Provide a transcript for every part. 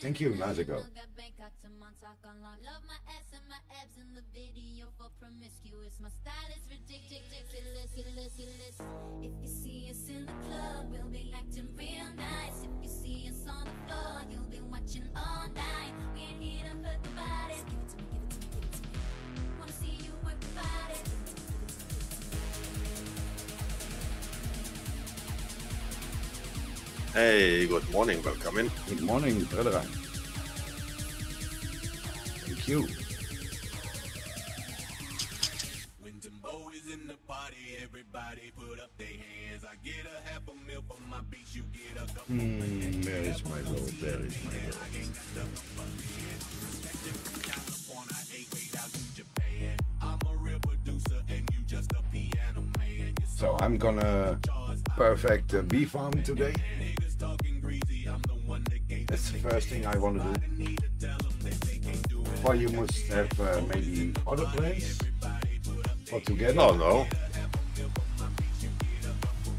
Thank you, Nazago. If you see us in the club, we'll be acting real nice. If you see us on the floor, you'll be watching all night. We ain't here to. Wanna see you work the body. Hey, good morning, welcome in. Good morning, brother. Thank you. When Timbo is in the party, everybody put up their hands. I get a half a mil for my beats, you get a couple. Where is my load? There is my load. California, eight way out to Japan. I'm a real producer and you just a piano man. You're So I'm gonna perfect the bee farm today. Niggas talking greasy, I'm the one that gave That's the first thing I want to do. Or you must have uh, maybe other plans or together. Oh no,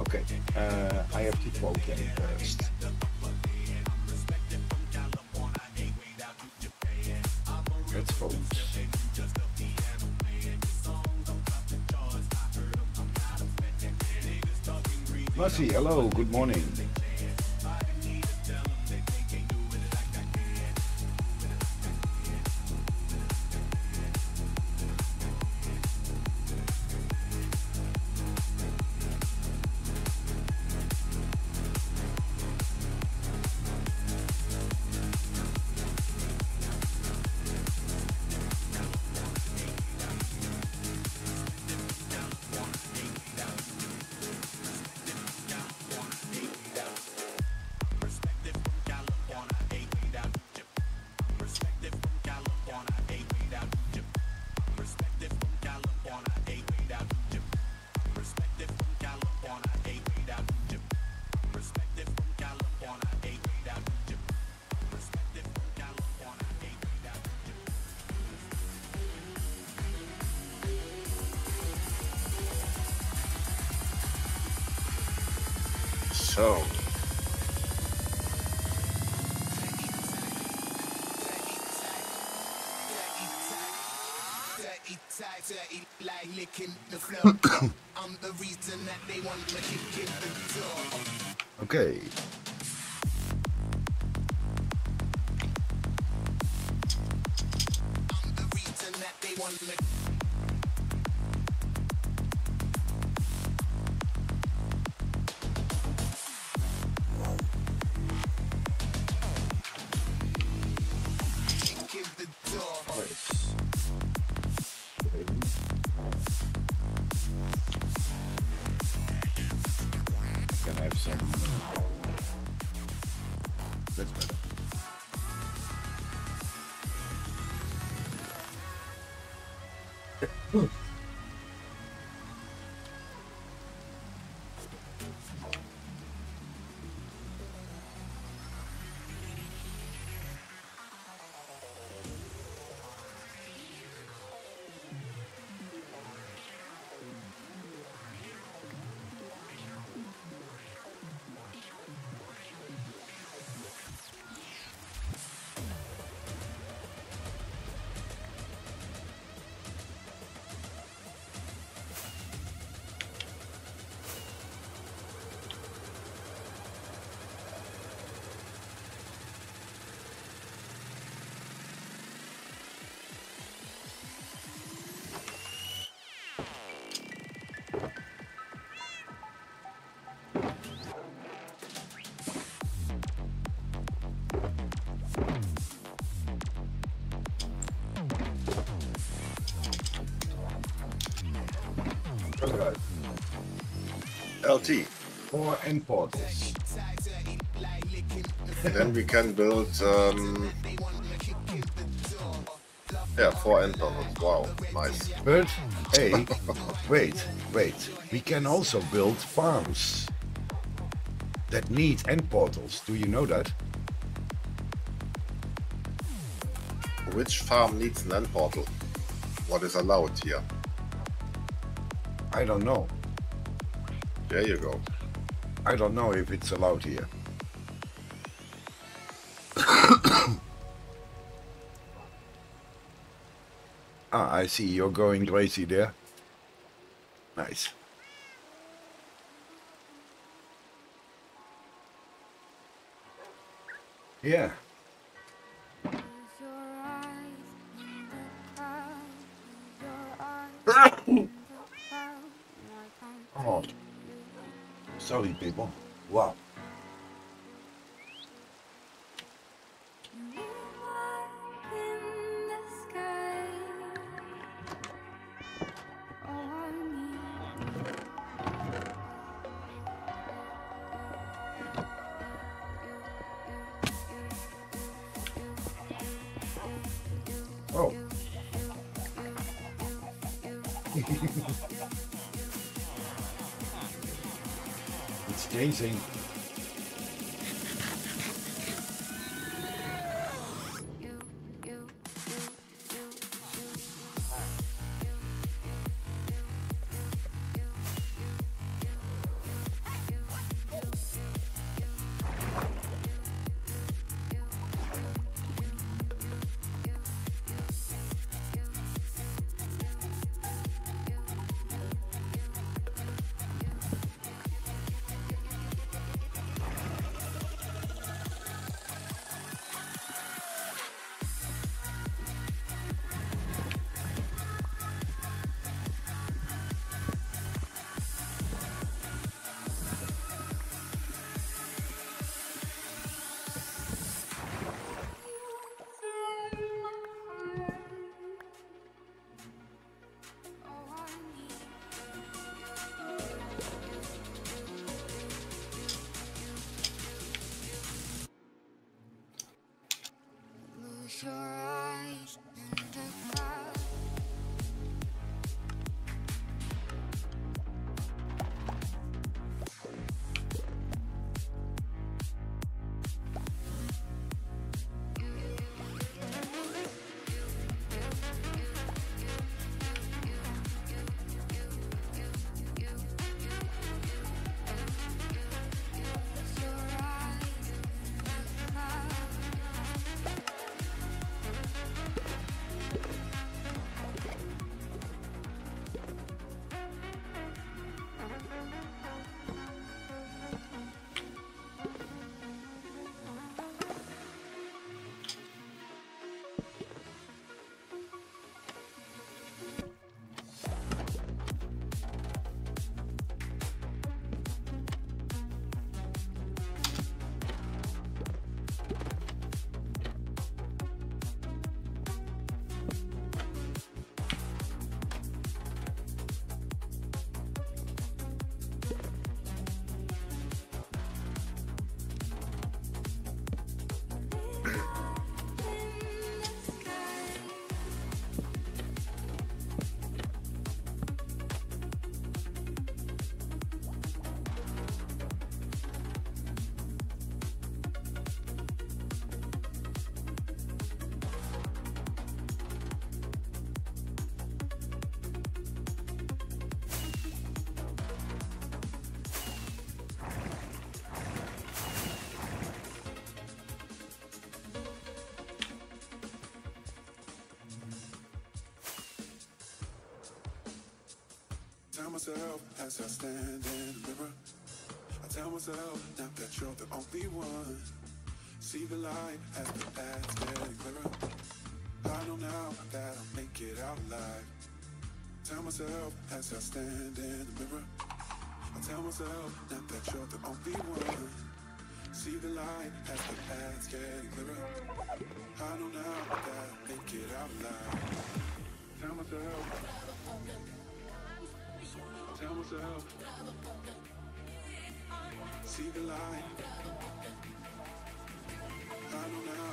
Okay, uh, I have to quote them first. Let's vote. Mercy, hello, good morning. Okay. LT. Four end portals. Then we can build um, yeah four end tunnels. Wow, nice. But hey, wait, wait. We can also build farms that need end portals. Do you know that? which farm needs an end portal? What is allowed here? I don't know. There you go. I don't know if it's allowed here. ah, I see you're going crazy there. Nice. Yeah. It's Tell myself as I stand in the mirror. I tell myself now that you're the only one. See the light as the path's getting clearer. I don't know now that I'll make it out alive. Tell myself as I stand in the mirror. I tell myself now that you're the only one. See the light as the path's getting clearer. I don't know now that I'll make it out alive. Tell myself. Tell myself. See the light. I don't know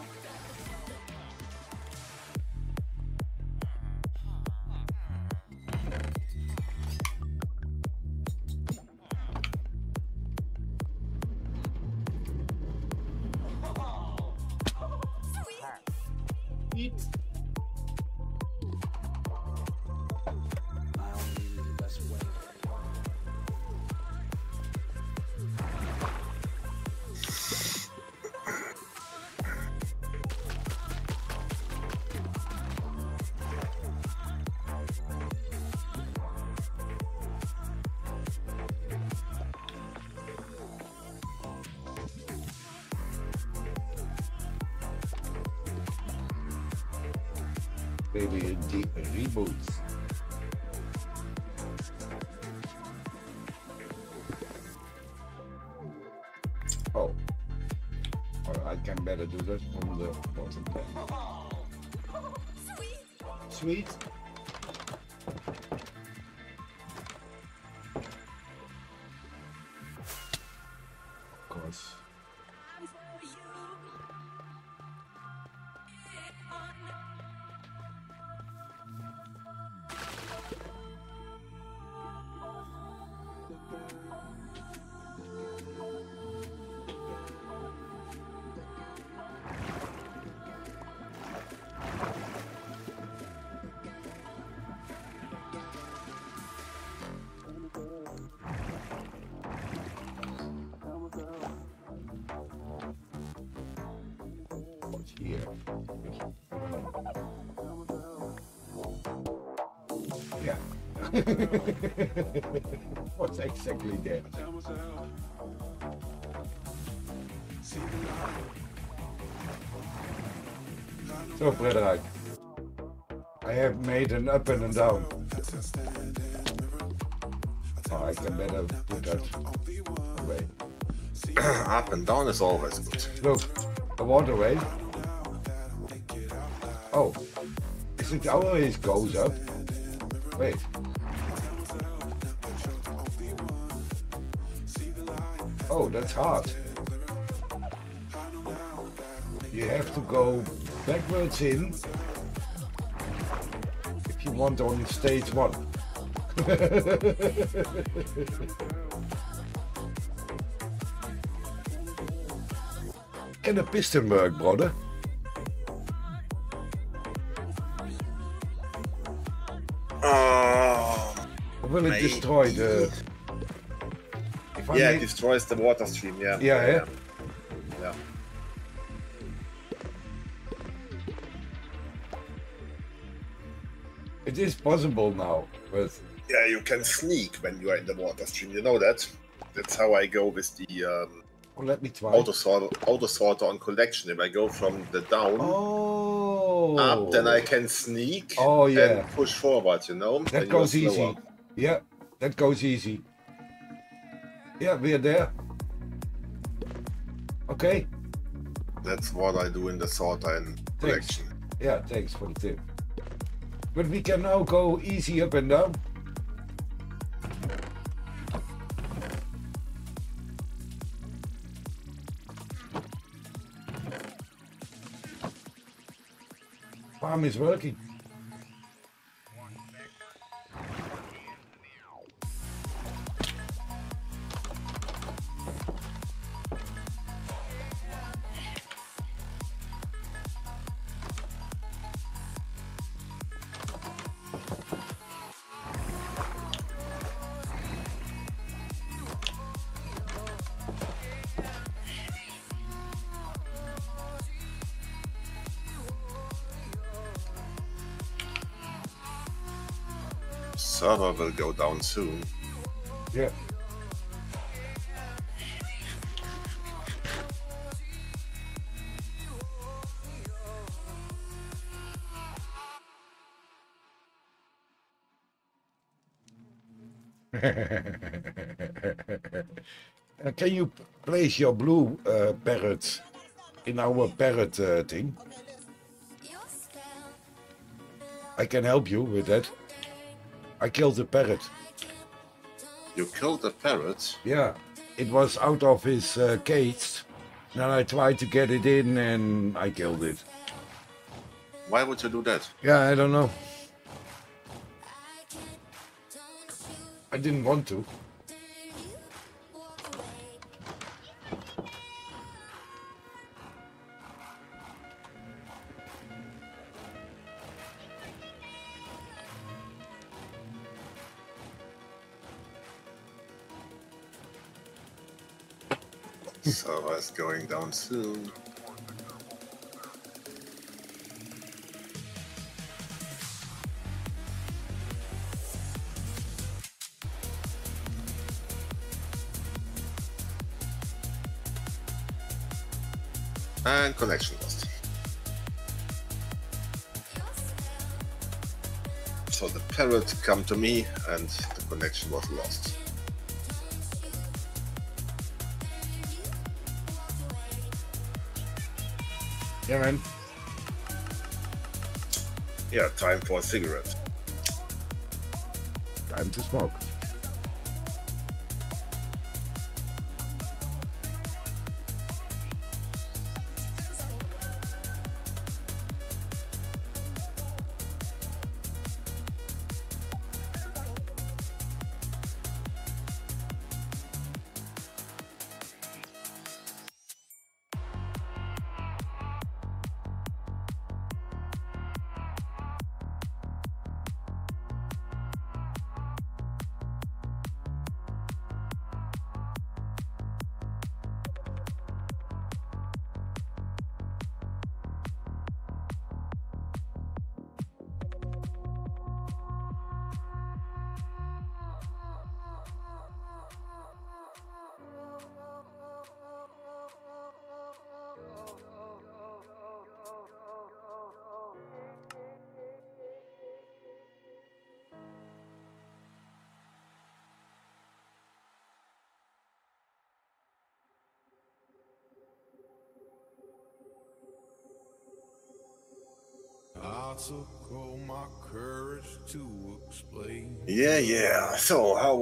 now. Maybe a de- a. Oh. Well, I can better do that from the bottom there. Sweet. What's exactly there? Tell myself. See the light. So, Frederik. I have made an up and a down. I stand in the mirror. Oh, I can better put that away. Up and down is always good. Look, the waterway. Oh, is it always goes up? That's hard. You have to go backwards in if you want on stage one. and a piston work, brother? Oh, will it destroy the... I yeah, it destroys the water stream. Yeah. Yeah, yeah. yeah. It is possible now, but Yeah, you can sneak when you are in the water stream. You know that. That's how I go with the um, well, let me try. auto sorter, auto sorter on collection. If I go from the down Oh, up, then I can sneak. Oh, yeah. and push forward. You know. That goes easy. Yeah, that goes easy. Yeah, we're there. Okay. That's what I do in the Thanks. collection. Yeah, thanks for the tip. But we can now go easy up and down. Farm is working. Server will go down soon. Yeah. Uh, can you place your blue uh, parrot in our parrot uh, thing? I can help you with that. I killed the parrot. You killed the parrot. Yeah, it was out of his uh, cage. Then I tried to get it in and I killed it. Why would you do that? Yeah, I don't know. I didn't want to. Server is going down soon. And connection lost. So the parrot come to me and the connection was lost. Yeah, man. Yeah, time for a cigarette. Time to smoke.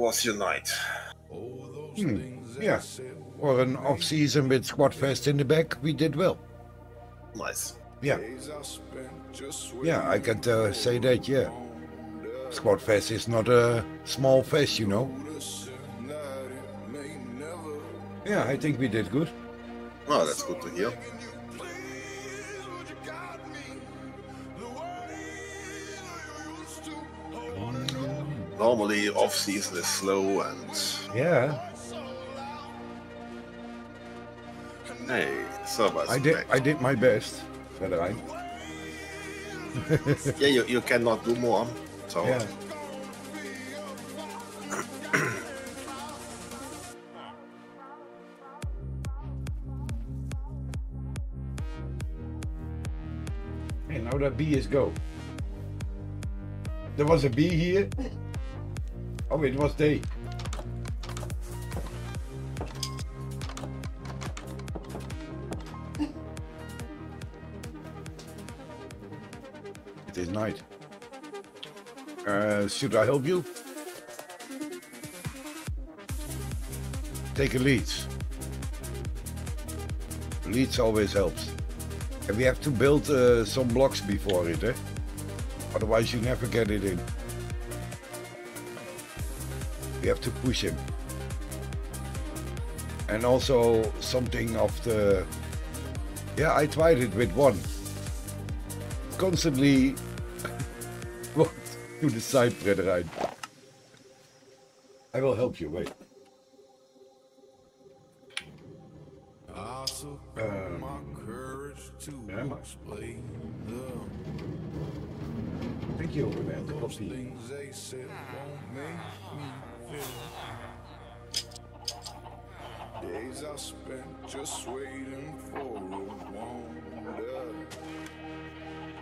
Was your night? Hmm, yeah. For an off season with Squad Fest in the back, we did well. Nice. Yeah, yeah, I can uh, say that, yeah. Squad Fest is not a small fest, you know. noticing that it may never Yeah, I think we did good. Oh, that's good to hear. Normally, off season is slow and Yeah, hey, servers. I did. back. I did my best. Federijn. Yeah, you, you cannot do more. So Yeah. And now that bee is go. There was a bee here. Oh, it was day. It is night. Uh, should I help you? Take a lead. Leads always helps. And we have to build uh, some blocks before it, eh? Otherwise you never get it in. We have to push him. And also something of the... Yeah, I tried it with one. Constantly... To the side, Frederijn. I will help you, wait.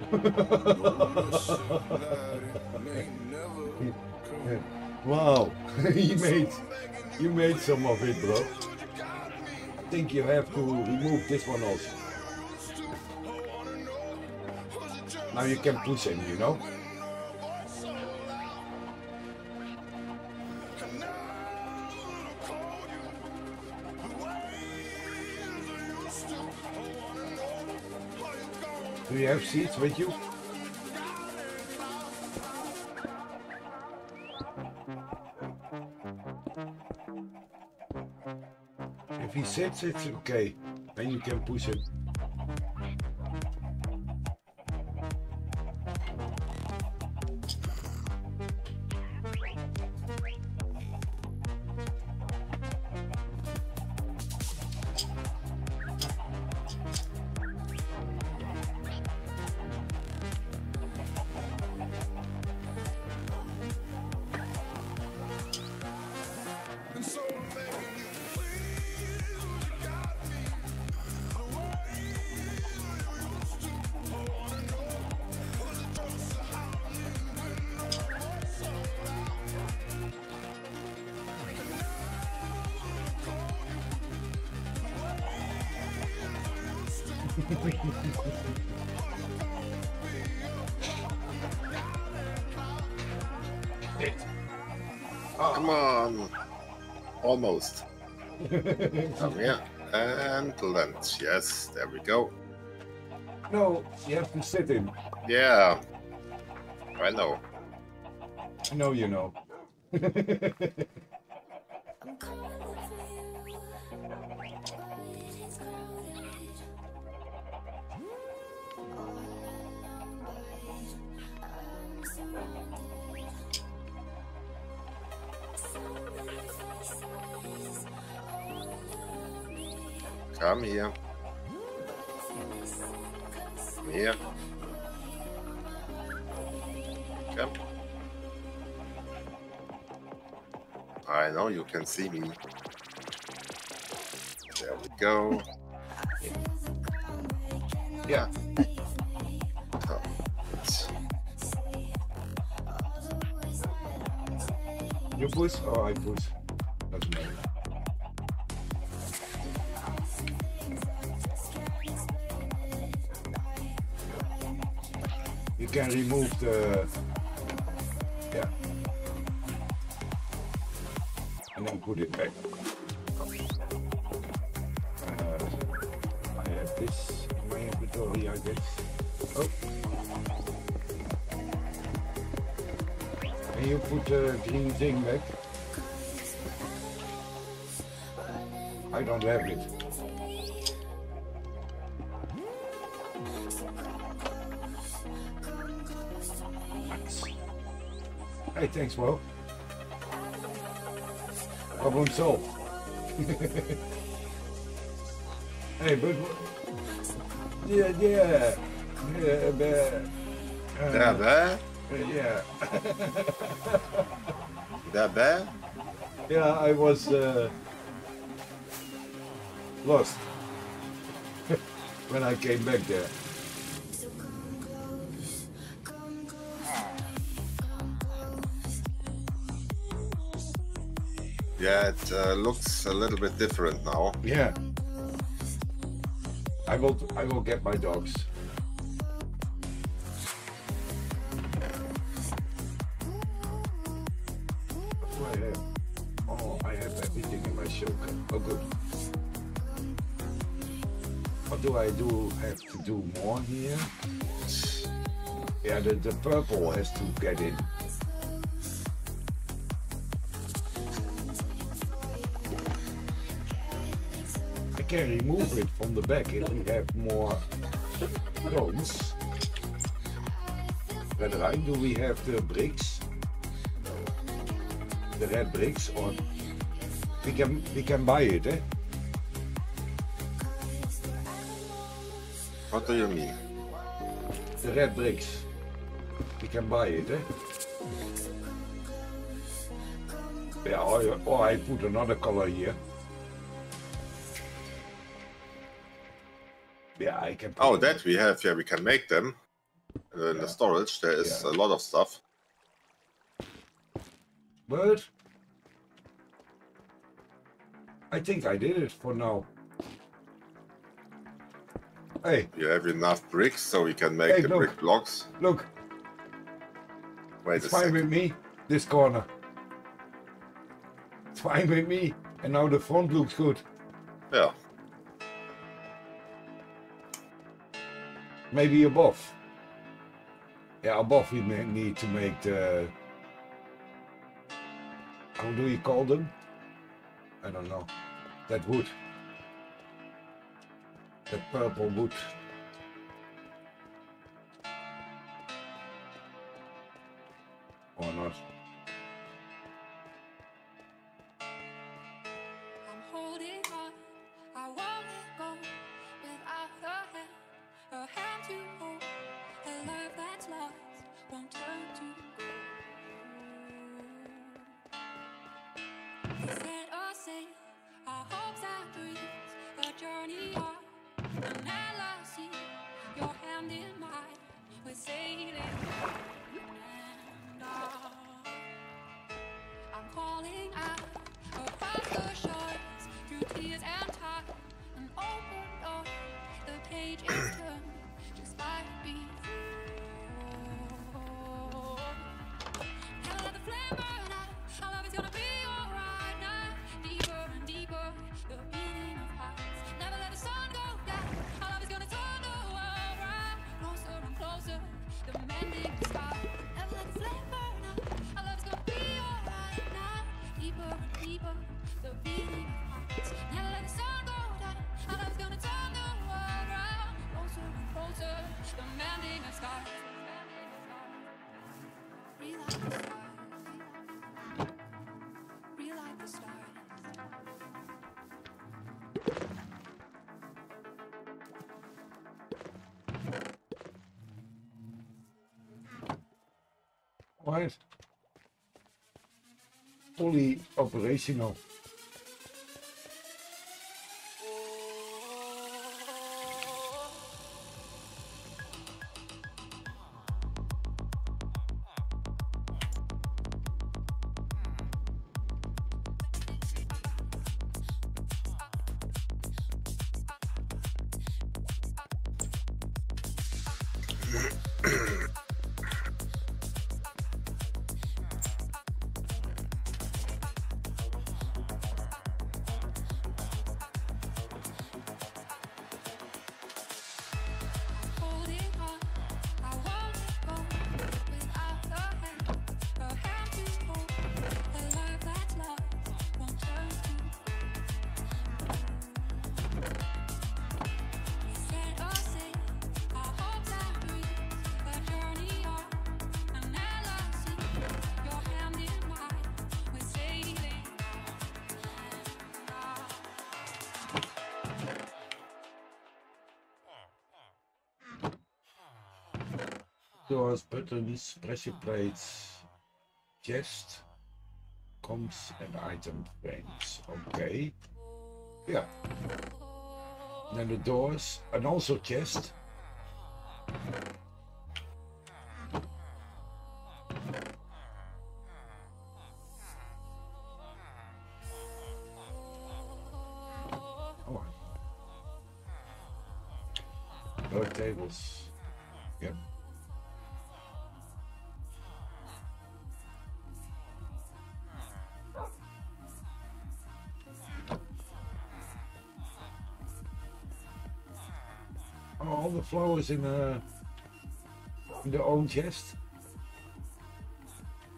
Wow, you made you made some of it, bro. I think you have to remove this one also. Now you can push him, you know. Do you have seats with you? If he sits, it's okay. Then you can push him. Oh, Come here. And land. Yes, there we go. No, you have to sit in. Yeah. I know. I know you know. I don't have it. Hey, thanks, Mo. Problem solved. hey, but yeah, yeah, yeah, but, uh, There, there. yeah. There, there. Yeah, I was uh, lost when I came back there. Yeah, it uh, looks a little bit different now. Yeah. I will I will get my dogs. To do more here? Yeah, the, the purple has to get in. I can remove it from the back if we have more drones. Red Rhine, do we have the bricks? The red bricks or we can we can buy it, eh? What do you mean? The red bricks. We can buy it, eh? Yeah, or, or I put another color here. Yeah, I can. Oh, it- that we have. Yeah, we can make them. Uh, in the storage, there is Yeah. a lot of stuff. But I think I did it for now. Hey, You have enough bricks, so we can make Hey, the look. brick blocks. look, Wait it's a fine second. with me. This corner. It's fine with me. And now the front looks good. Yeah. Maybe above. Yeah, above we may need to make the. How do you call them? I don't know. That wood. That purple wood. Operational. Buttons, pressure plates, chest, comms and item frames. Okay. Yeah. Then the doors and also chest. Flowers in the in their own chest.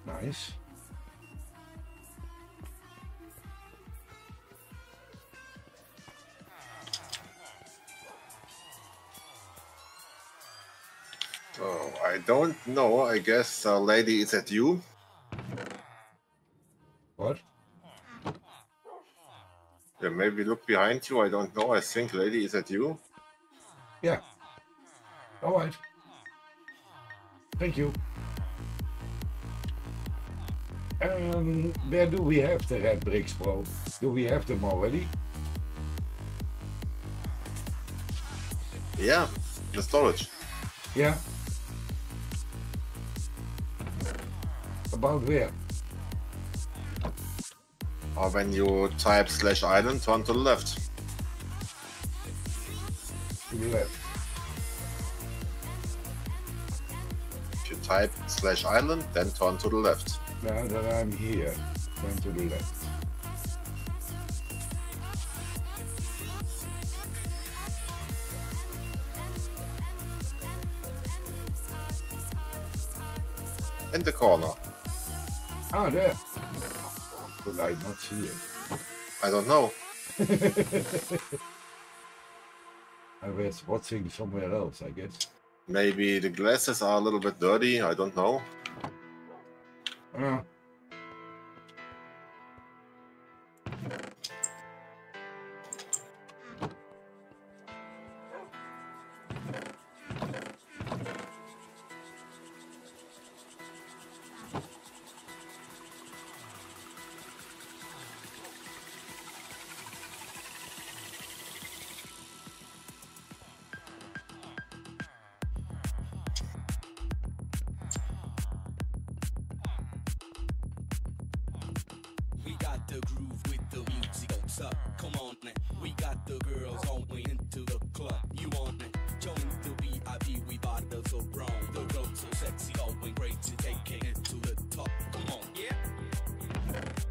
Nice. Oh, I don't know. I guess uh, lady is at you. What? Yeah, maybe look behind you. I don't know. I think lady is at you. Yeah. Thank you. Um, where do we have the red bricks, bro? Do we have them already? Yeah, the storage. Yeah. About where? Or when you type slash island, turn to the left. Type slash island, then turn to the left. Now that I'm here, turn to the left. In the corner. Ah, there. Could I not see it? I don't know. I was watching somewhere else, I guess. Maybe the glasses are a little bit dirty. I don't know. Ah. The groove with the music up. Come on, man. We got the girls going into the club. You want it? Join the VIP. We bottles so brown. The road so sexy, going to taking it to the top. Come on, yeah.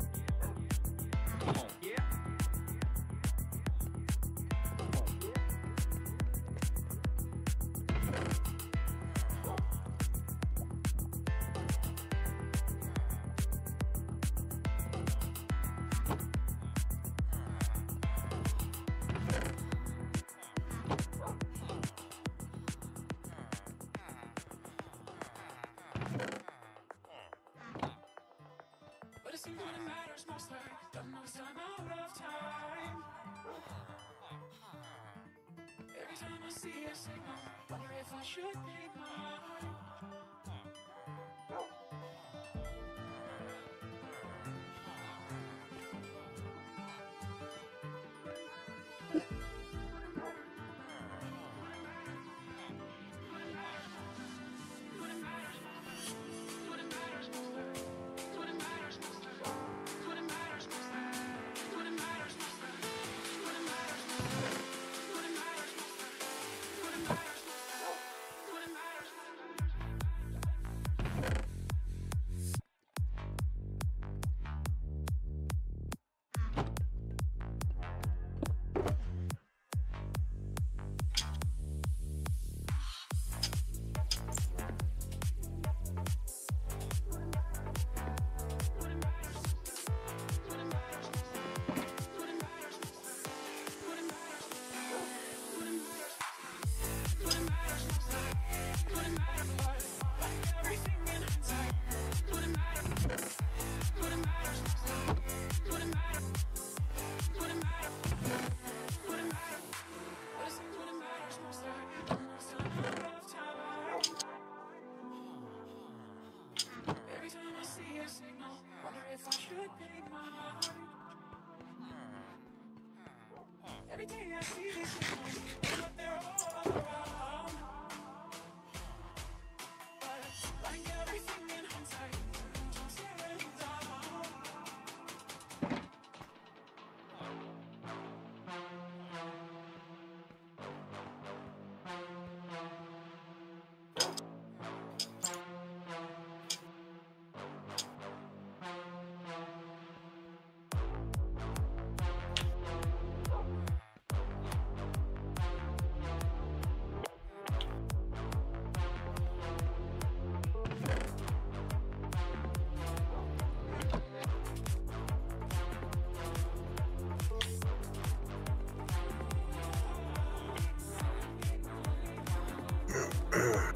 Yeah.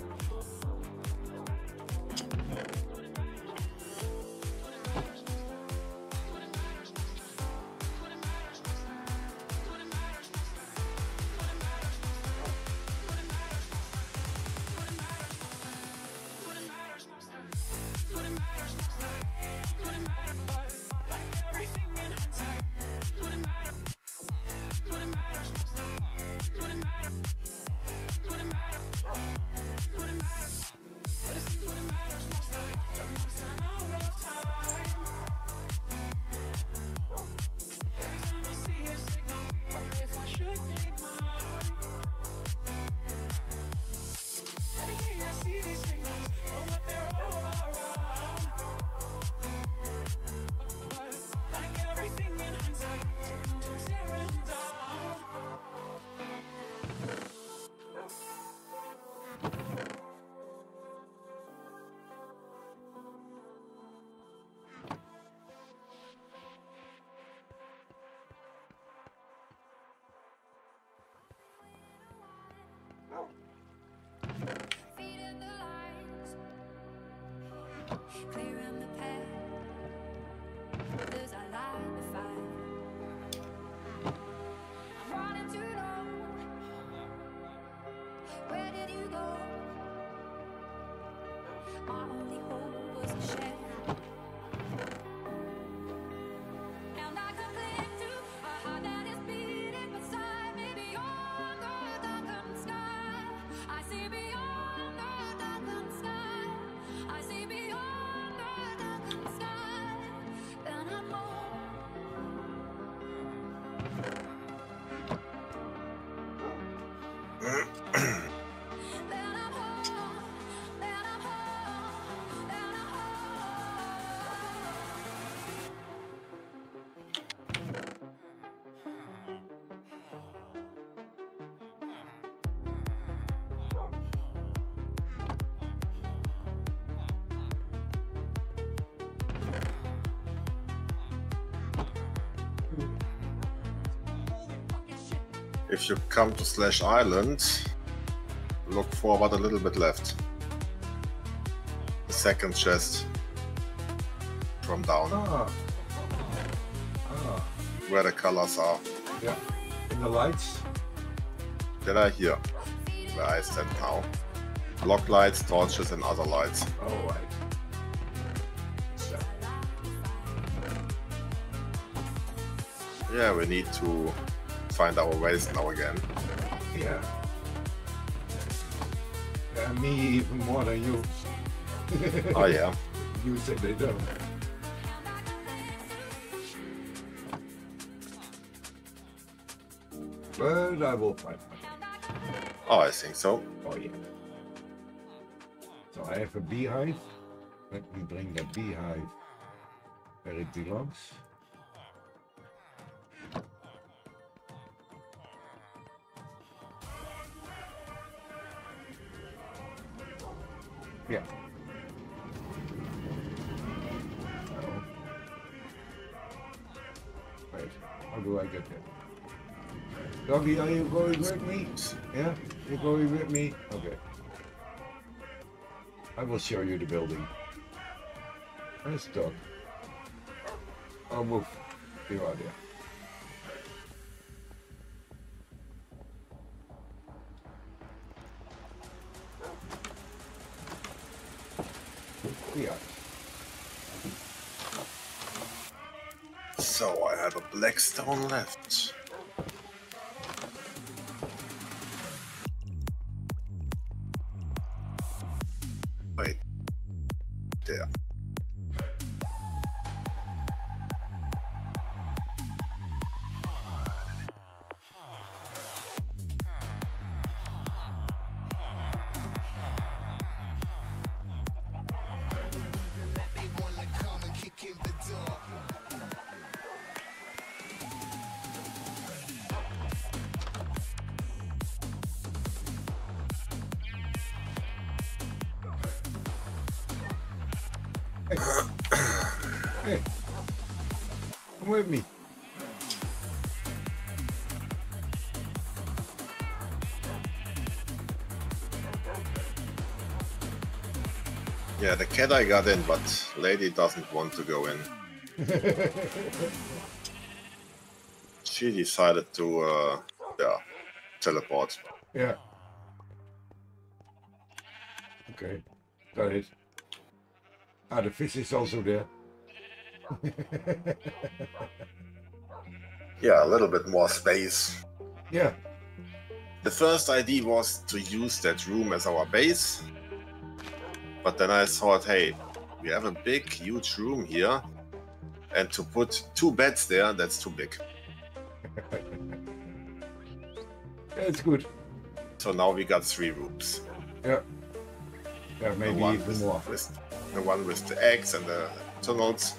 clearing the path. Others I lied to fire. I'm wanted to know where did you go? My only hope was a shadow. if you come to Slash Island, look forward a little bit left. The second chest from down. Ah. Ah. Where the colors are. Yeah. In the lights? That are here, where I stand now. Block lights, torches and other lights. Oh, right. Yeah, we need to find our ways now again. yeah. Yeah, me even more than you. Oh yeah. You say they don't. But I will find one. Oh, I think so. Oh yeah. So I have a beehive. Let me bring the beehive where it belongs. Doggy, oh, are you going with me? Yeah? You going with me? Okay. I will show you the building. Let's talk. I'll move. You are there. So I have a black stone left. Cat I got in, but lady doesn't want to go in. she decided to, uh, yeah, teleport. Yeah. Okay. Got it. Ah, the fish is also there. Yeah, a little bit more space. Yeah. The first idea was to use that room as our base, but then I thought, hey, we have a big, huge room here, and to put two beds there, that's too big. That's good. So now we got three rooms. Yeah. Yeah, maybe one even with, more. with the one with the eggs and the tunnels.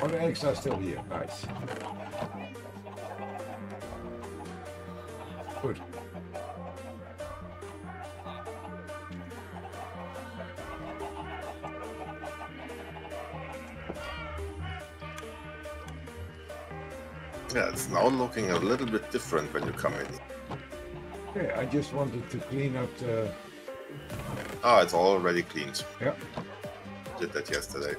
All the eggs are still here. Nice. Now looking a little bit different when you come in. Okay, I just wanted to clean up the. Ah, it's already cleaned. Yeah. Did that yesterday.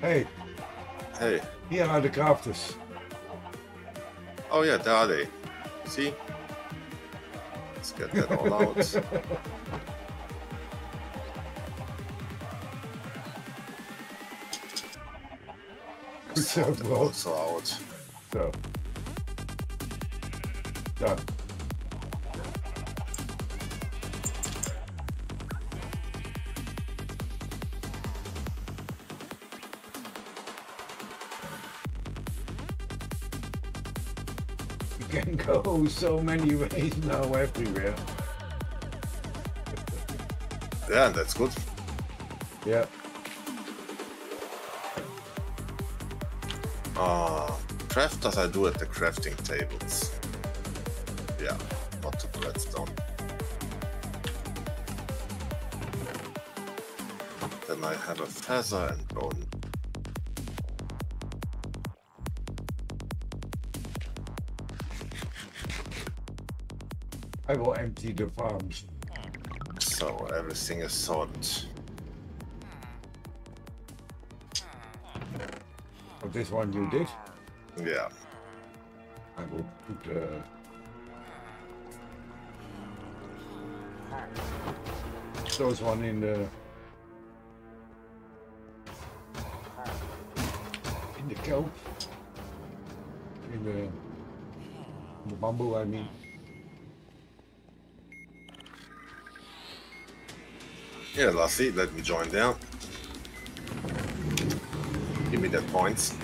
Hey, Hey, here are the crafters. oh yeah, there are they. See? Let's get that all out. Bro. Also out. So. Done. You can go so many ways now everywhere. Yeah, that's good. Yeah. Ah, as I do at the crafting tables. Yeah, not to redstone. Then I have a feather and bone. I will empty the farms. So everything is sorted. But this one you did. Yeah. I will put uh, those one in the in the coat. In the, In the bamboo, I mean. Yeah, Lassie, let me join there. Give me that points.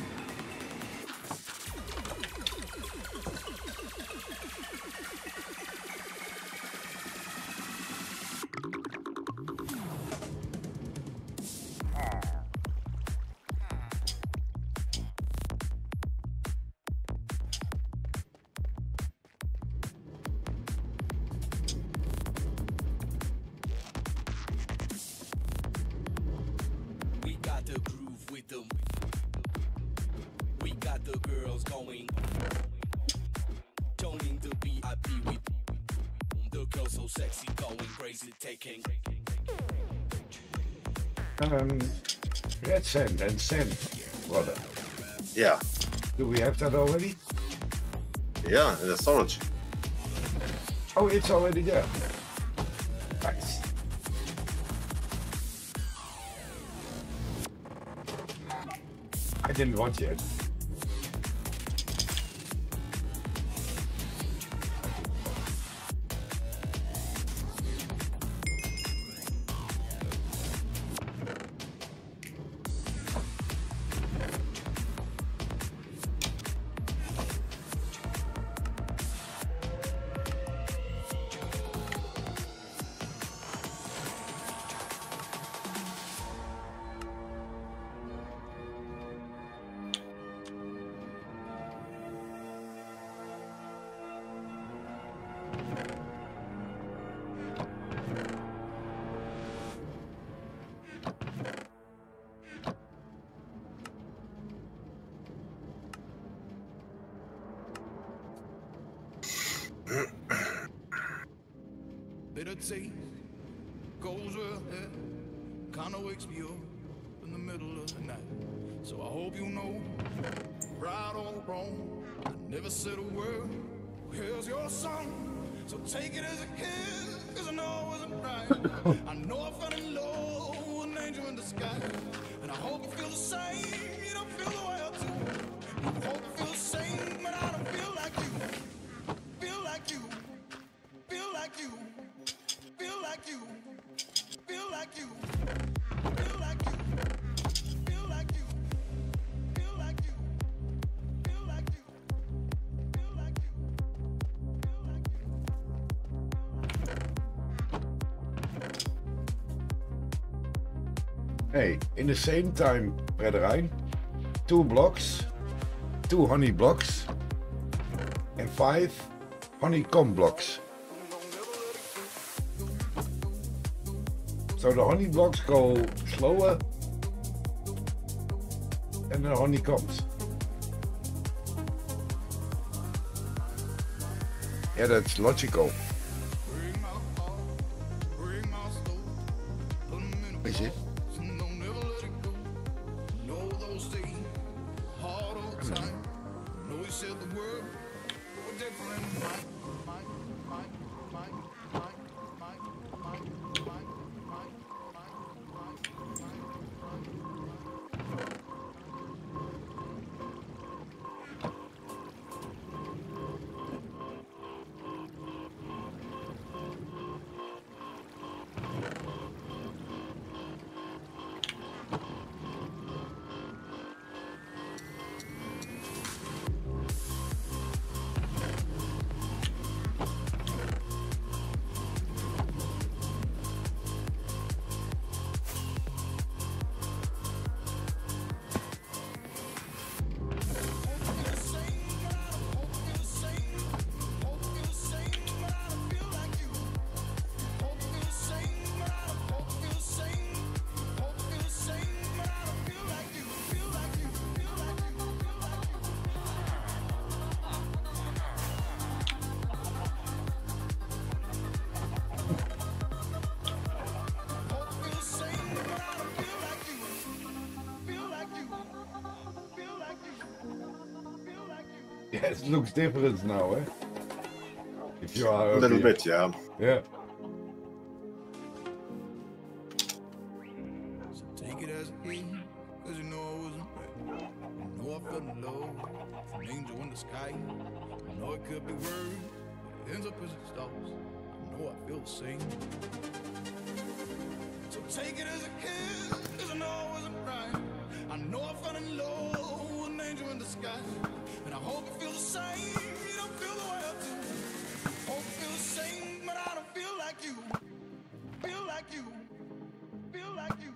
Sand and sand, brother. Yeah. Do we have that already? Yeah, in the storage. Oh, it's already there. Nice. I didn't watch it. In the same time, Brederijn, two blocks, two honey blocks, and five honeycomb blocks. So the honey blocks go slower than the honeycombs. Yeah, that's logical. the world. No different. Mike? Mike? Mike? mine. It looks different now, eh? If you are A up little here. bit, yeah. Yeah. Take it as it is, cause you know I wasn't ready. I know I fell in love with an angel in the sky. I know it could be worse, but it ends up as it starts. I feel the same. So take it as a kiss, cause I know I wasn't right. I know I fell in love with an angel in the sky. And I hope you feel the same. You don't feel the way I do. Hope you feel the same, but I don't feel like you. Feel like you. Feel like you.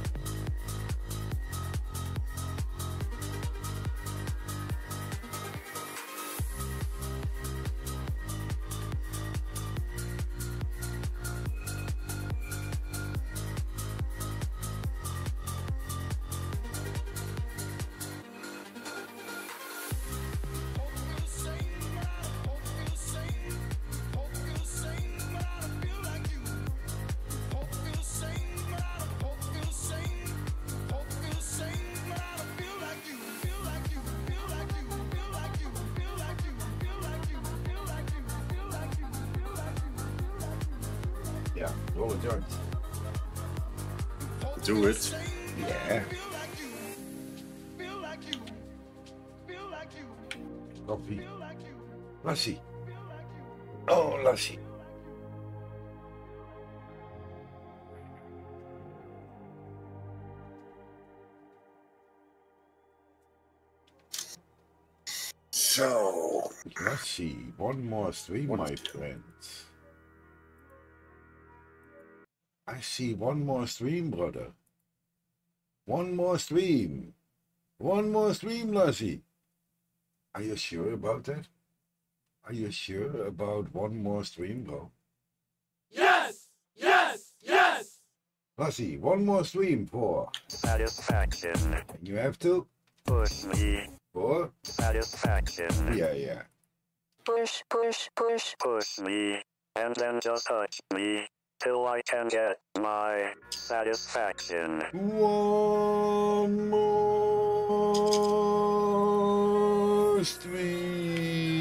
one more stream, my friends. I see one more stream, brother. One more stream. One more stream, Lassie. Are you sure about that? Are you sure about one more stream, bro? Yes! Yes! Yes! Lassie, one more stream for. Satisfaction. You have to? Push me. For? Satisfaction. Yeah, yeah. Push, push, push. Push me. And then just touch me. Till I can get my satisfaction. One more stream.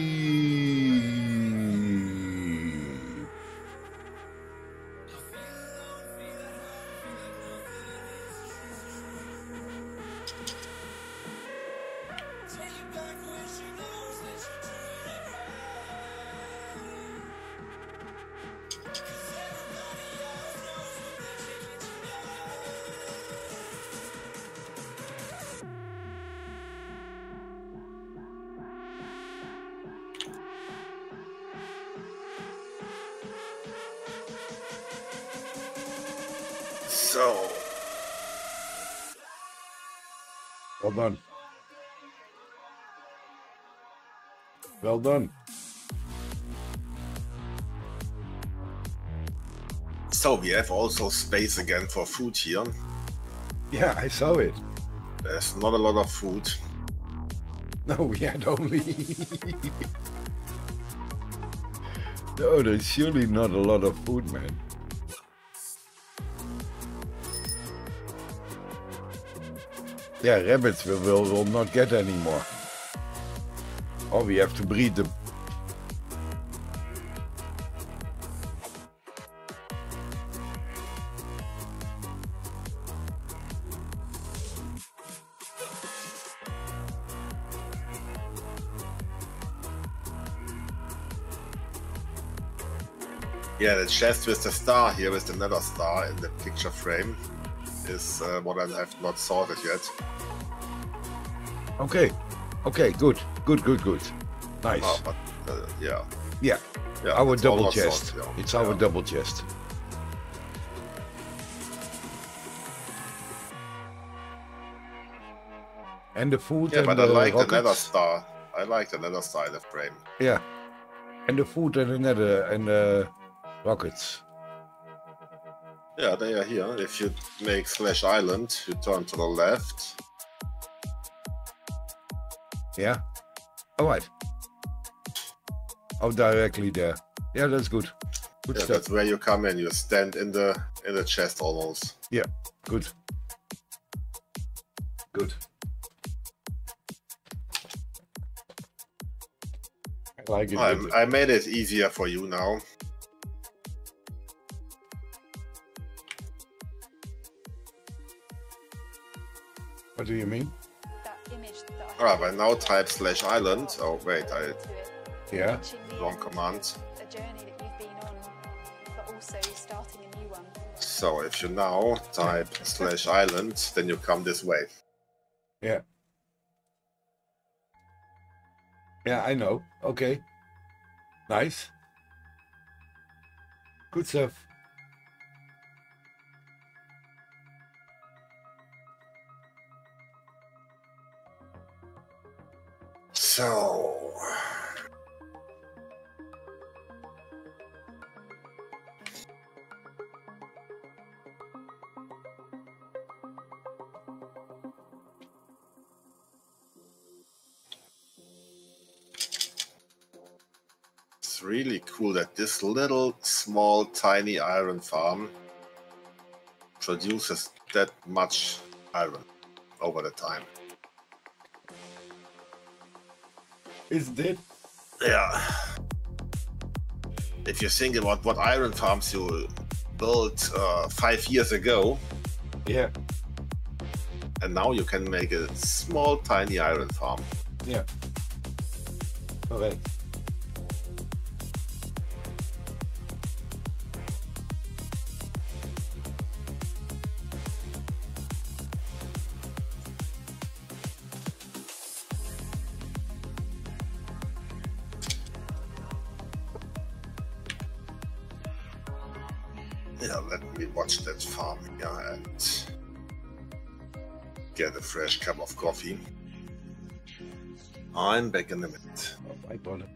Well done. so we have also space again for food here. Yeah, I saw it. There's not a lot of food. No, we had only. no, there's surely not a lot of food, man. Yeah, rabbits we will, will not get anymore. Oh, we have to breed them. Yeah, the chest with the star here, with another star in the picture frame, is uh, what I have not sorted yet. Okay, Okay, good. Good, good, good. Nice. Oh, but uh, yeah, yeah. yeah, our double chest. sorted, yeah. It's our Yeah. double chest. And the food Yeah, and but the I like the rockets. nether star. I like the nether star in the frame. Yeah. And the food and the nether and the rockets. Yeah, they are here. If you make slash island, you turn to the left. Yeah. All right. Oh, directly there. Yeah, that's good. Good Yeah, stuff. that's where you come in. You stand in the in the chest almost. Yeah, good. Good. I like it. I made it easier for you now. What do you mean? Alright, but now type slash island. Oh wait, I Yeah. wrong command. A journey that you've been on, but also starting a new one. So if you now type slash island, then you come this way. Yeah. Yeah, I know. Okay. Nice. Good stuff. So It's really cool that this little small tiny iron farm produces that much iron over the time. Isn't it? Yeah. If you think about what iron farms you built uh, five years ago, Yeah. and now you can make a small, tiny iron farm. Yeah. Correct. Cup of coffee. I'm back in a minute. Oh, my bother.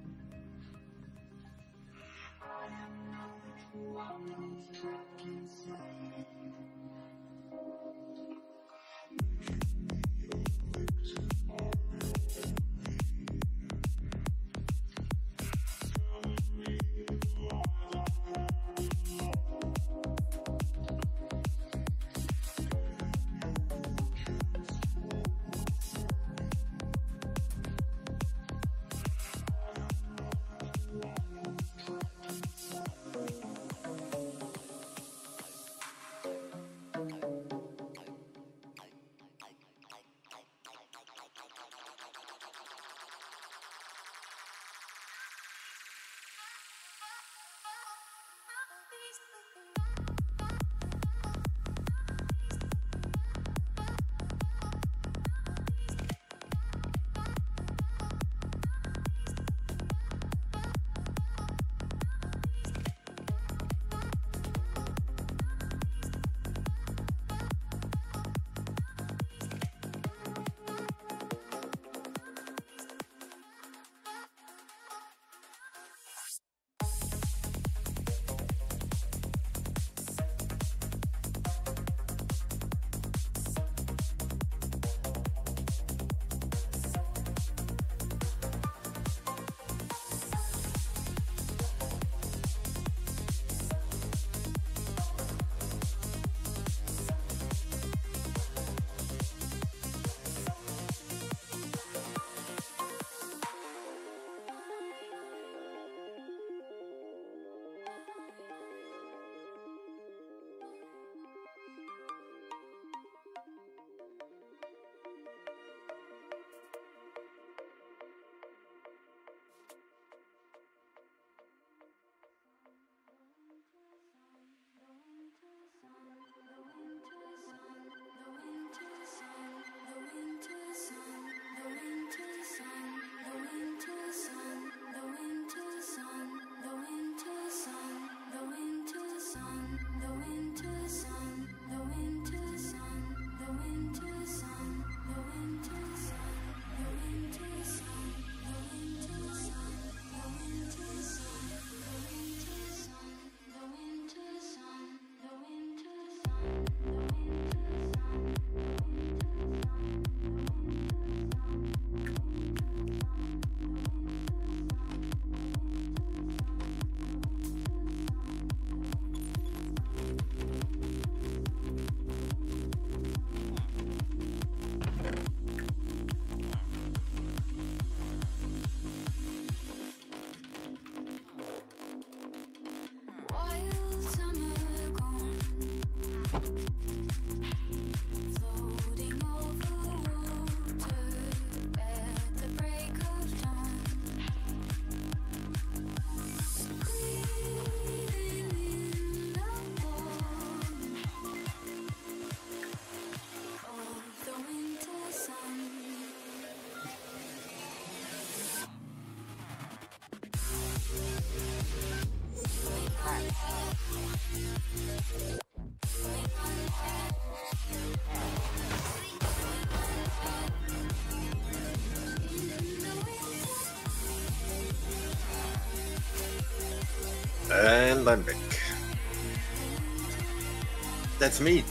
That's me.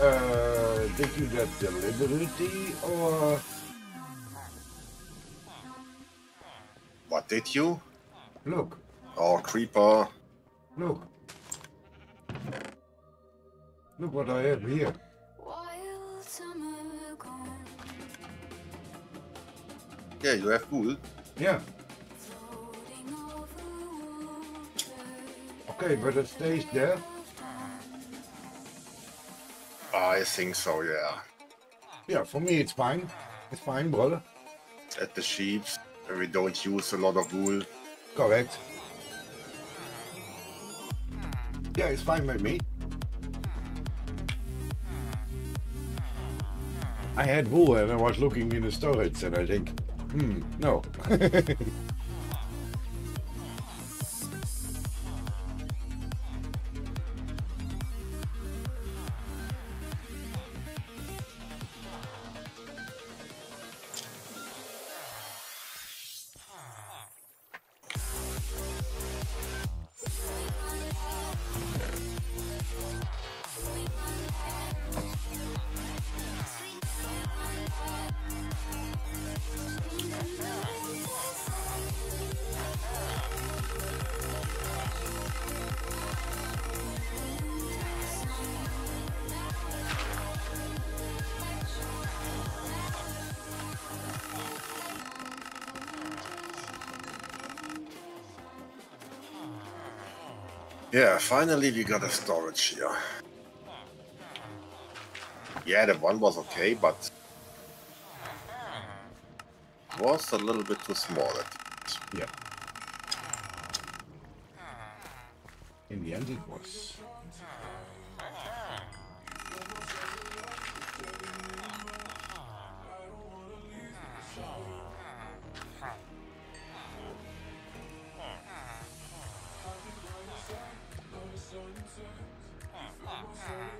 Uh, did you that deliberately or What did you? look, Oh, creeper. look. Look what I have here. Wild summer gone, Yeah, you have wool. Yeah, okay, but it stays there. I think so, yeah. Yeah, for me it's fine. It's fine, brother. At the sheep, we don't use a lot of wool. Correct. Yeah, it's fine with me. I had wool and I was looking in the storage and I think, hmm, no. Finally we got a storage here. Yeah, the one was okay, but was a little bit too small. Yeah. In the end it was. Yeah,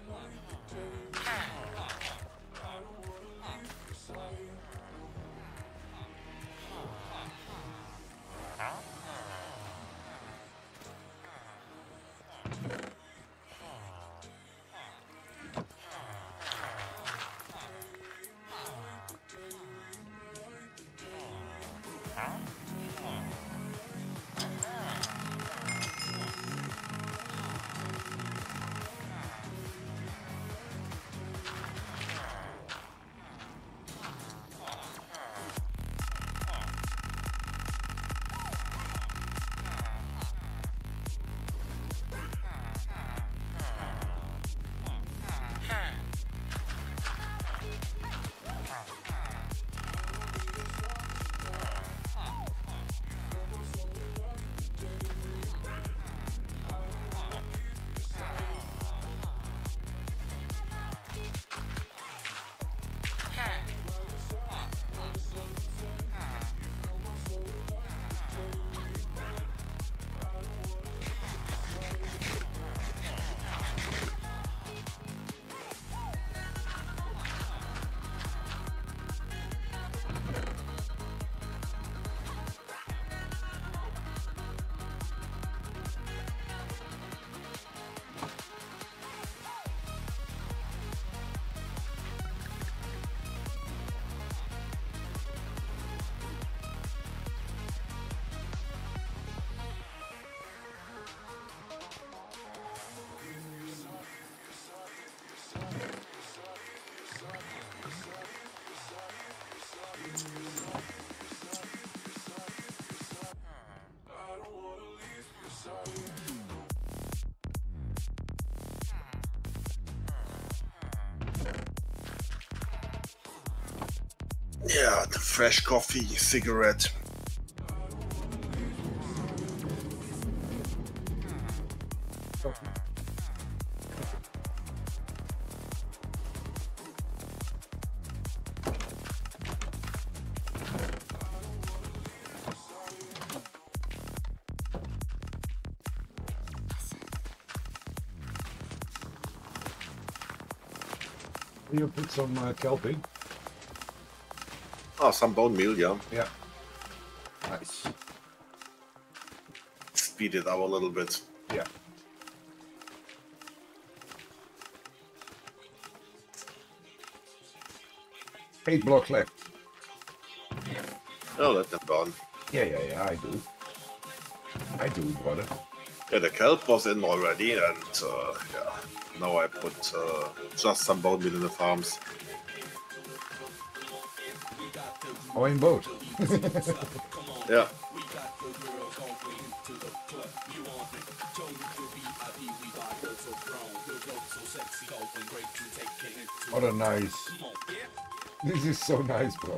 the fresh coffee, cigarette. You put some uh, kelpie. Oh, some bone meal, yeah. Yeah. Nice. speed it up a little bit. Yeah. Eight blocks left. Oh, let them burn. Yeah, yeah, yeah, I do. I do, brother. Yeah, the kelp was in already, and uh, yeah, now I put uh, just some bone meal in the farms. Oh, in both. Yeah. What a nice. This is so nice, bro.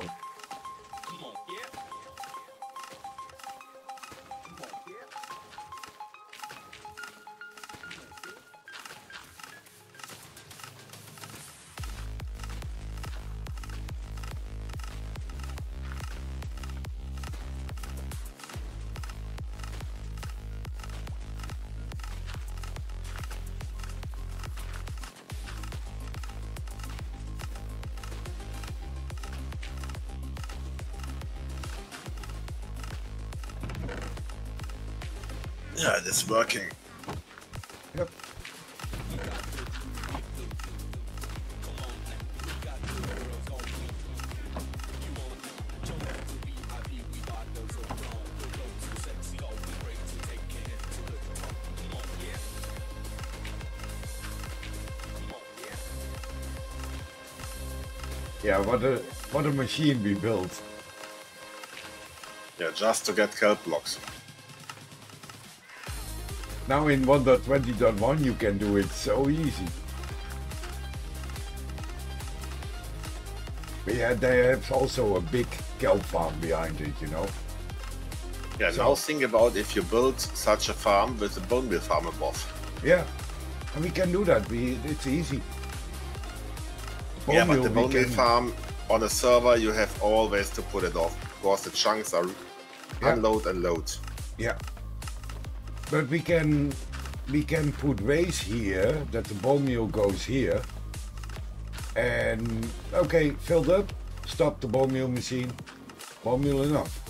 Working. Yep. Yeah, what a what a machine we built. Yeah, just to get kelp blocks. Now in 1.20.1 you can do it so easy. But yeah, they have also a big kelp farm behind it, you know. Yeah, now think about if you build such a farm with a bone meal farm above. Yeah, and we can do that. We it's easy. yeah, Bone but meal, the bone meal farm on a server, you have always to put it off because the chunks are Yeah. unload and load. Yeah. But we can we can put ways here that the bone meal goes here. And okay, filled up, stop the bone meal machine. Bone meal enough.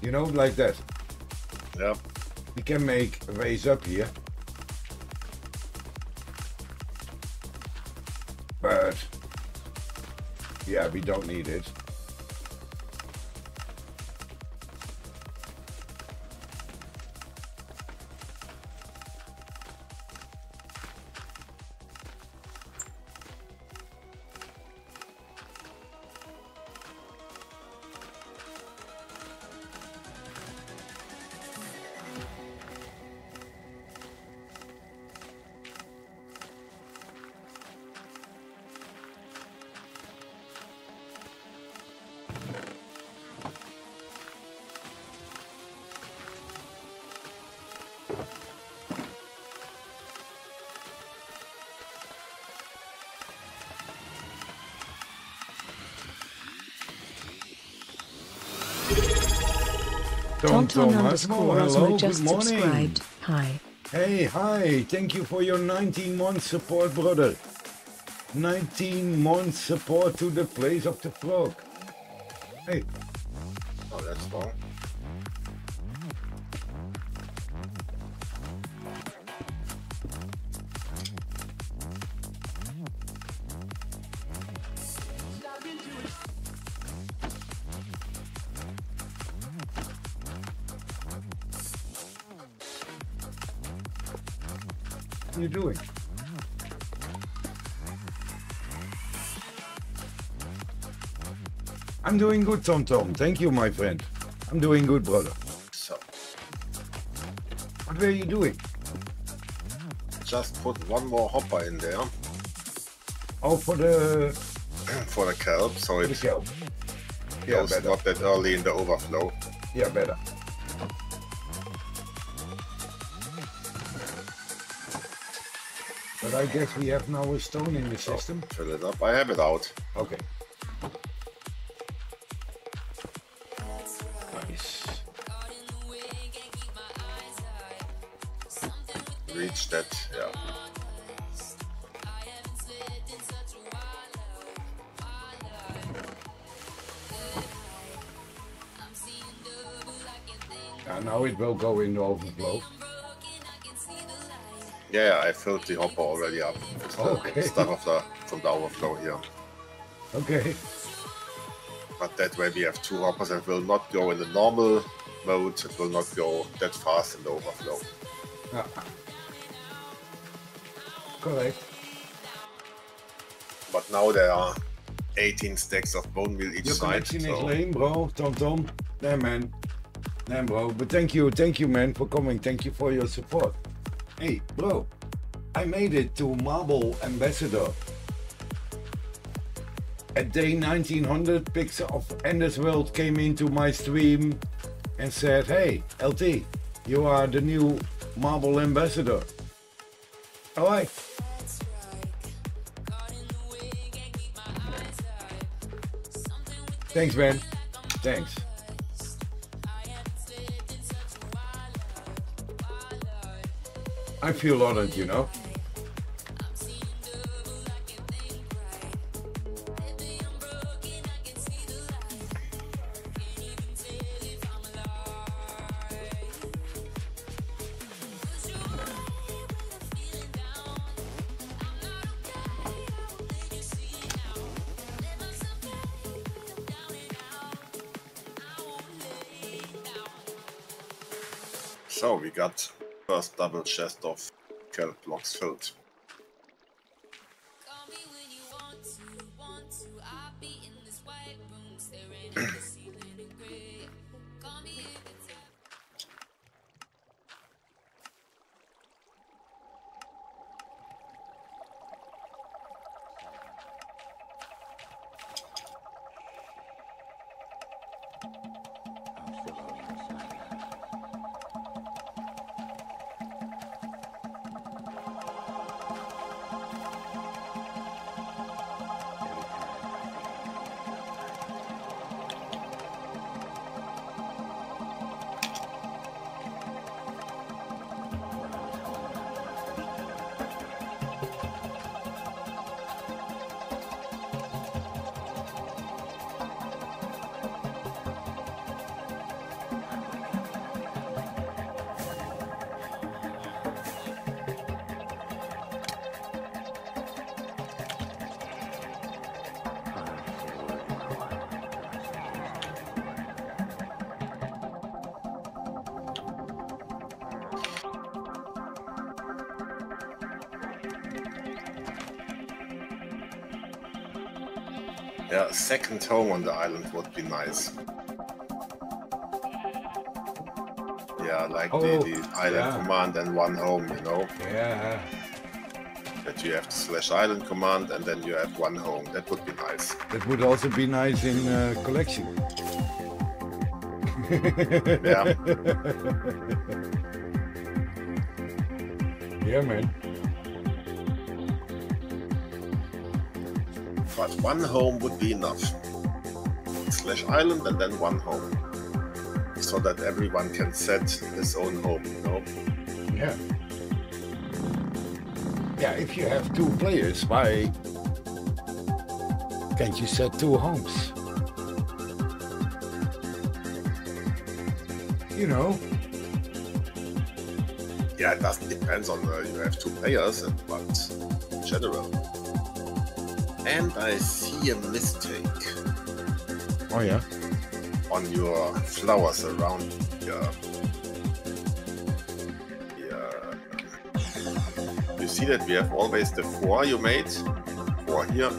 You know, like that. Yeah. We can make ways up here. But yeah, we don't need it. Tom underscore oh, Osmo hello, just good morning. subscribed. Hi. Hey, hi, thank you for your 19 month support, brother. 19 month support to the place of the frog. Hey, I'm doing good, Tom Tom. Thank you, my friend. I'm doing good, brother. So What were you doing? just put one more hopper in there Oh, for the, for the kelp, so for the kelp. Yeah, goes better. not that early in the overflow. Yeah, better. But I guess we have now a stone in the system. Fill it up. I have it out. Okay. Will go in the overflow. Yeah, I filled the hopper already up the Okay. stuff of the, from the overflow here. Okay. But that way we have two hoppers and will not go in the normal mode. It will not go that fast in the overflow. Ja. Correct. But now there are 18 stacks of bone meal each Your side. connection is so- lame, bro. Tom Tom. Nah, man. Nah, bro. But thank you, thank you, man, for coming. Thank you for your support. Hey, bro. I made it to Marble Ambassador. At day 1900, Pixar of Enders World came into my stream and said, Hey, LT, you are the new Marble Ambassador. All right. Thanks, man. Thanks. I feel honored, you know. Double chest of kelp blocks filled. A second home on the island would be nice. Yeah, like Oh, the, the island yeah. command and one home, you know? Yeah. That you have the slash island command and then you have one home. That would be nice. That would also be nice in uh, collection. Yeah. yeah, man. But one home would be enough. Slash island and then one home. So that everyone can set his own home, you know? Yeah. Yeah, if you have two players, why can't you set two homes? You know, Yeah, it doesn't depend on uh, you have two players, but in general. And I see a mistake oh yeah, on your flowers around your. your you see that we have always the four you made, four here,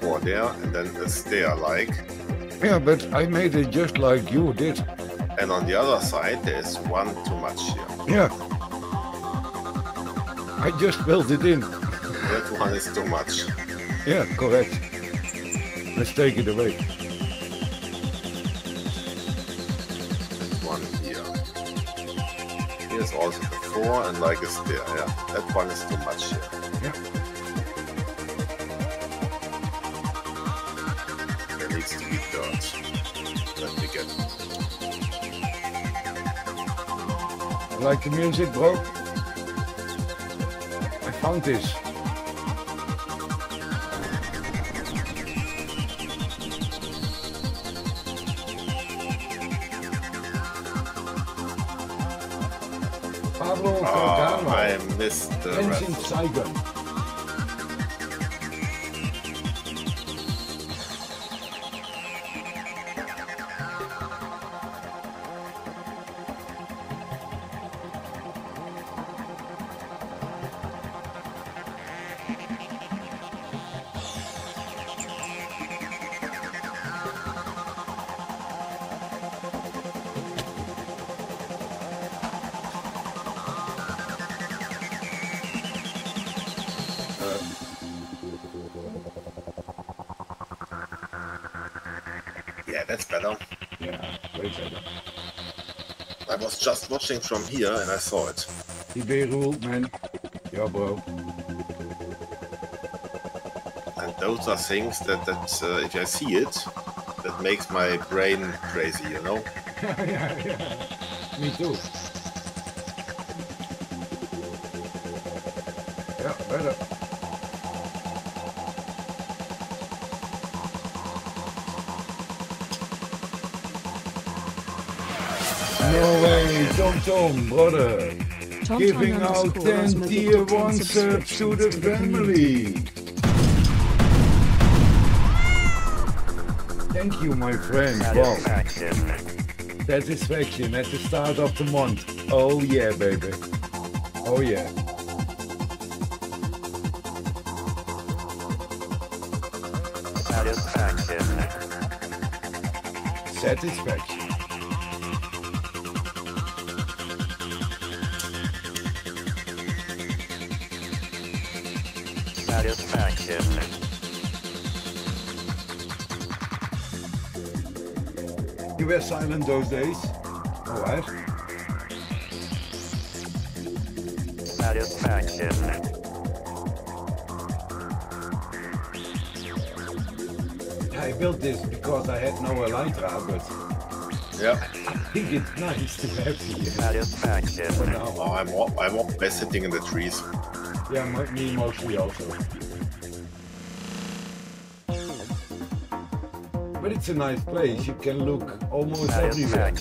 four there, and then a stair like. yeah, but I made it just like you did. And on the other side, there is one too much here. Yeah, I just built it in. That one is too much. Yeah, correct. Let's take it away. one here. Here's also the four and like a stair, yeah. That one is too much here. Yeah. There needs to be dirt. Let me get I Like the music, bro? I found this. I the Tenzin rest. Watching from here and I saw it. Die Beirut, man. Yeah, bro. And those are things that, that uh, if I see it, that makes my brain crazy, you know? yeah, yeah. Me too. Yeah, better. No way, Tom Tom, brother. Tom Giving Tom out underscore 10 has tier 1 subs to the family. Thank you, my friend. Wow. Satisfaction. Satisfaction at the start of the month. Oh yeah, baby. Oh yeah. Satisfaction. Satisfaction. Satisfaction. You were silent those days. Alright. Satisfaction. I built this because I had no Elytra, but Yeah. I think it's nice to have here. Satisfaction. For now. Oh, I'm, al- I'm always sitting in the trees. Yeah, me mostly also. But it's a nice place. You can look almost everywhere.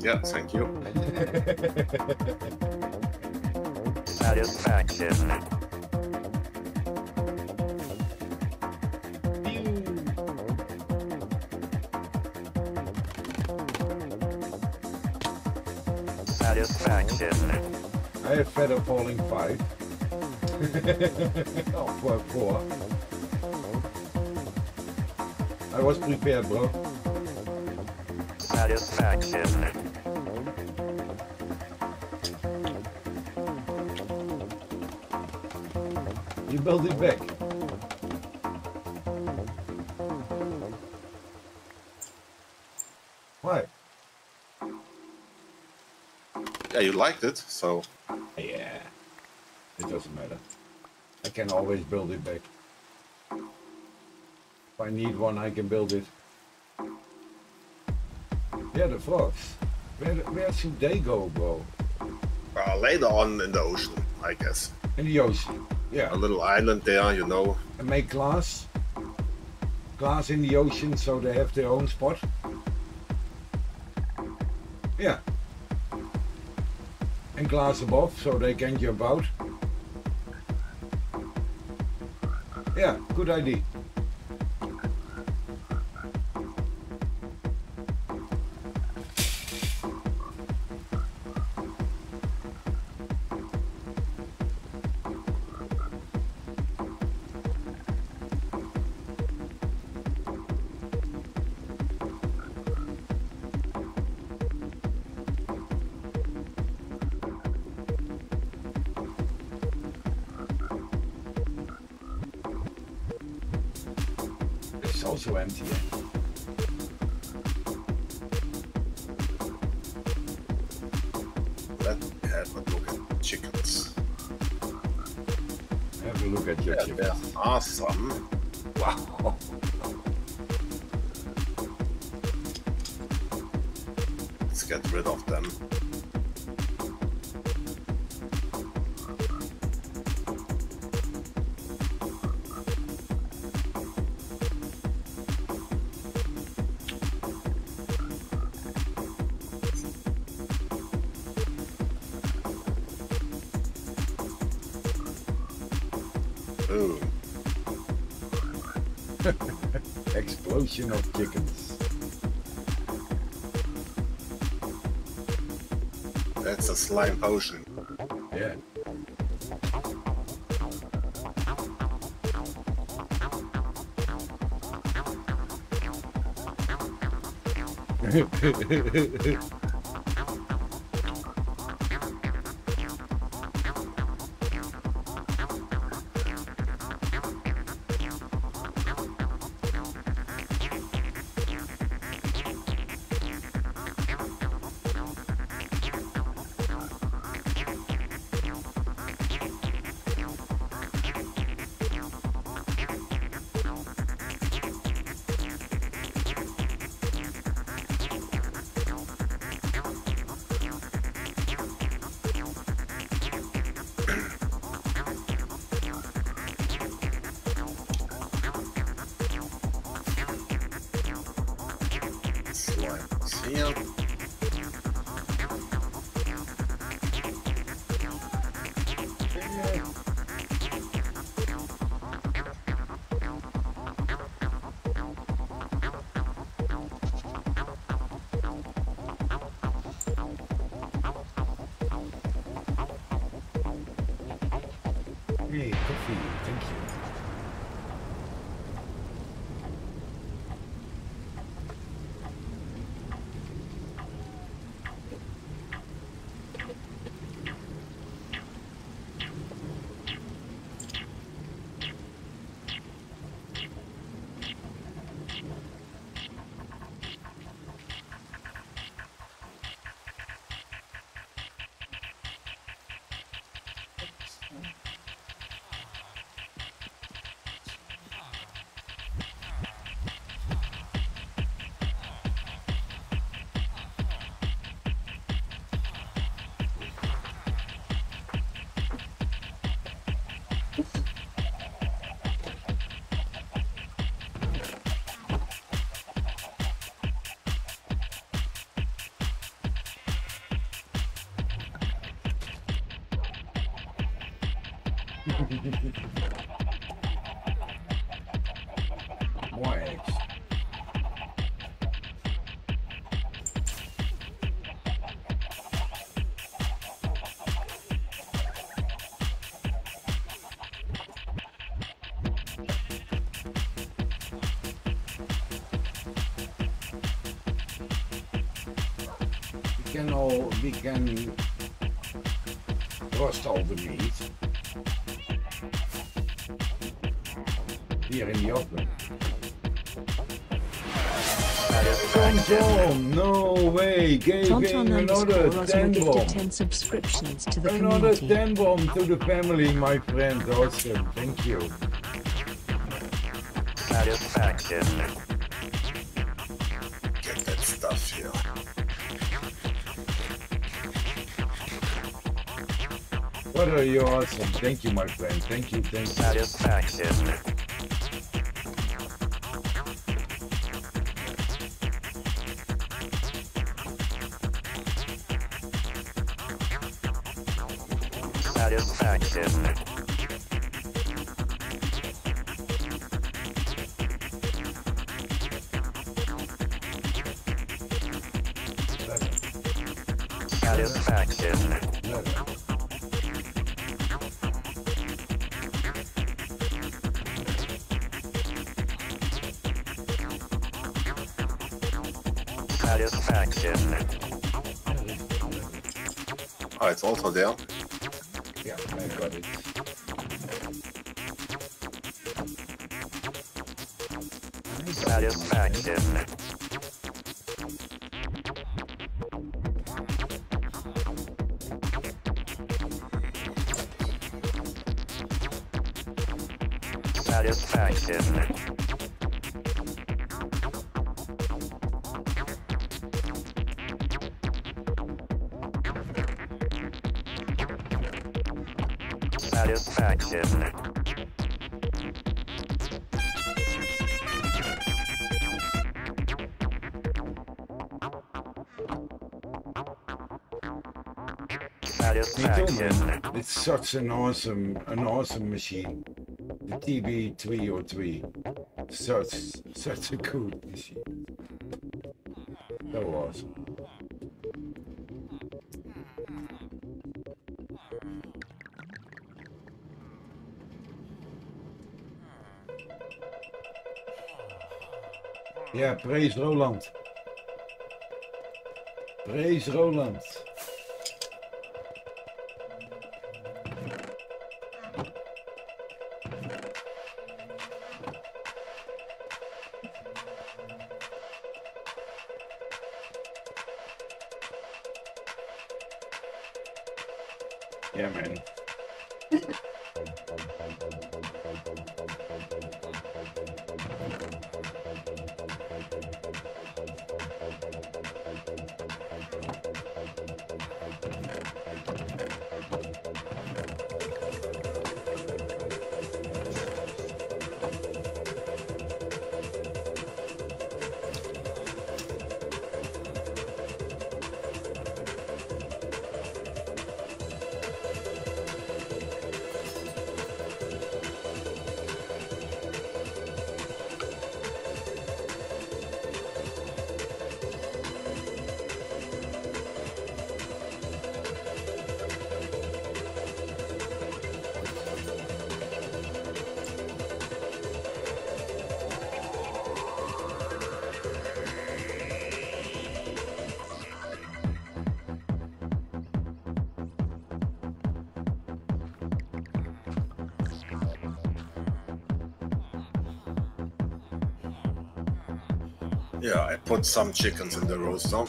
Yeah, thank you. Satisfaction. Satisfaction. I have feather falling five. oh, for four. I was prepared, bro. Satisfaction. You build it back. Why? Yeah, you liked it, so Yeah. It doesn't matter. I can always build it back. If I need one, I can build it. Yeah, the frogs. Where, where should they go, bro? uh, later on in the ocean, I guess. In the ocean. yeah. A little island there, you know. And make glass. Glass in the ocean so they have their own spot. Yeah. And glass above so they can jump out. Good idea. Chickens. That's a slime potion. Yeah. can roast all the meat here in the oven. Tom Tom, no way, giving Tonton another 10 gifted bomb. 10 subscriptions to the Another community. 10 bomb to the family, my friend. Awesome, thank you. Satisfaction. Are awesome? Thank you, my friend. Thank you, thank you. Satisfaction. Oh, it's there. Yeah, I got it. Satisfaction. Satisfaction. Me Satisfaction. It's such an awesome, an awesome machine. the TB three or three. Such such a cool machine. So awesome. Ja, praise Roland. Praise Roland. Put some chickens in the roaster.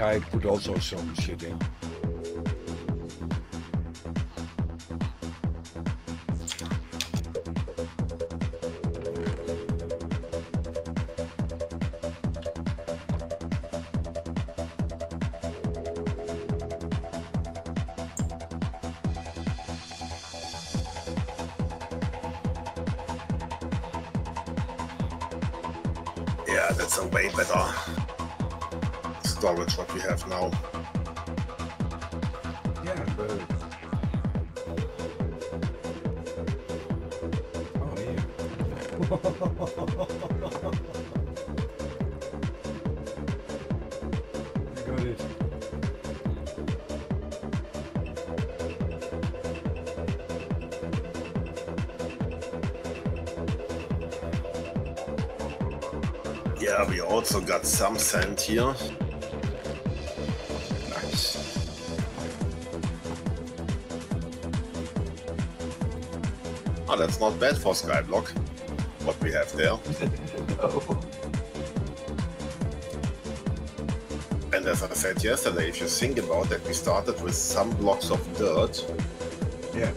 I put also some shit in. Some sand here. Nice. Oh, that's not bad for Skyblock. What we have there. And as I said yesterday, if you think about it, we started with some blocks of dirt, Yeah,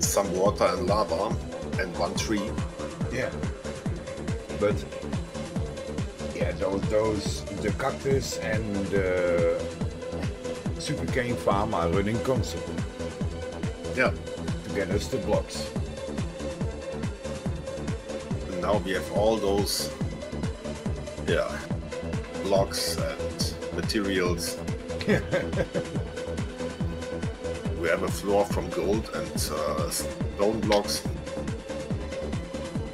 some water and lava, and one tree. yeah. But those, the cactus and the sugarcane farm are running constantly Yeah. to get us the blocks. And now we have all those, yeah, blocks and materials. we have a floor from gold and uh, stone blocks.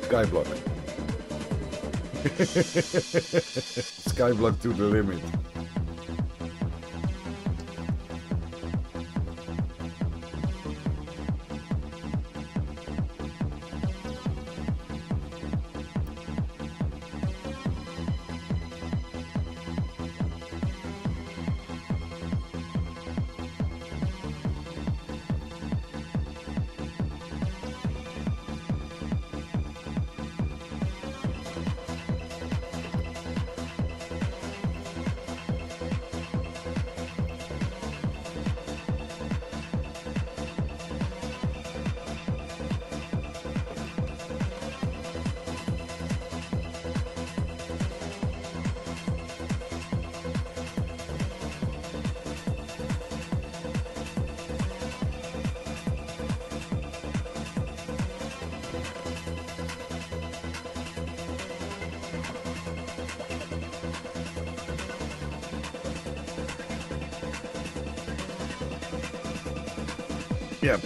Skyblock. Skyblock to the limit.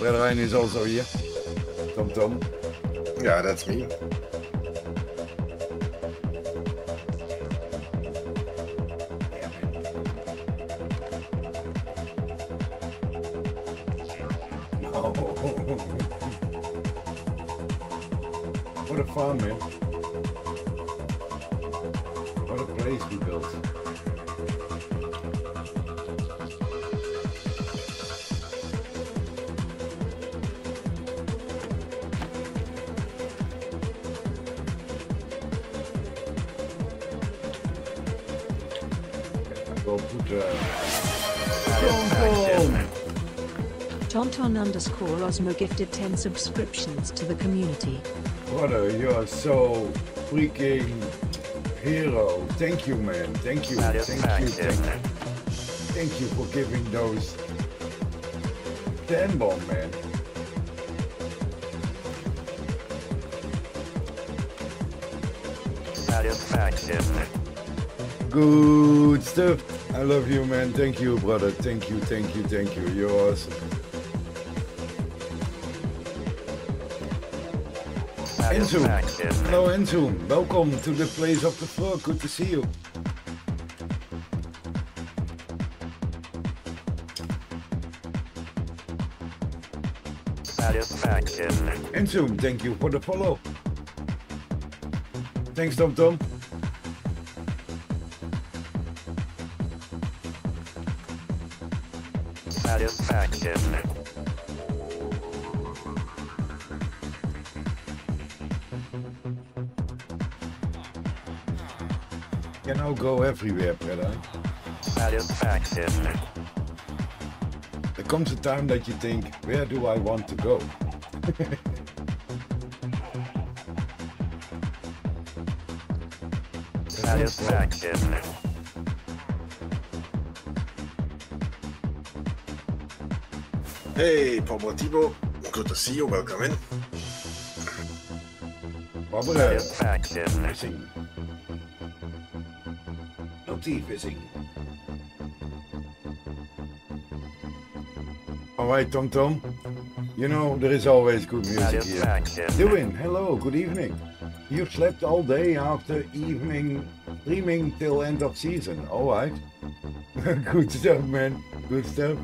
Yeah, Bredrein is also here. Tom Tom. Yeah, that's me. Underscore Osmo gifted 10 subscriptions to the community. Brother, you are so freaking hero. Thank you, man. Thank you. Thank you. Satisfaction. Thank, thank you for giving those 10 bomb, man. Satisfaction. Good stuff. I love you, man. Thank you, brother. Thank you, thank you, thank you. You're awesome. Enzo. Hello, Enzo. Welcome to the place of the floor. Good to see you. Satisfaction. Enzo, thank you for the follow. Thanks, Tom Tom. Satisfaction. You now go everywhere, brother. Satisfaction. Er there comes a time that you think, where do I want to go? Satisfaction. Hey, Pomotibo. Good to see you. Welcome in. Barbara, Satisfaction. Fishing. No tea. All right, Tom Tom. You know there is always good music here. Satisfaction. Dewin, hello, good evening. You slept all day after evening streaming till end of season. All right. good stuff, man. Good stuff.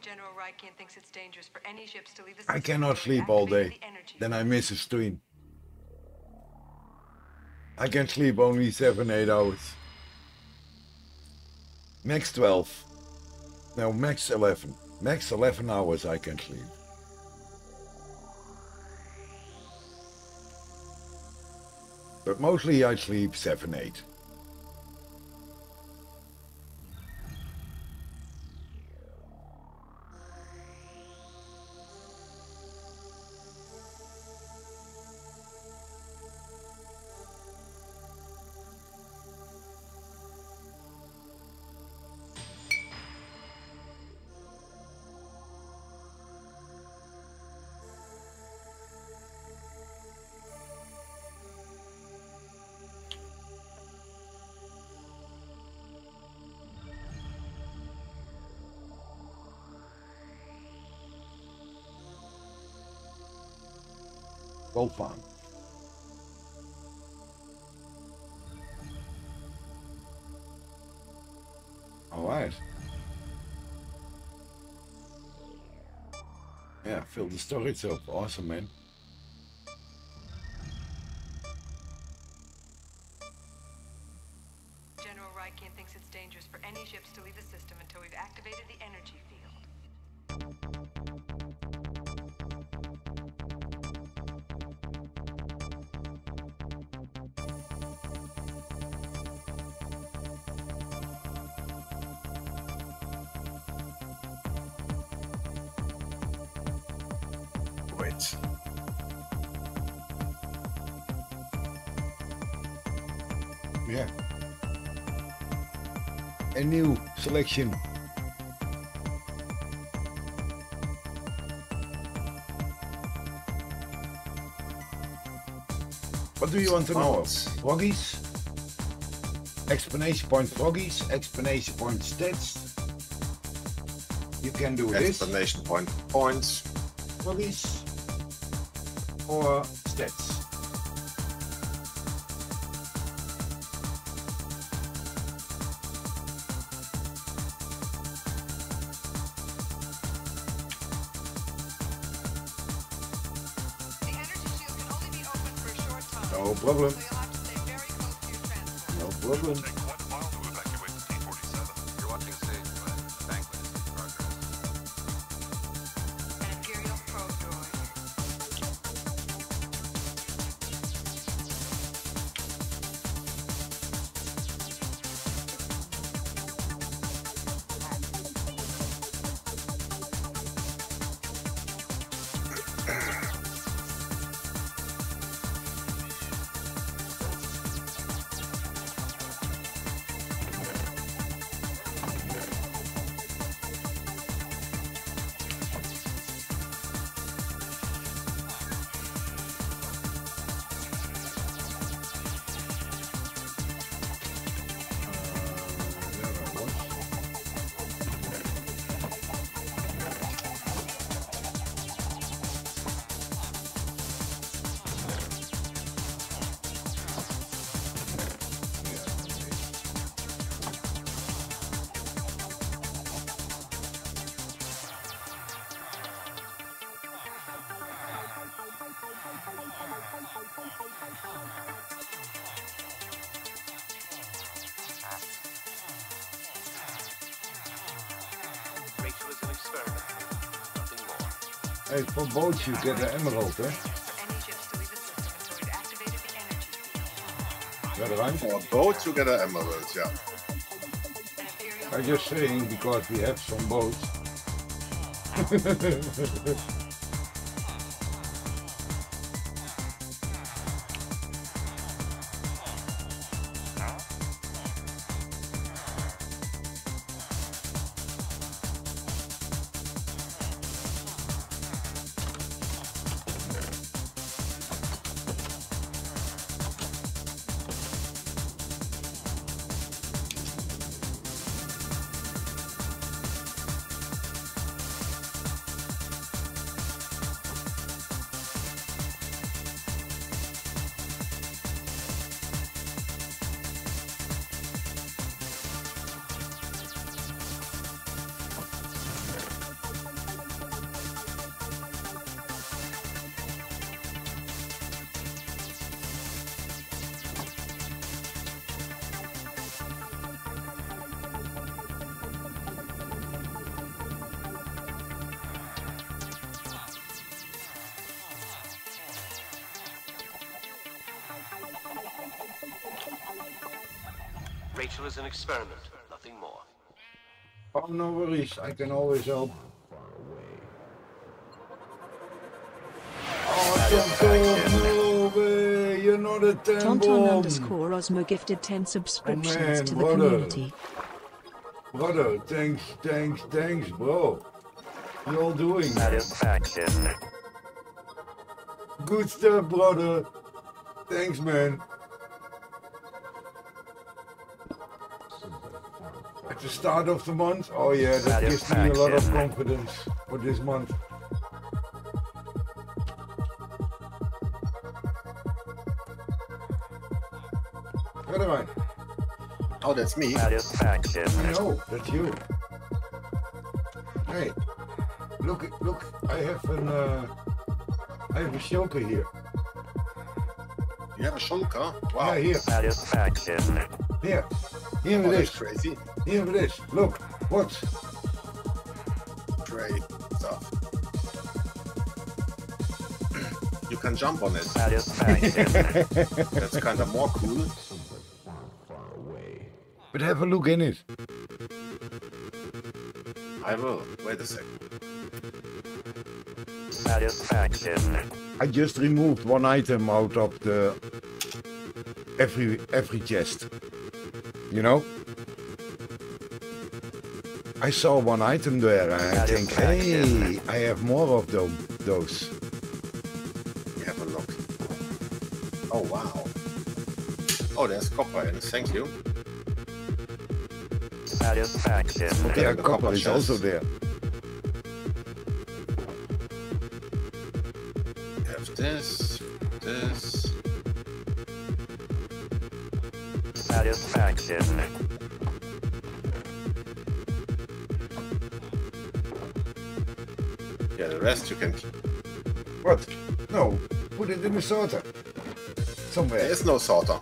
General Rieekan thinks it's dangerous for any ships to leave the I cannot sleep all activated day. The Then I miss a stream. I can sleep only seven, eight hours. Max 12. No, max 11. Max 11 hours I can sleep. But mostly I sleep 7, 8. The storage up. Awesome, man. New selection. What do you want to know? Woggies? Explanation point froggies, explanation point stats. You can do this, Explanation point points. froggies, or transport. No problem. System until we've activated the energy field. Is that right? For a boat, you get an emerald, yeah. I'm just saying because we have some boats. an experiment. Nothing more. Oh, no worries. I can always help. Oh, Tom, no way. You're not a ten Tonton bomb. underscore Osmo gifted 10 subscriptions man, to the brother. community. Brother, thanks, thanks, thanks, bro. You're all doing Satisfaction. good stuff, brother. Thanks, man. Start of the month, oh yeah, that gives me a lot of Satisfaction. confidence for this month. Where am I? Oh, that's me. Satisfaction. No, that's you. Hey, look, look, I have an, uh, I have a shulker here. You have a shulker? Wow. Yeah, here, Satisfaction. here. Here Oh, it that's is. crazy. Here it is. Look, watch. Great stuff. You can jump on it. Satisfaction. That's kind of more cool. But have a look in it. I will. Wait a second. Satisfaction. I just removed one item out of the every every chest. You know? I saw one item there and I think, hey, I have more of them, those. Have a look. Oh, wow. Oh, there's copper in it. Thank you. satisfaction. Yeah, copper is also there. We have this, this. You can. What? No, put it in the sorter. Somewhere. There is no sorter.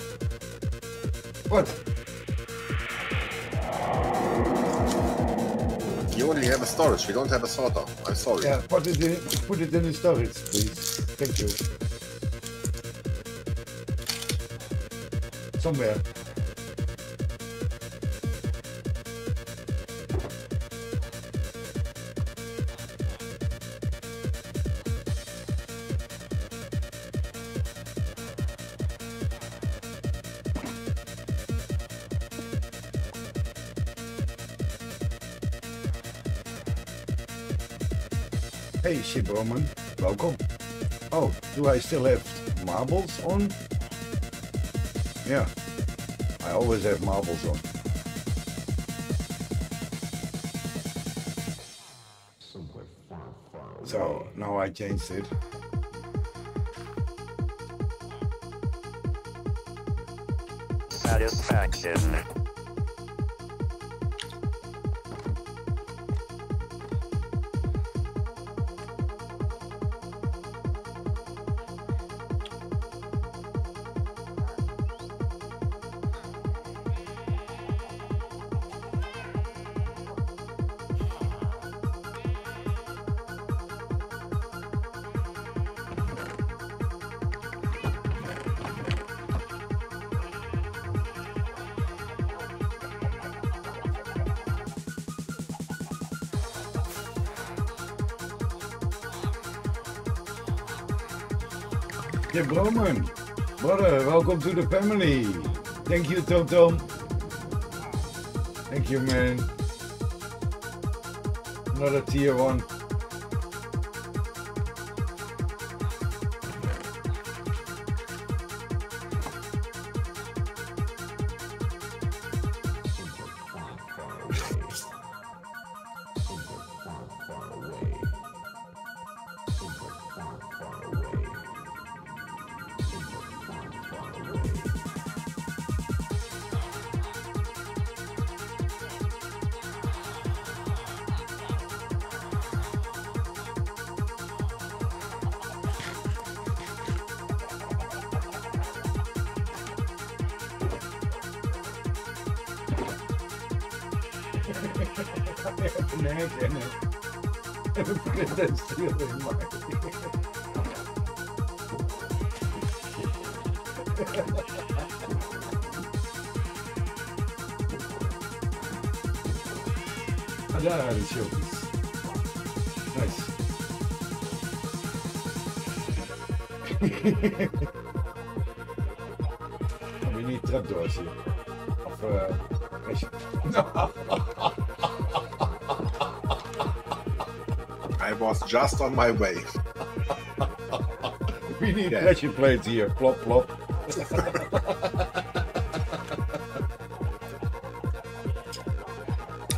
What? You only have a storage, we don't have a sorter. I'm sorry. Yeah, put it in, put it in the storage, please. Thank you. Somewhere. Hey, Shibroman, welcome. Oh, do I still have marbles on? Yeah, I always have marbles on. So now I changed it. Satisfaction. Jim Broman, brother, welcome to the family. Thank you, Tom. Thank you, man. Another tier one. We need trapdoors hier. Of, uh, I was just on my way. we need Yeah. pressure plates here. Plop, plop.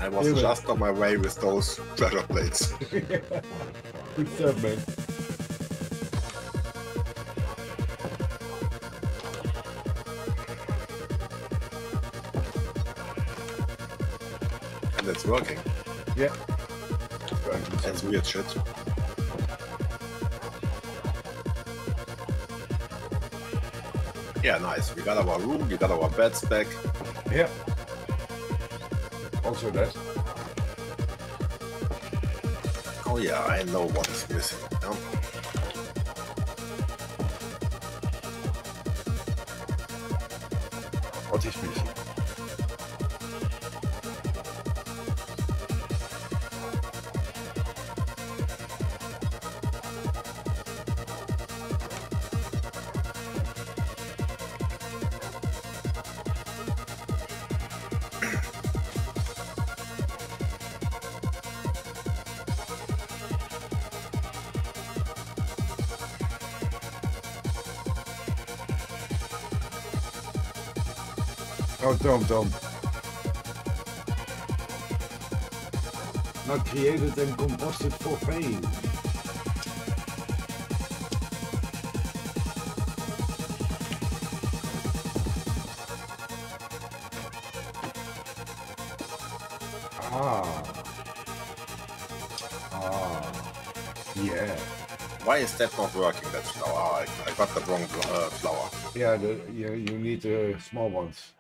I was Anyway. just on my way with those pressure plates. Good stuff, man. Working. Yeah. That's weird shit. Yeah, nice. We got our room, we got our beds back. Yeah. Also that. Oh yeah, I know what is missing. yeah. Tom, Tom. not created and composted for fame. Ah. Ah. Yeah. Why is that not working, that flower? I, I got the wrong uh, flower. Yeah, the, you, you need the small ones.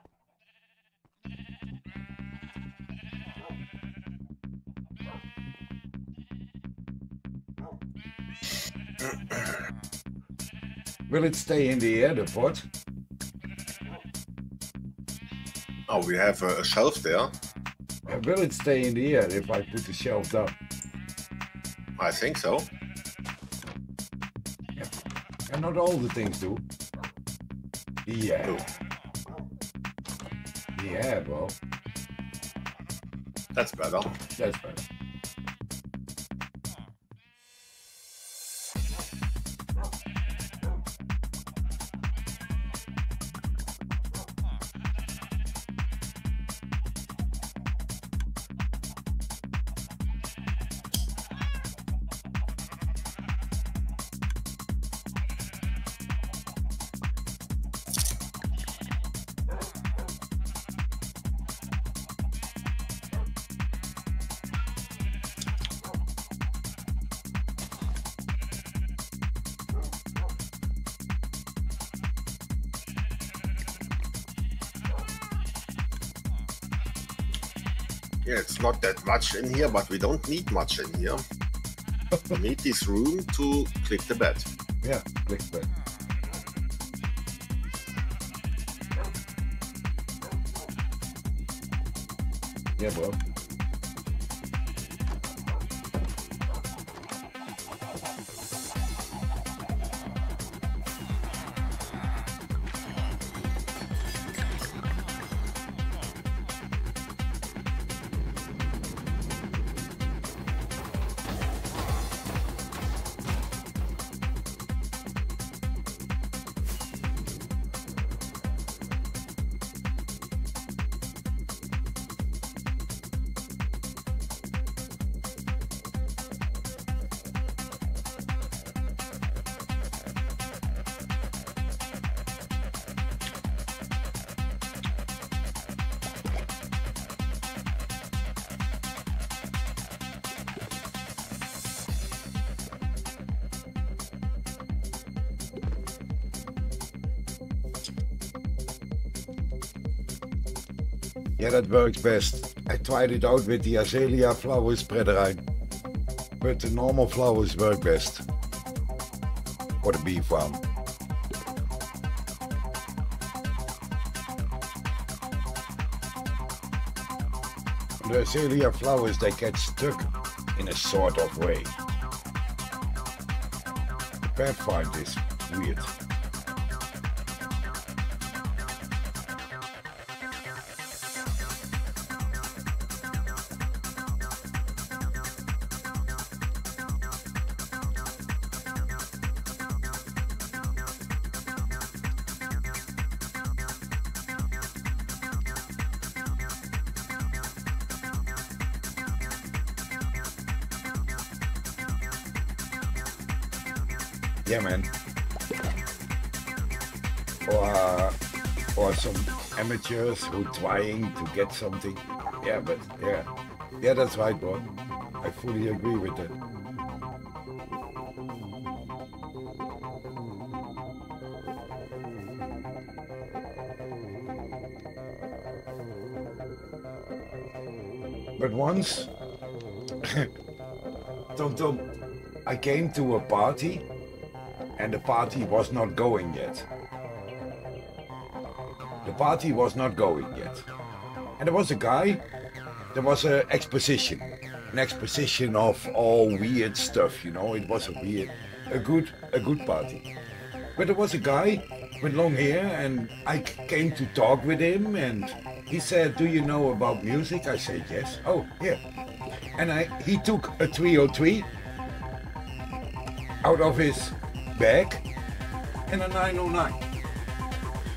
Will it stay in the air, the pot? Oh, we have a, a shelf there. Uh, will it stay in the air if I put the shelf down? I think so. And not all the things do. Not that much in here, but we don't need much in here. we need this room to click the bed. Yeah, click bed. Yeah, bro. That works best. I tried it out with the azalea flower spreader, but the normal flowers work best for the bee farm. The azalea flowers, they get stuck in a sort of way. The pathfinder is weird. Amateurs who trying to get something. Yeah, but yeah, yeah, that's right, bro. I fully agree with that. But once, Tom Tom, I came to a party and the party was not going yet. Party was not going yet. And there was a guy, there was an exposition, an exposition of all weird stuff, you know, it was a weird, a good, a good party. But there was a guy with long hair and I came to talk with him and he said, do you know about music? I said, yes. Oh, yeah. And I, he took a 303 out of his bag and a 909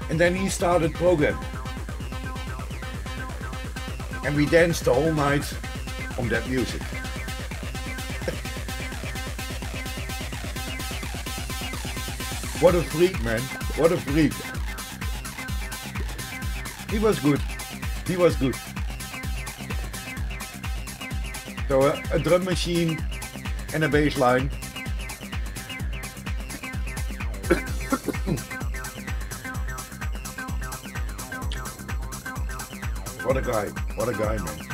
and then he started programming. And we danced the whole night on that music. what a freak, man. What a freak. He was good. He was good. So a, a drum machine and a bass line What a guy, man.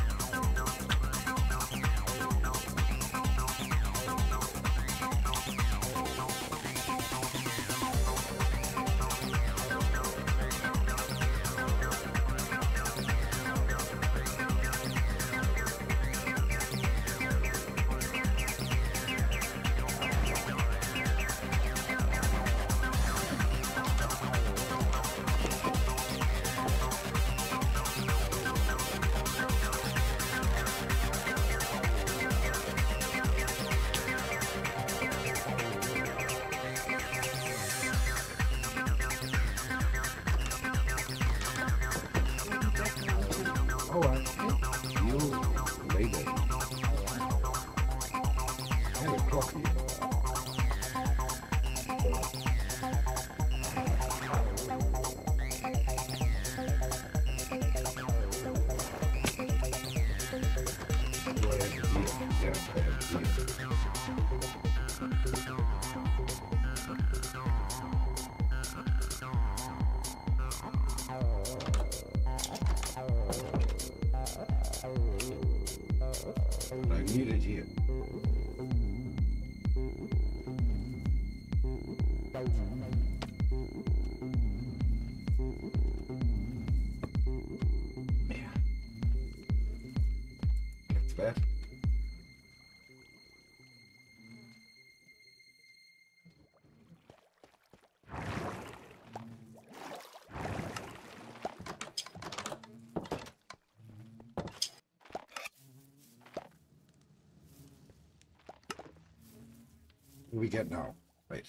Get now? Wait.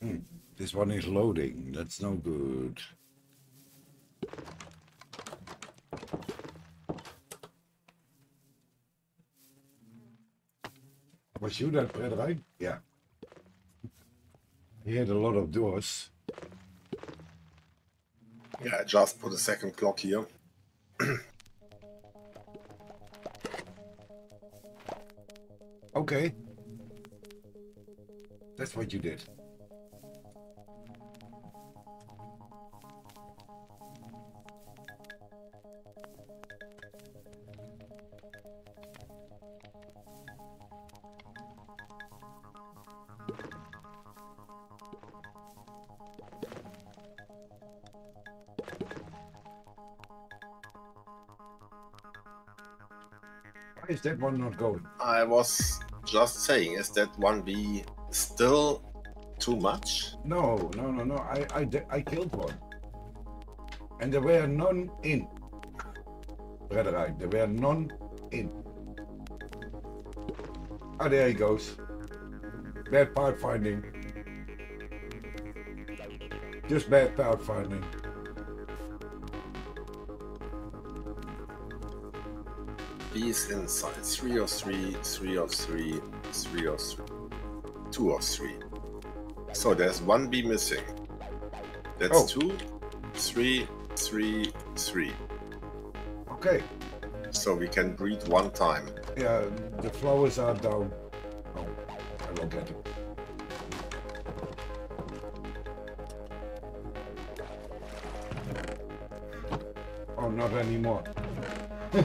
Hmm, This one is loading. That's no good. Was you that right Yeah. He had a lot of doors. Yeah, I just put a second clock here. You did. Why is that one not going? I was just saying, is that 1 bee still too much? No, no, no, no. I, I, I killed one. And there were none in. Frederik, there were none in. Ah, there he goes. Bad pathfinding. Just bad part finding. Bee inside. 3 or 3, 3 or 3, 3 or 3, 2 or 3. So there's 1 bee missing. That's Oh. two, three, three, three. Okay. So we can breed one time. Yeah, the flowers are down. Oh, I will get it. Oh, not anymore. Let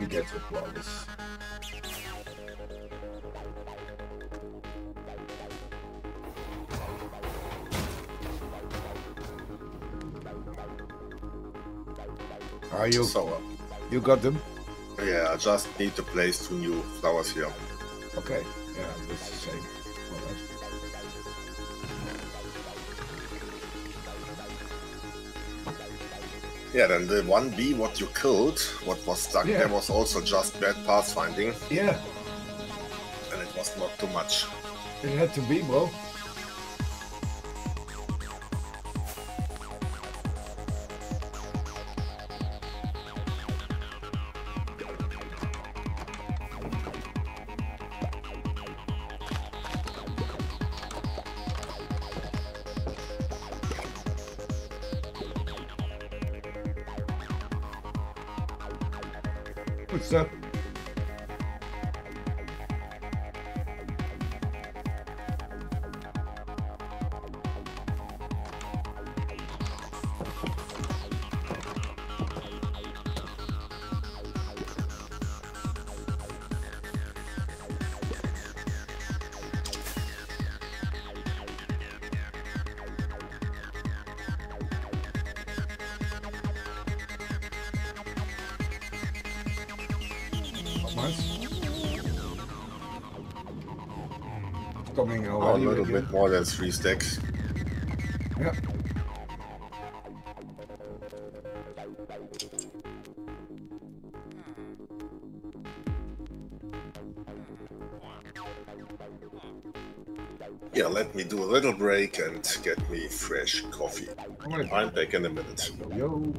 me get the flowers. Are you? So, uh, You got them? yeah, I just need to place two new flowers here. Okay. Yeah, that's the same. Yeah, then the 1 bee, what you killed, what was stuck Yeah. there was also just bad pathfinding, Yeah, and it was not too much. it had to be, bro. Already. little with you. bit more than three stacks. Yeah. Yeah, let me do a little break and get me fresh coffee. I'm back in a minute. Yo.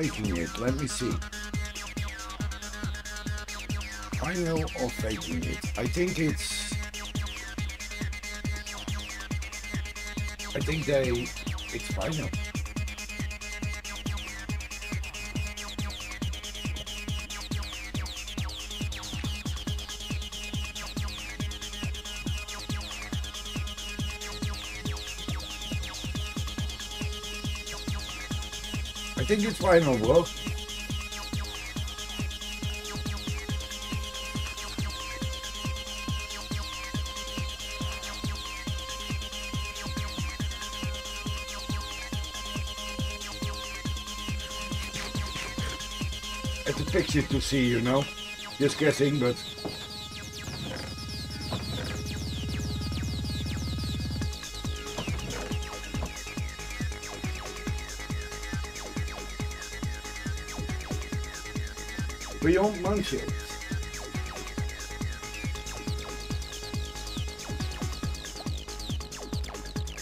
Faking it? Let me see. Final or faking it? I think it's. I think they. It's final. It's a picture to see, you know. Just guessing, but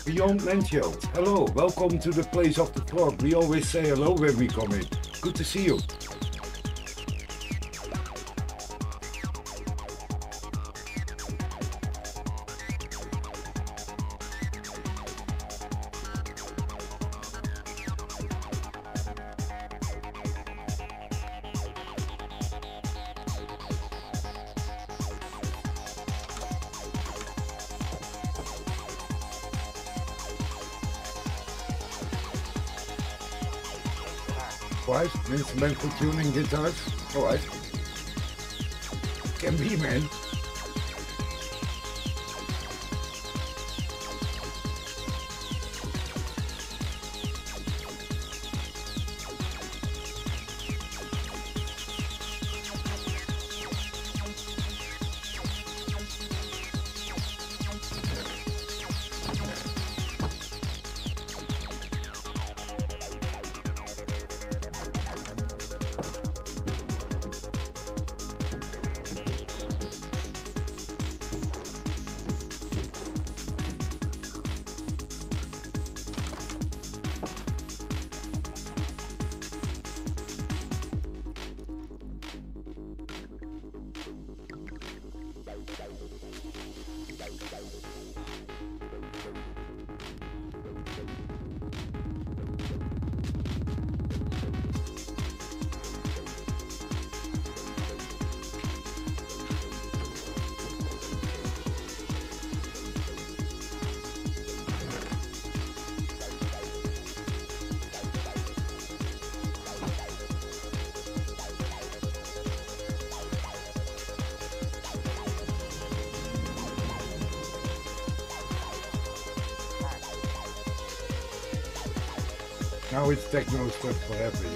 Beyond Mansfield. Hello, welcome to the place of the frog. We always say hello when we come in. Good to see you. Instrumental tuning guitars. It's techno stuff forever,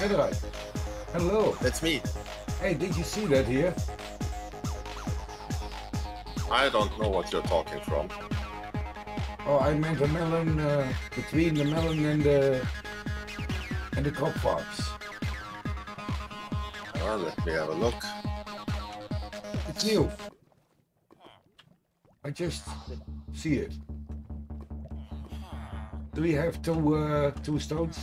Hello. That's me. Hey, did you see that here? I don't know what you're talking from. Oh, I meant the melon uh, between the melon and the and the crop farms. Well, let me have a look. It's new. I just see it. Do we have two uh, two stones?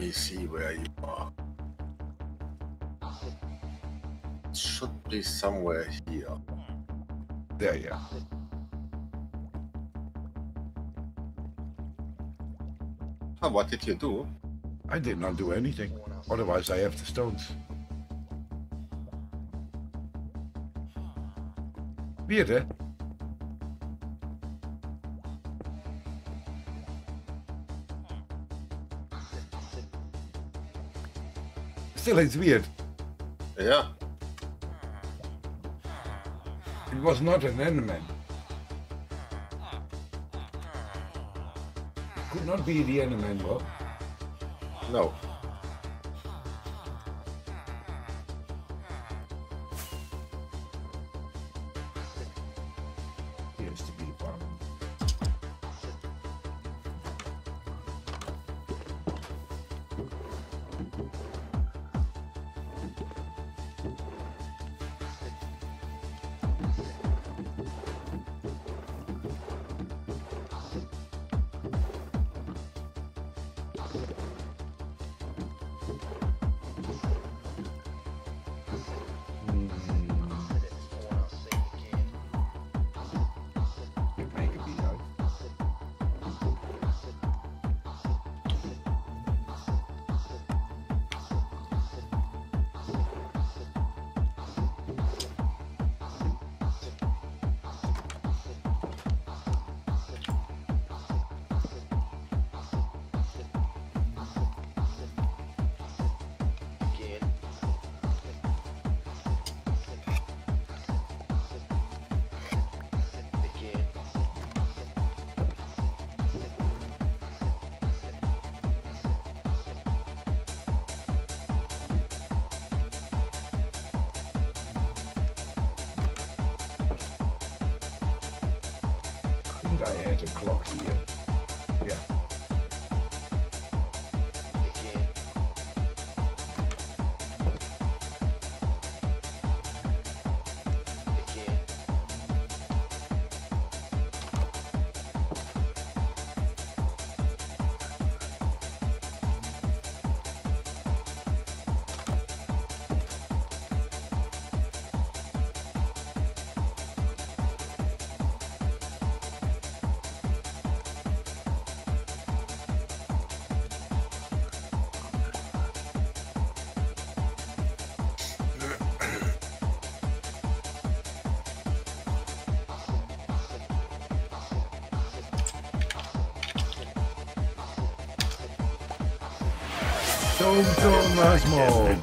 Me see where you are. It should be somewhere here. There, yeah. Oh, what did you do? I did not do anything. Otherwise, I have the stones. Weird, hè? Eh? Still, it's weird. Yeah. It was not an Enderman. Could not be the Enderman, bro. No.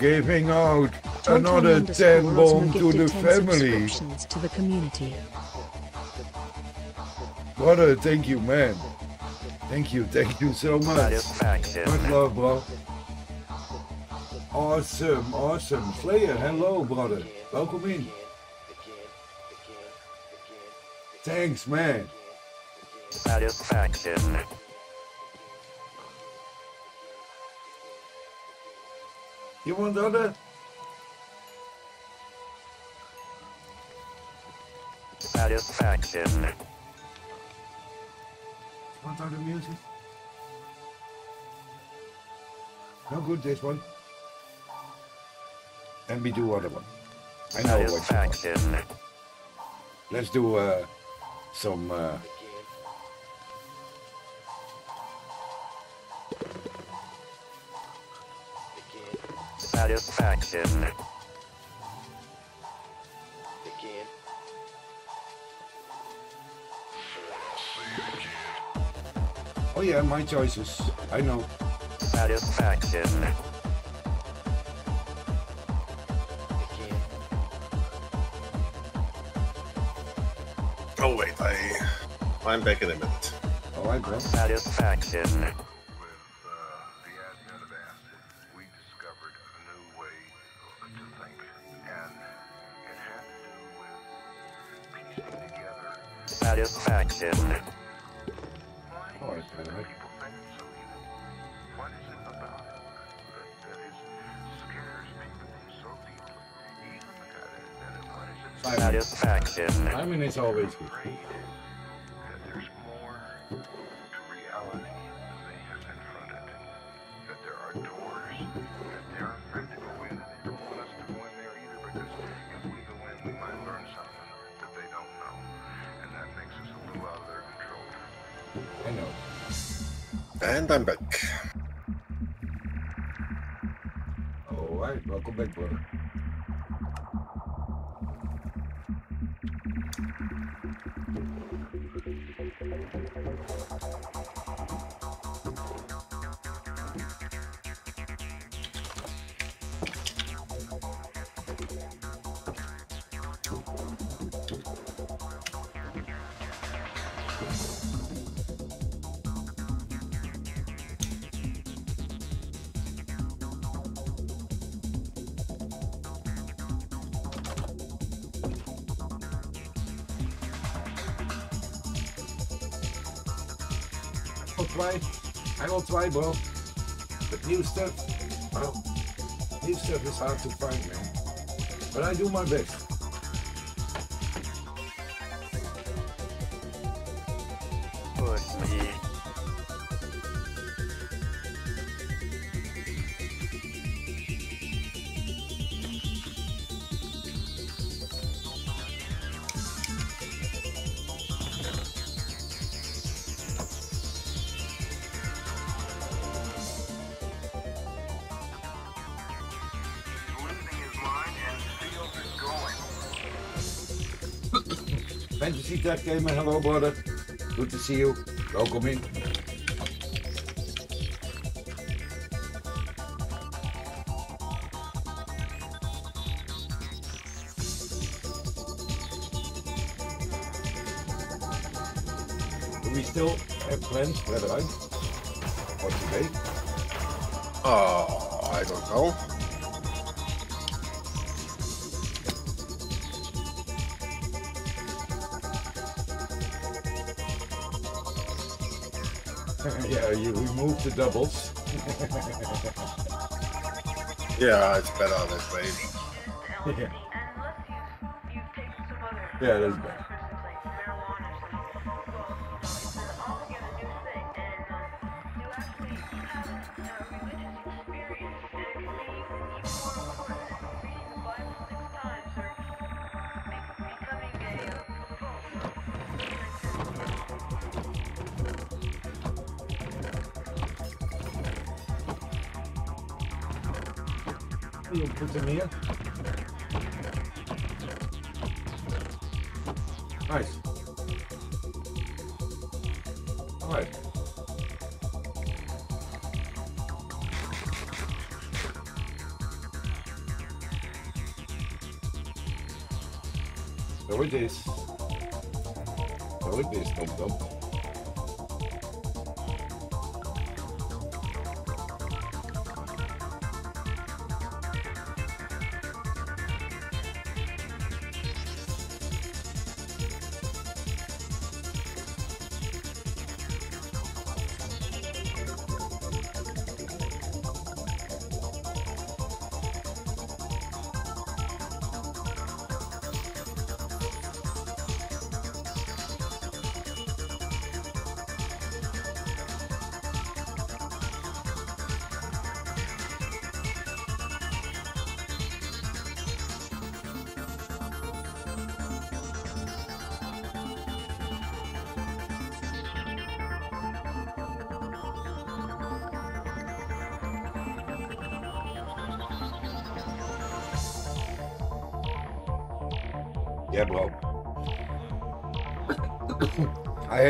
Giving out Tonton another underscore 10 bomb to the 10 family. to the community. Brother, thank you, man. Thank you, thank you so much. Satisfaction. Much love, bro. Awesome, awesome. Slayer, hello, brother. Welcome in. Thanks, man. Satisfaction. You want other? Satisfaction. Want other music? No good, this one. And we do other one. I know what you want. Satisfaction. Let's do uh, some. Uh, Satisfaction. oh yeah, my choices. I know. Satisfaction. Oh wait, I I'm back in a minute. All right, bro. Satisfaction. Satisfaction. All right, all right. Five minutes. Five minutes always good. I why, bro. But new stuff, well, new stuff is hard to find, man. But I do my best. Tech Gamer, hello, brother. Good to see you. Welcome in. Do we still have plans for the ride? For today? Oh, I don't know. Remove the doubles. Yeah, it's better that way. yeah. Yeah, that's All right. So it is. So it is, Tom Tom.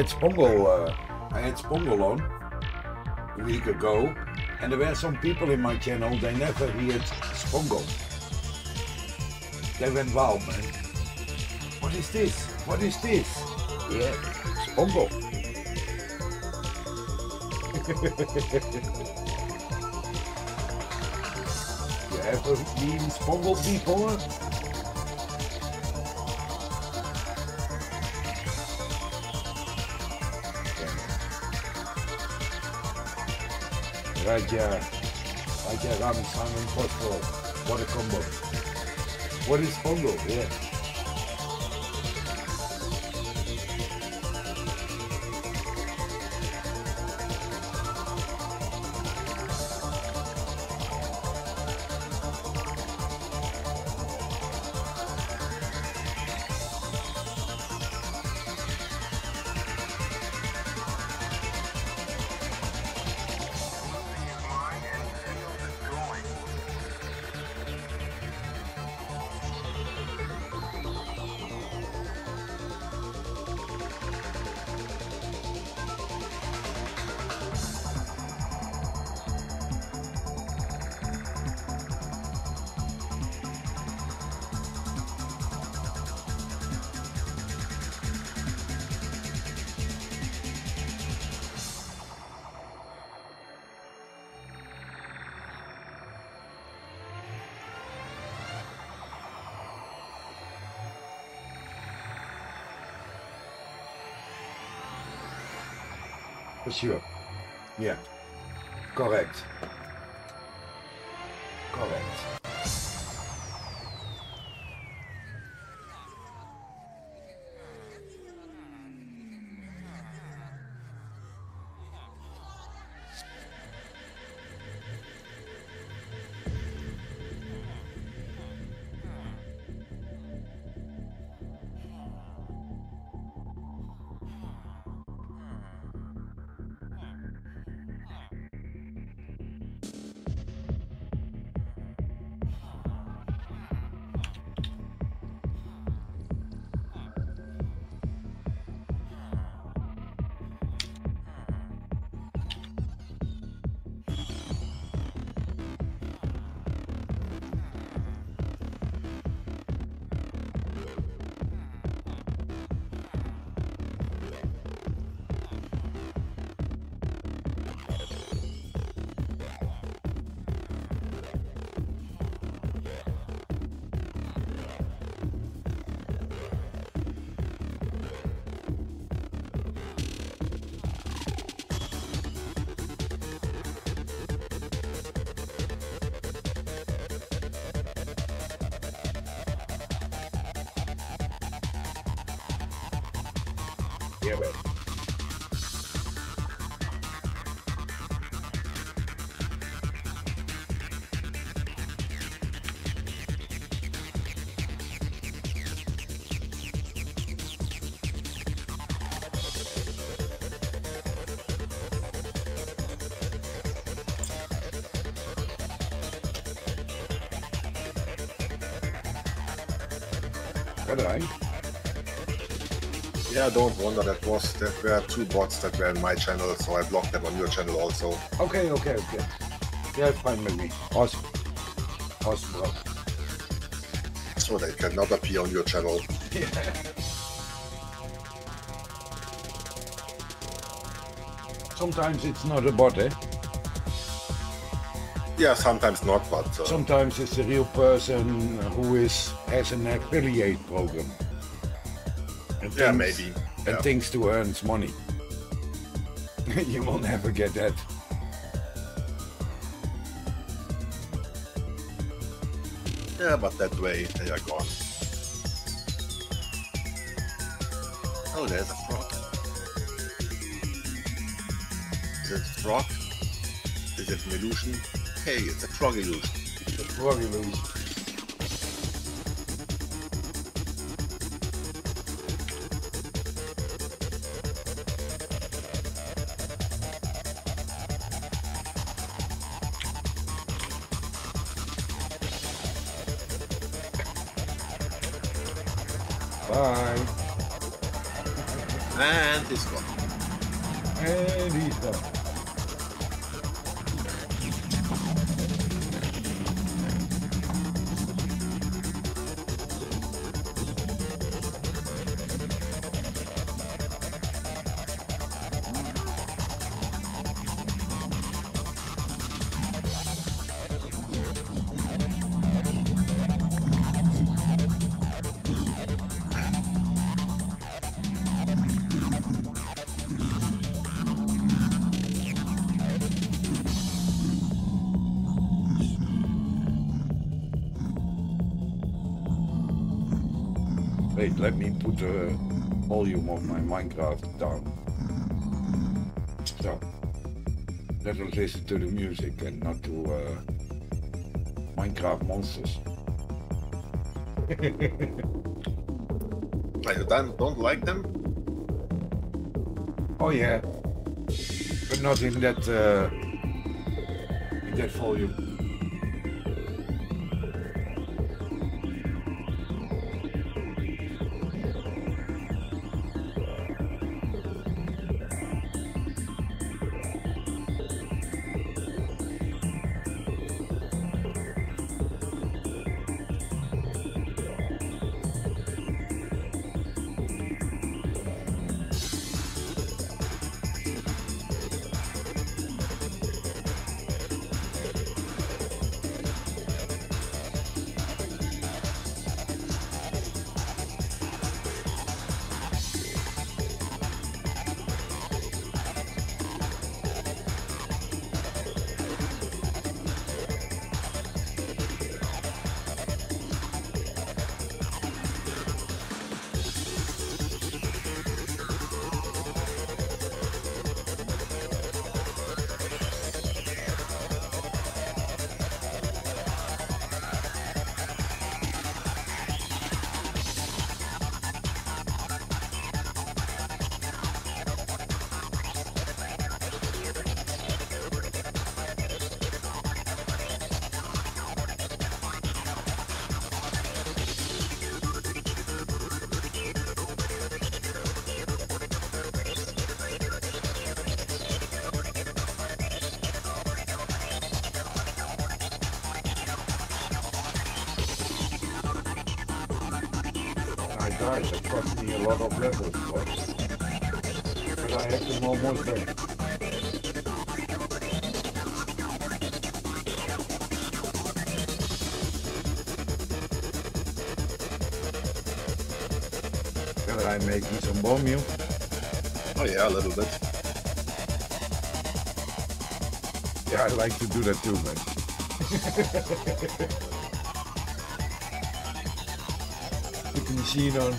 Had Shpongle, uh, I had Shpongle on a week ago, and there were some people in my channel, they never heard Shpongle. They went, wow, man. What is this? What is this? Yeah, Bongo. you ever been before? Raja, Raja Ram Simon Posford. What a combo. What is Shpongle? Yeah. Sure. Yeah. Correct. Yeah, don't wonder. That was that were two bots that were in my channel, so I blocked them on your channel also. Okay, okay, okay. Yeah, fine with me. Awesome. Awesome, bro. So they cannot appear on your channel. Sometimes it's not a bot, eh? Yeah, sometimes not, but uh, Sometimes it's a real person who is has an affiliate program. Yeah, maybe. And things to earn money. you will never get that. yeah, but that way they are gone. Oh, there's a frog. Is it a frog? Is it an illusion? Hey, it's a frog illusion. The frog illusion. Of my Minecraft down. So, let us listen to the music and not to uh, Minecraft monsters. I don't, don't like them? oh yeah, but not in that uh, in that volume. Guys, it cost me a lot of levels, but, I have them almost done. Can I make me some bone meal? Oh yeah, a little bit. Yeah, I like to do that too, man. machine on.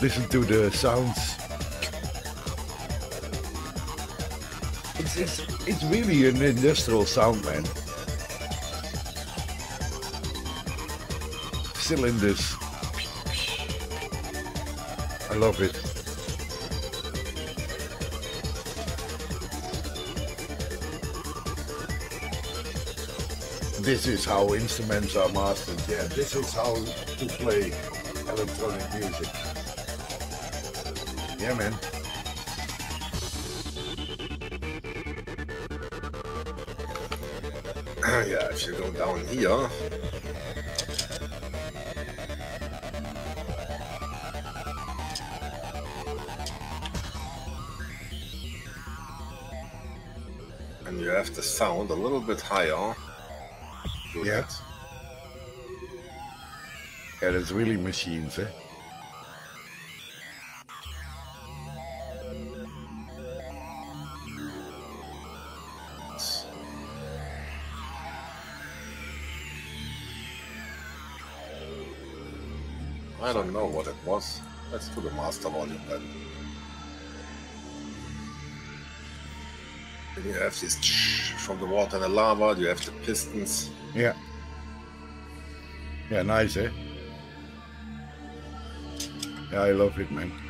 Listen to the sounds. It's, it's, it's really an industrial sound, man. Cylinders. I love it. This is how instruments are mastered. Yeah, this is how to play electronic music. Yeah, man. yeah, if you go down here, and you have the sound a little bit higher. That's really machines, eh? I don't know what it was. Let's do the master volume then. Then you have this from the water and the lava, you have the pistons. Yeah. Yeah, nice, eh? I love it, man.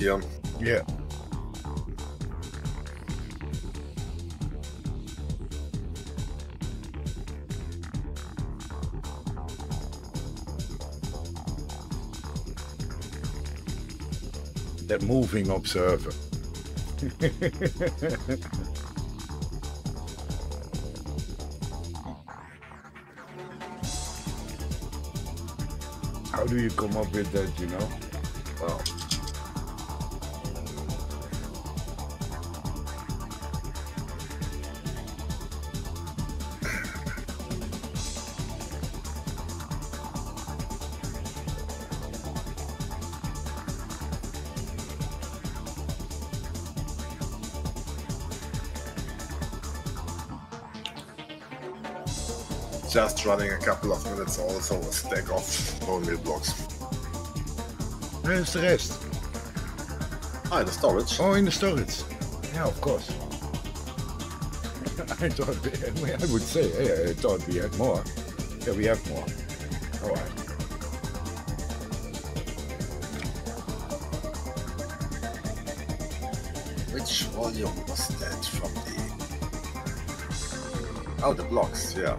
Yeah. That moving observer. How do you come up with that, you know? Just running a couple of minutes also a stack of bone meal blocks. where's the rest? Ah, the storage. Oh, in the storage. Yeah, of course. I thought we- I would say, hey, I thought we had more. Yeah, we have more. All right. Which volume was that from the... Oh, the blocks. Yeah,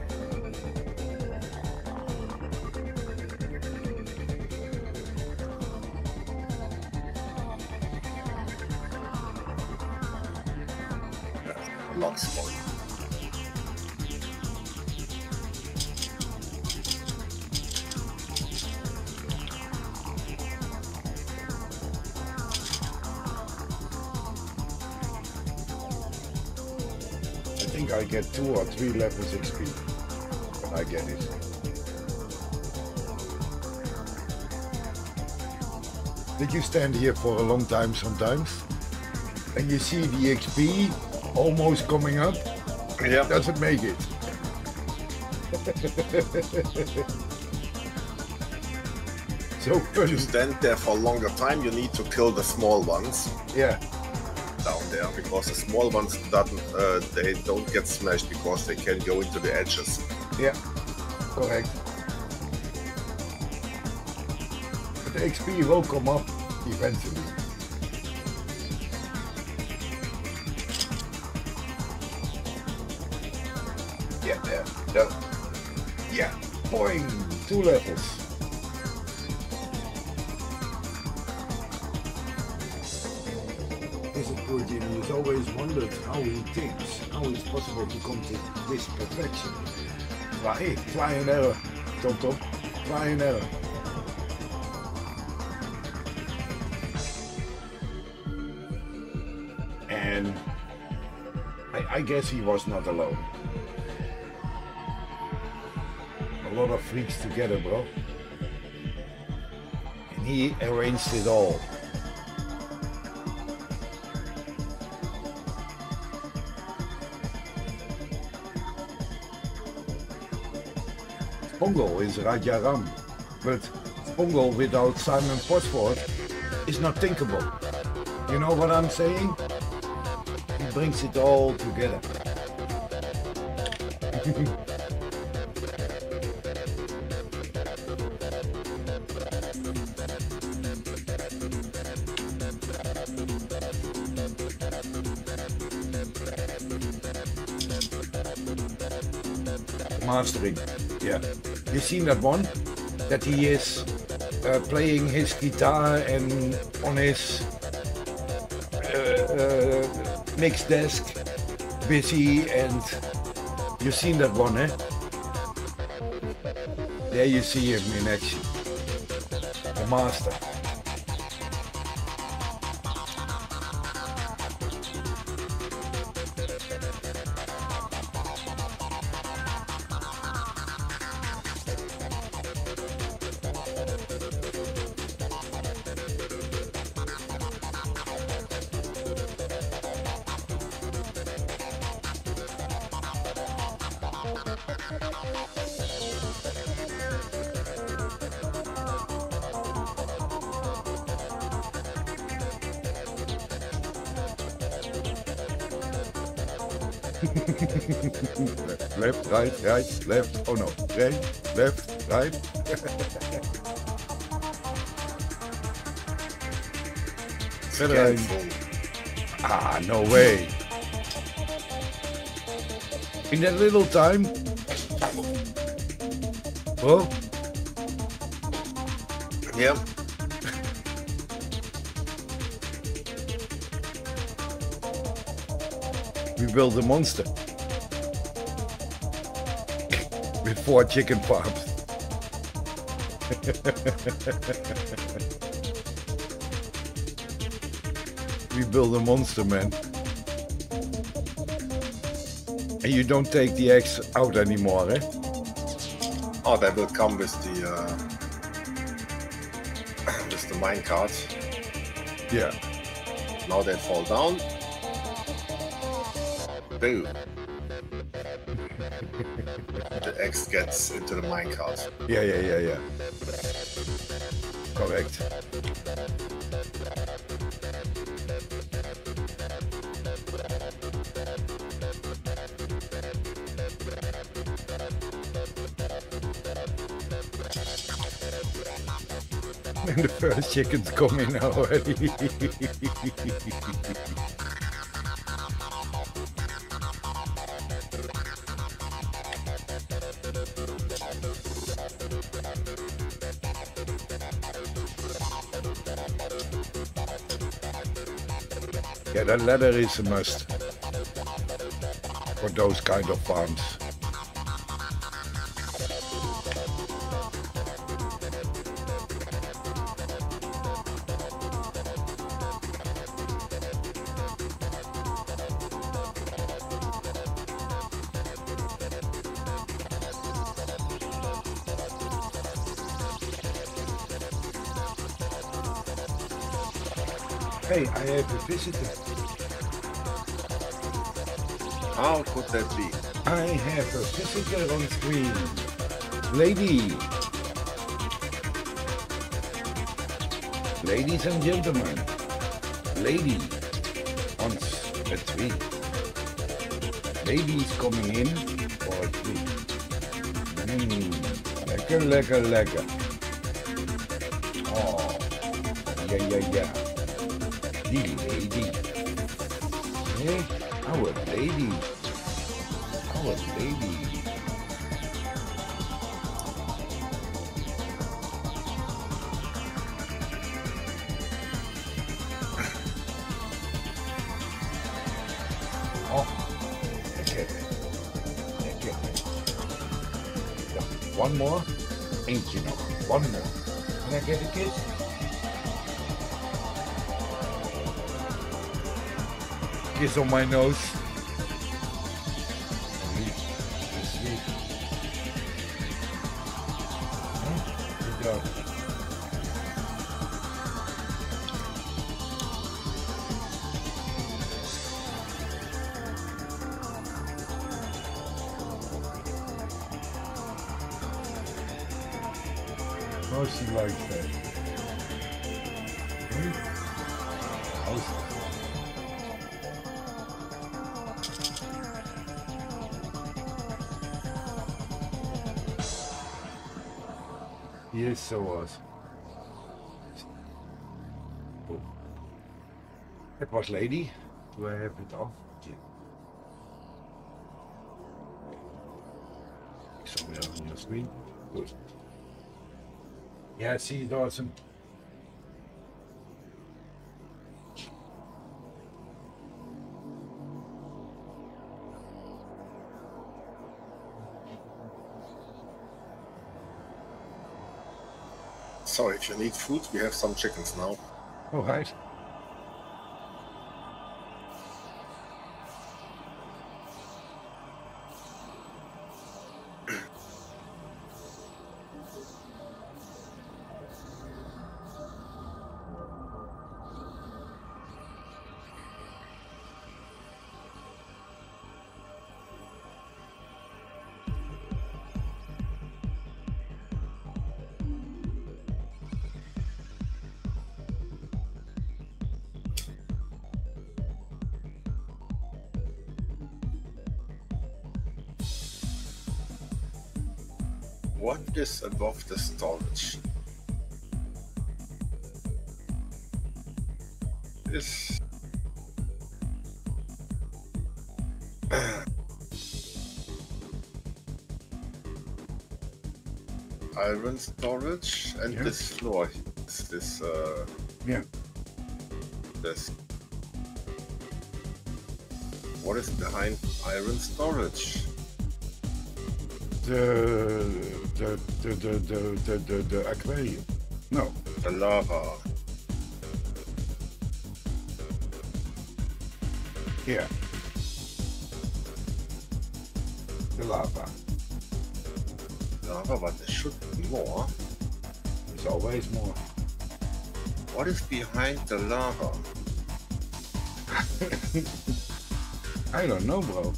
get two or three levels XP when I get it. Did you stand here for a long time sometimes? And you see the XP almost coming up? Yeah. Doesn't make it. so If you stand there for a longer time, you need to kill the small ones yeah. Because the small ones doesn't uh, they don't get smashed because they can go into the edges. Yeah, correct. The XP will come up this perfection. Try, try and error. Try and error. And I, I guess he was not alone. A lot of freaks together, bro. And he arranged it all. Shpongle is Rajaram, but Shpongle without Simon Posford is not thinkable. You know what I'm saying? He brings it all together. Mastering, yeah. You seen that one? That he is uh, playing his guitar and on his uh, uh, mix desk, busy, and you seen that one, eh? There you see him in action. The master. Right, left, right. Verder Ah, no way. In that little time. Oh, Yeah. we built a monster. Four chicken pops. we build a monster, man. And you don't take the eggs out anymore, eh? Oh, that will come with the uh, with the minecart. Yeah. Now they fall down. Boom. Gets into the minecart. Yeah, yeah, yeah, yeah. Correct. And the first chicken's coming already. ladder is a must for those kind of farms. Lady. Ladies and gentlemen. Lady on a tree. Lady is coming in for a tree. Mmm, lekker, lekker, lekker. Kiss on my nose. Lady. Do I have it off? Yeah. Somewhere on your screen. Good. Yeah, see, it's awesome. sorry, if you need food, we have some chickens now. All right. Is above the storage? Is iron storage and Yeah. this floor is this uh Yeah. this what is behind iron storage? The the the the the, the, the, the aquarium. No. The lava. Yeah. The lava. Lava, but there should be more. There's always more. What is behind the lava? I don't know, bro.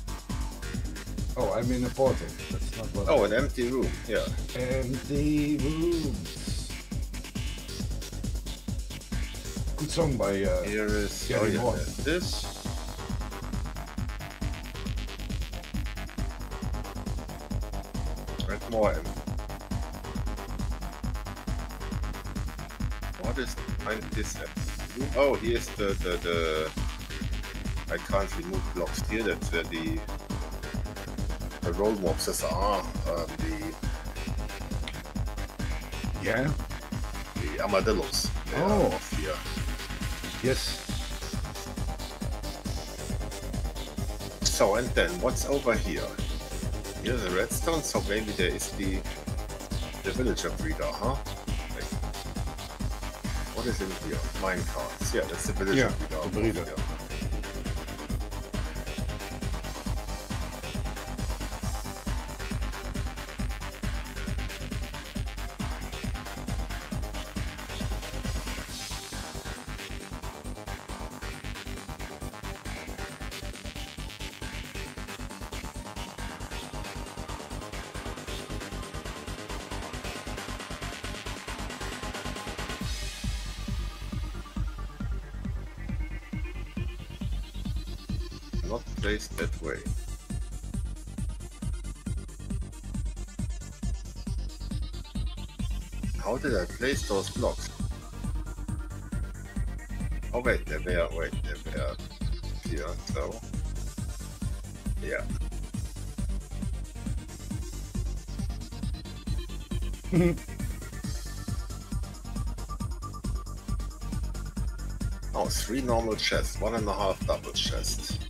Oh, I'm in a portal. That's not what. Oh, an empty room. Yeah. Empty rooms. Good song by. Uh, Here is Gary oh, yeah, this. And more empty. What is behind this empty room? Oh, here's the the the. I can't remove blocks here. That's where the the roll mobsters are. Um, the Yeah. the armadillos. Oh. here. Yes. So and then what's over here? Here's a redstone, so maybe there is the the villager breeder, huh? Like, what is in here? Mine cards. Yeah, that's the villager Yeah, breeder. the breeder. Yeah. Place those blocks? Oh wait, they were wait, they were here, so yeah. Oh, three normal chests, one and a half double chests.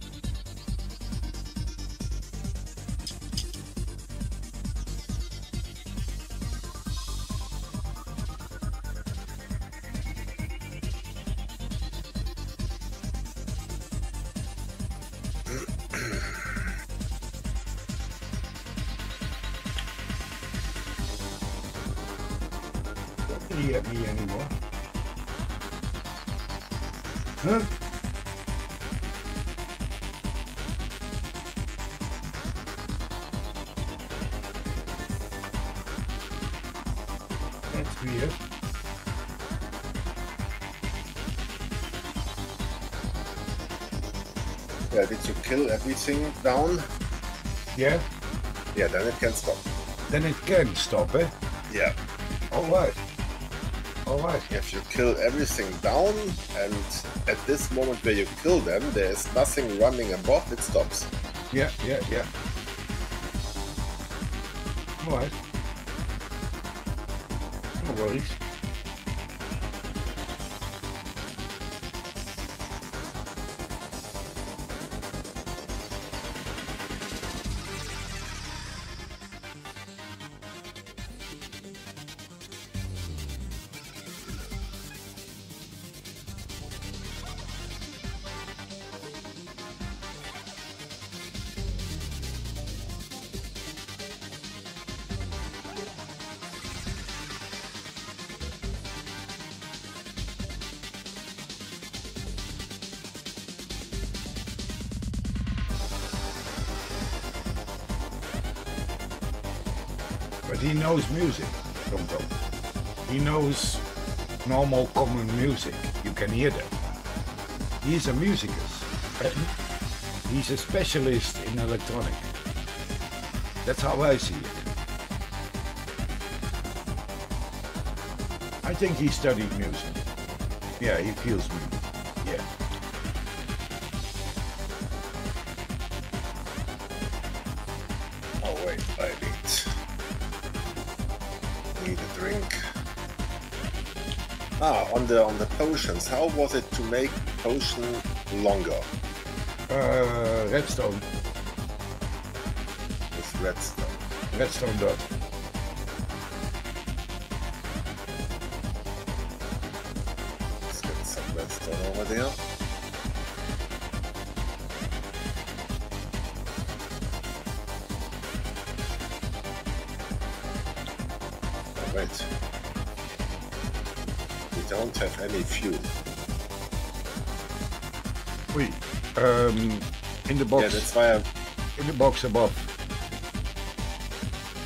Kill everything down? Yeah? Yeah, then it can stop. Then it can stop, eh? Yeah. Alright. Alright. If you kill everything down, and at this moment where you kill them, there is nothing running above, it stops. Yeah, yeah, yeah. Alright. No worries. Normal common music. You can hear that. He's a musicus. He's a specialist in electronic. That's how I see it. I think he studied music. Yeah, he feels music. On the on the potions. How was it to make potion longer Uh, redstone. with redstone? redstone dot. The box. Yeah, that's why I'm. In the box above.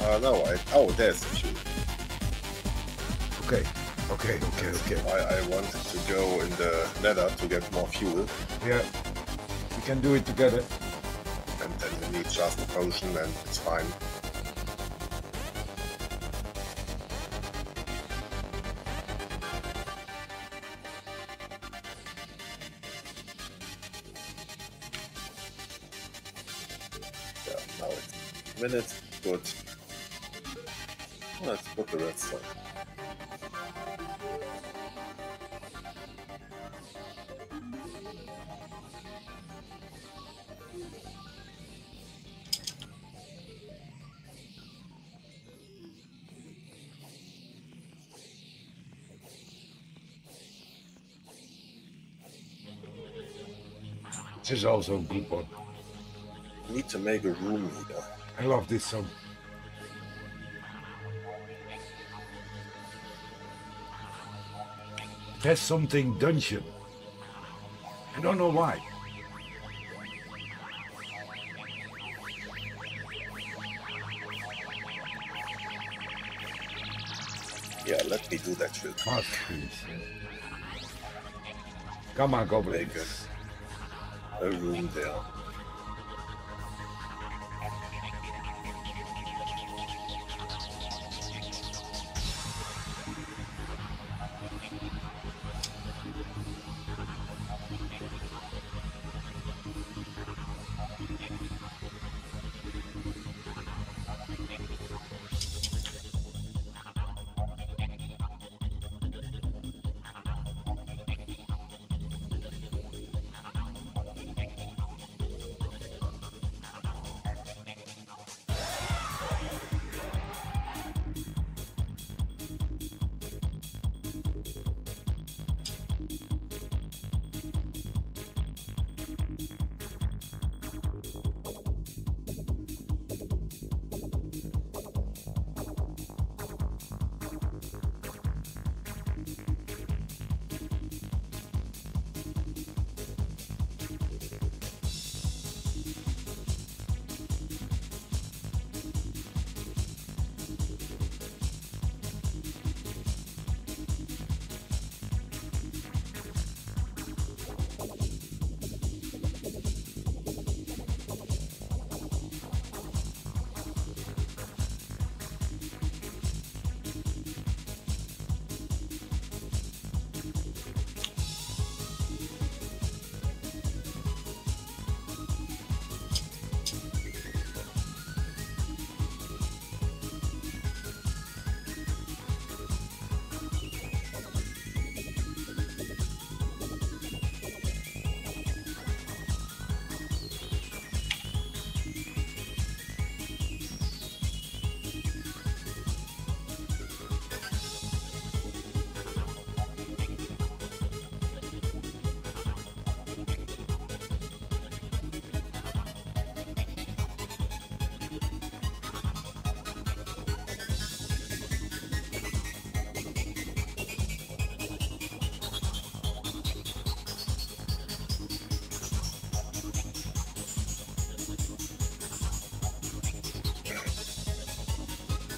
Uh, no, I. Oh, there's the fuel. Okay. Okay. Okay. Okay. I, I wanted to go in the nether to get more fuel, Yeah. We can do it together. and then we need just a potion, and it's fine. The redstone. This is also a good one. Need to make a room here. I love this song. Has something dungeon. I don't know why. Yeah, let me do that shit. This. Come on, Goblin. Make a, a room there.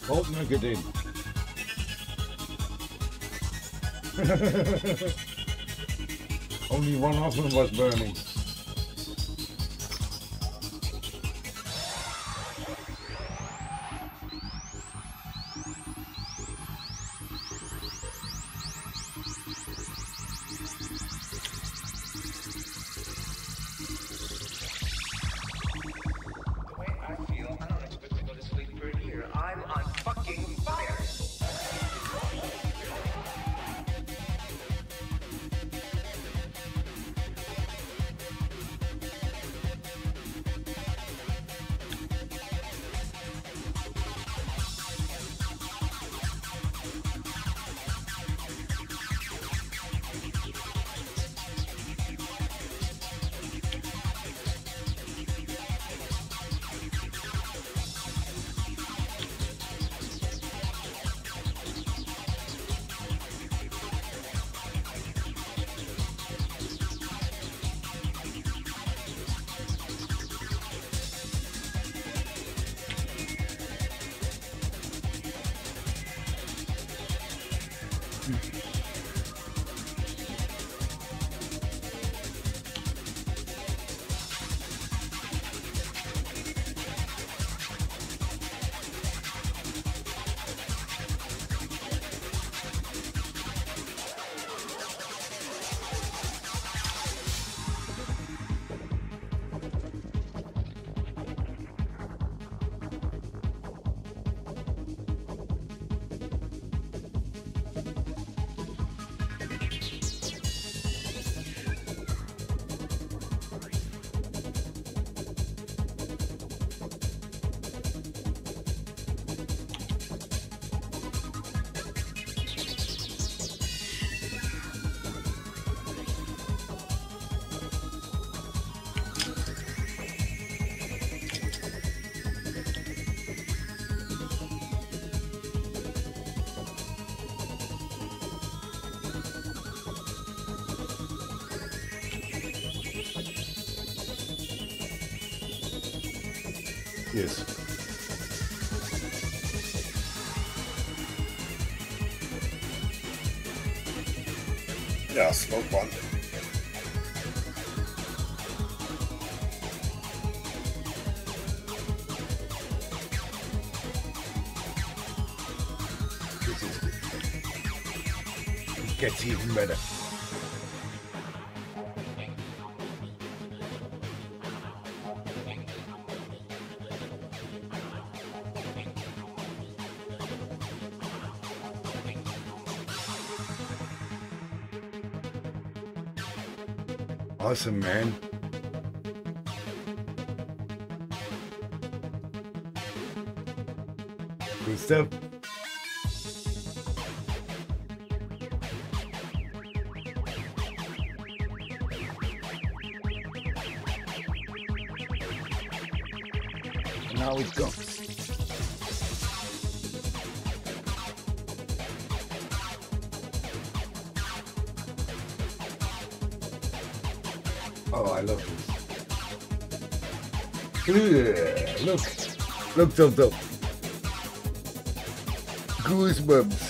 Nugget in. Only one of them was burning. Awesome, man. Look! look. Look, look. Goosebumps.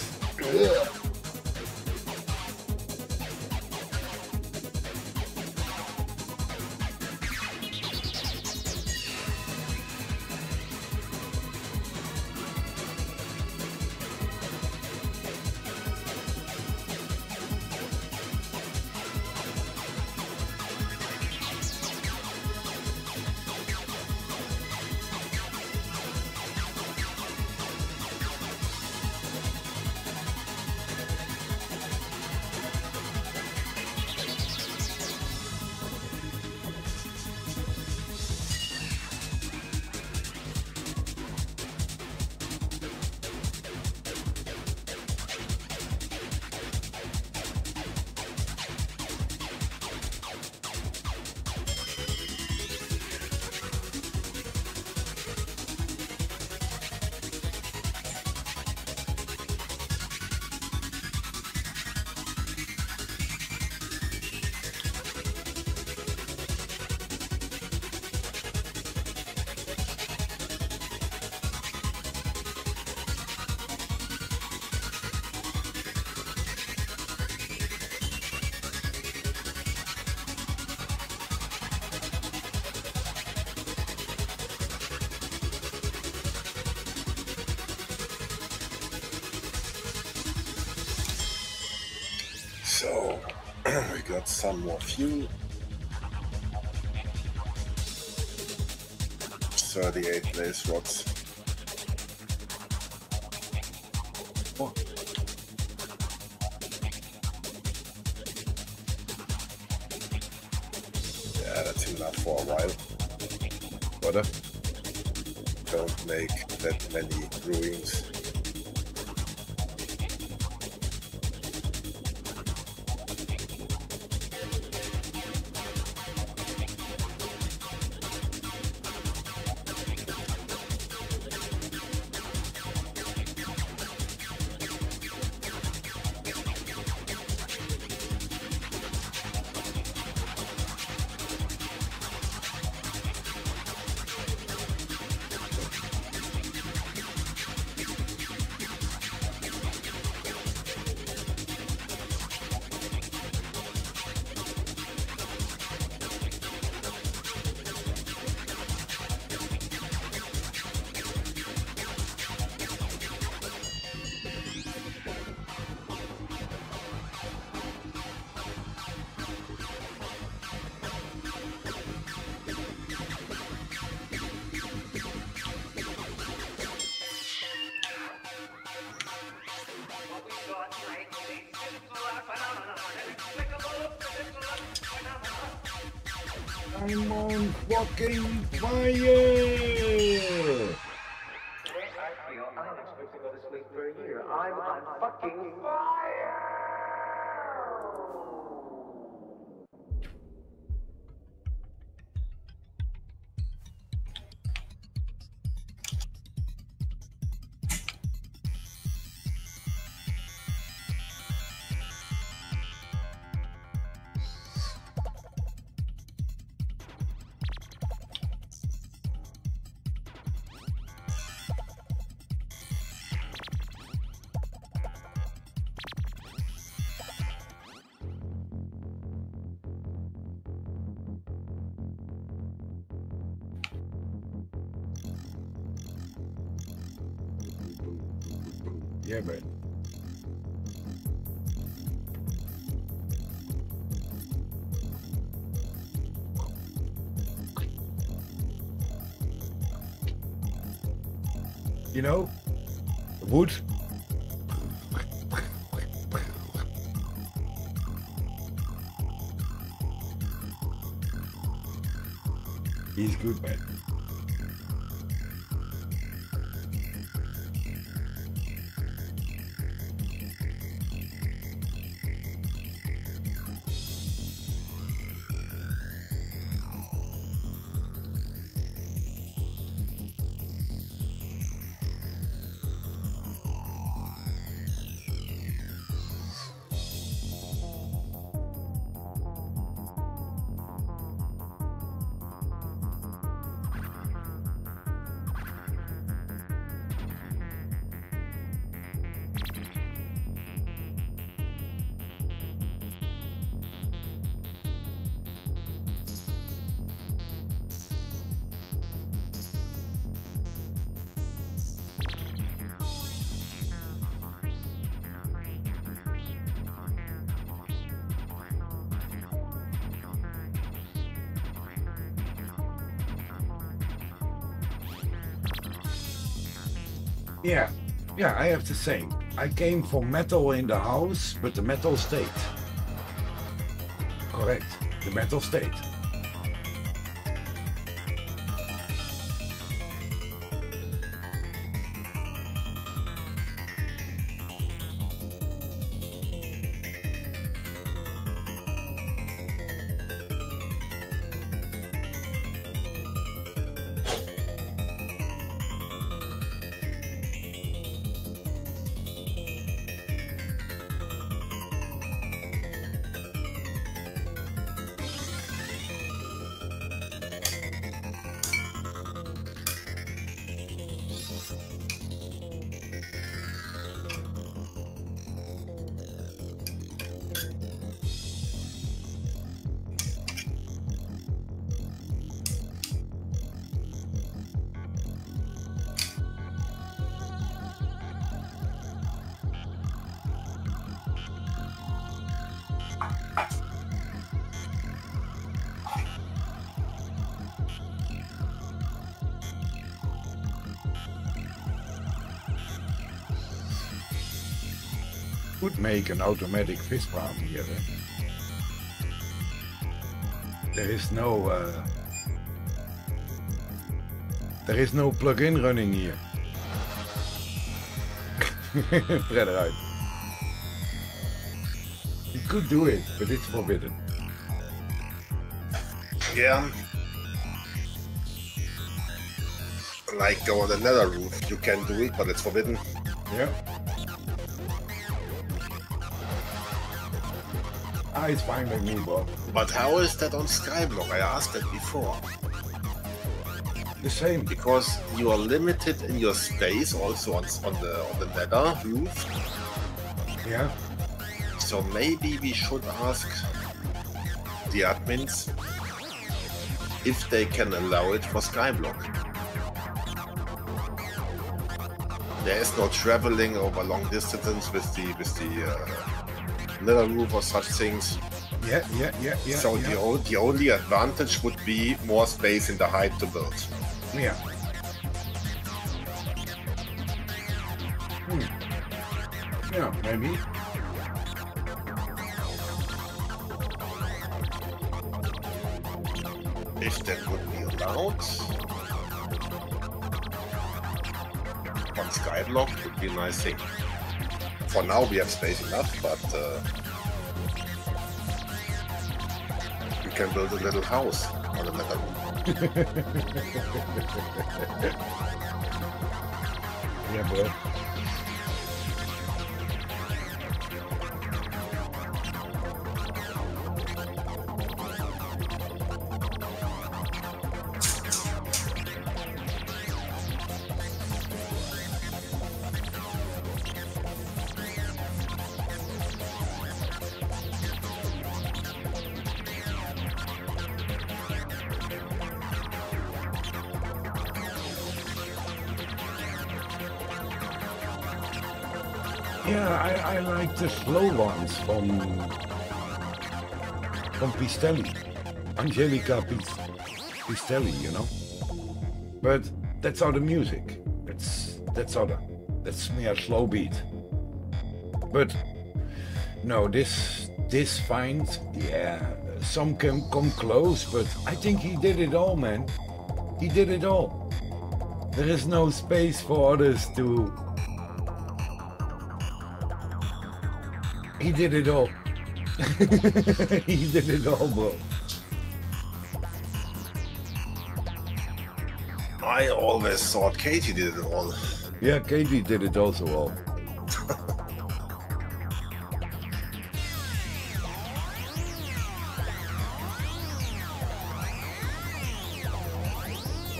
I'm on fucking fire! I'm on fucking fire! You know, wood. He's good, man. Yeah, I have the same. I came for metal in the house, but the metal stayed. Correct, the metal stayed. Make an automatic fish farm here. There is no uh, there is no plug-in running here. Spread out. You could do it, but it's forbidden. Yeah. Like on the nether roof, you can do it, but it's forbidden. Yeah. It's fine with me, Bob. But how is that on Skyblock? I asked that before. The same. Because you are limited in your space also on, on the on the nether roof. Yeah. So maybe we should ask the admins if they can allow it for Skyblock. There is no traveling over long distances with the with the uh, nether roof or such things. Yeah, yeah, yeah, yeah. so yeah. the, o- the only advantage would be more space in the height to build. Yeah. Hmm. Yeah, maybe. If that would be allowed. On Skyblock would be a nice thing. For now we have space enough, but uh, we can build a little house on the nether yeah, bro. From from Pistelli, Angelica Pis- Pistelli, you know. But that's other music. That's that's other. That's mere slow beat. But no, this this find, yeah, some can come close, but I think he did it all, man. He did it all. There is no space for others to He did it all. he did it all, bro. I always thought Katie did it all. Yeah, Katie did it also all.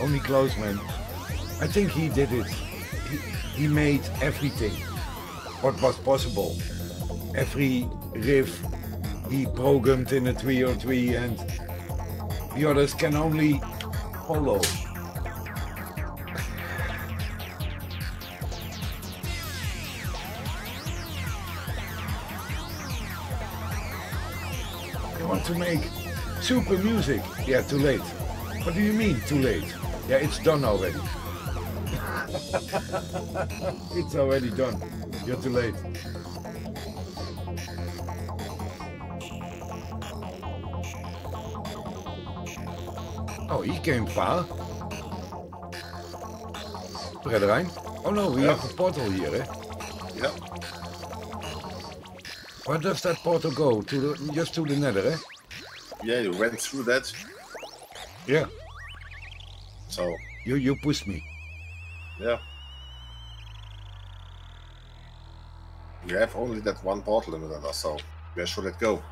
Only close, man. I think he did it. He, he made everything what was possible. Every riff he programmed in a 303 and the others can only follow. I want to make super music. Yeah, too late. What do you mean, too late? Yeah, it's done already. it's already done. You're too late. Oh, he came far. Predarine? Oh no, we Yeah. have a portal here, eh? Yeah. Where does that portal go? To the just to the nether, eh? Yeah, you went through that. Yeah. So You you pushed me. yeah. You have only that one portal in the nether, so where should it go?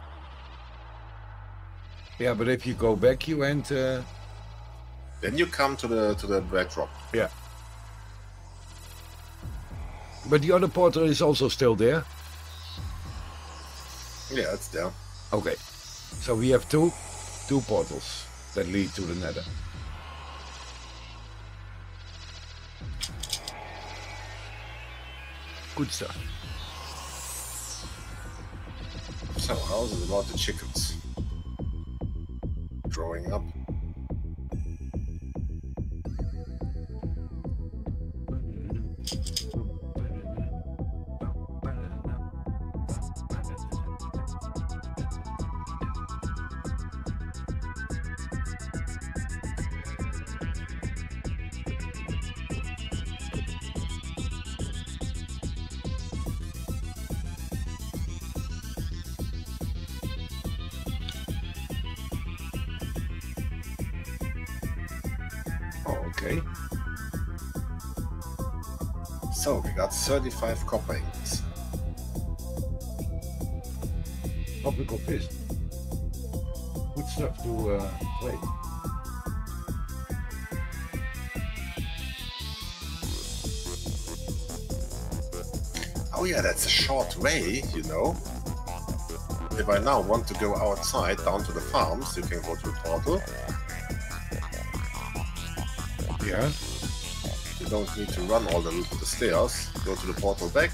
Yeah, but if you go back, you end. Uh, Then you come to the to the backdrop. yeah. But the other portal is also still there. Yeah, it's there. Okay. So we have two, two portals that lead to the nether. Good stuff. So how's it about the chickens? Growing up. 35 copper ingots. Tropical fist. Good stuff to uh, play. Oh yeah, that's a short way, you know. If I now want to go outside down to the farms, you can go to the portal. Yeah. You don't need to run all the, the stairs. Go to the portal back.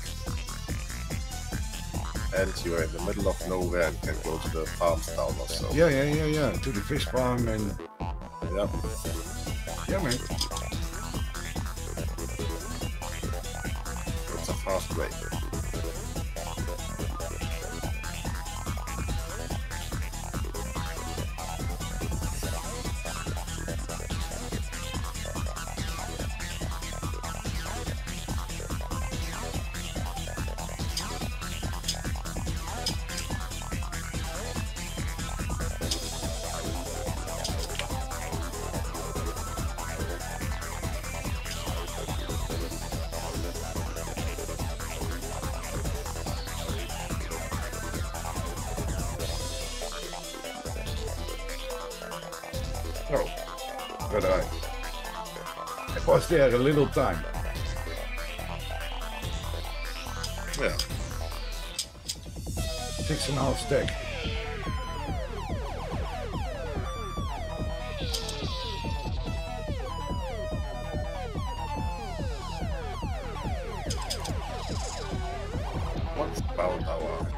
And you're in the middle of nowhere and can go to the farms down or so. Yeah, yeah, yeah, yeah. To the fish farm and Yeah. yeah, man. spare a little time. Yeah. Six and a half stack. What's about our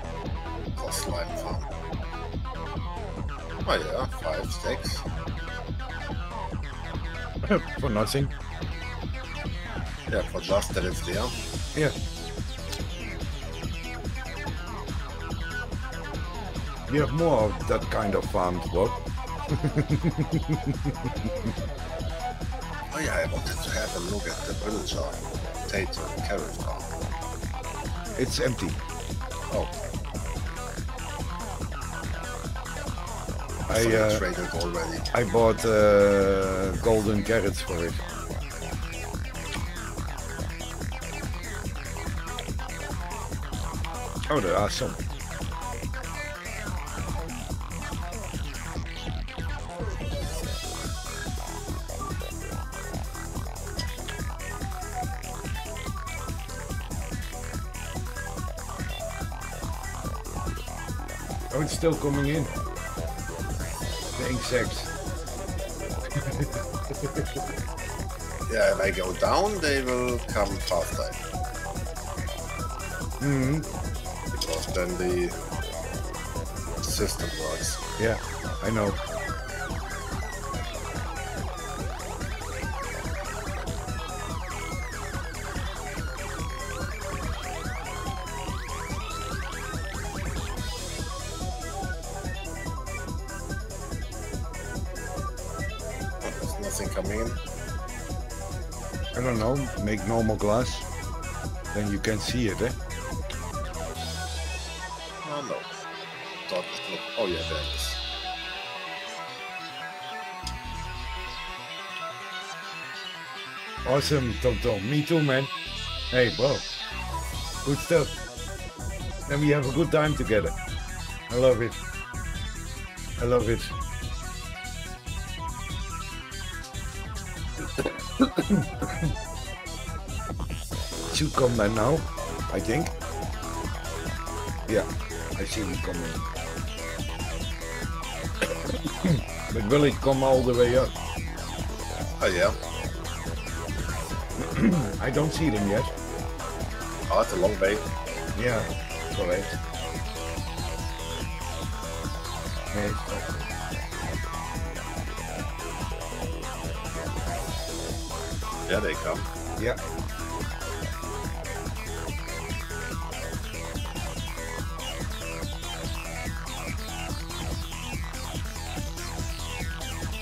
cost line farm? Oh yeah, five stacks. For nothing just that it's there. Yeah. We have more of that kind of farms, Bob. Oh yeah, I wanted to have a look at the villager potato and carrot farm. it's empty. Oh, I thought you uh, traded already. I bought uh, golden carrots for it. Oh, are some. Oh, it's still coming in. The insects. Yeah, if I go down, they will come faster. hmm Then the system works. Yeah, I know. There's nothing coming in. I don't know. Make normal glass. Then you can see it, eh? Awesome, Tom Tom. Me too, man. Hey, bro. Good stuff. And we have a good time together. I love it. I love it. Should come by now, I think. Yeah, I see him coming. but will it come all the way up? Oh yeah. I don't see them yet. Oh, that's a long way. Yeah, correct. Nee, stop. Yeah, they come. Yeah.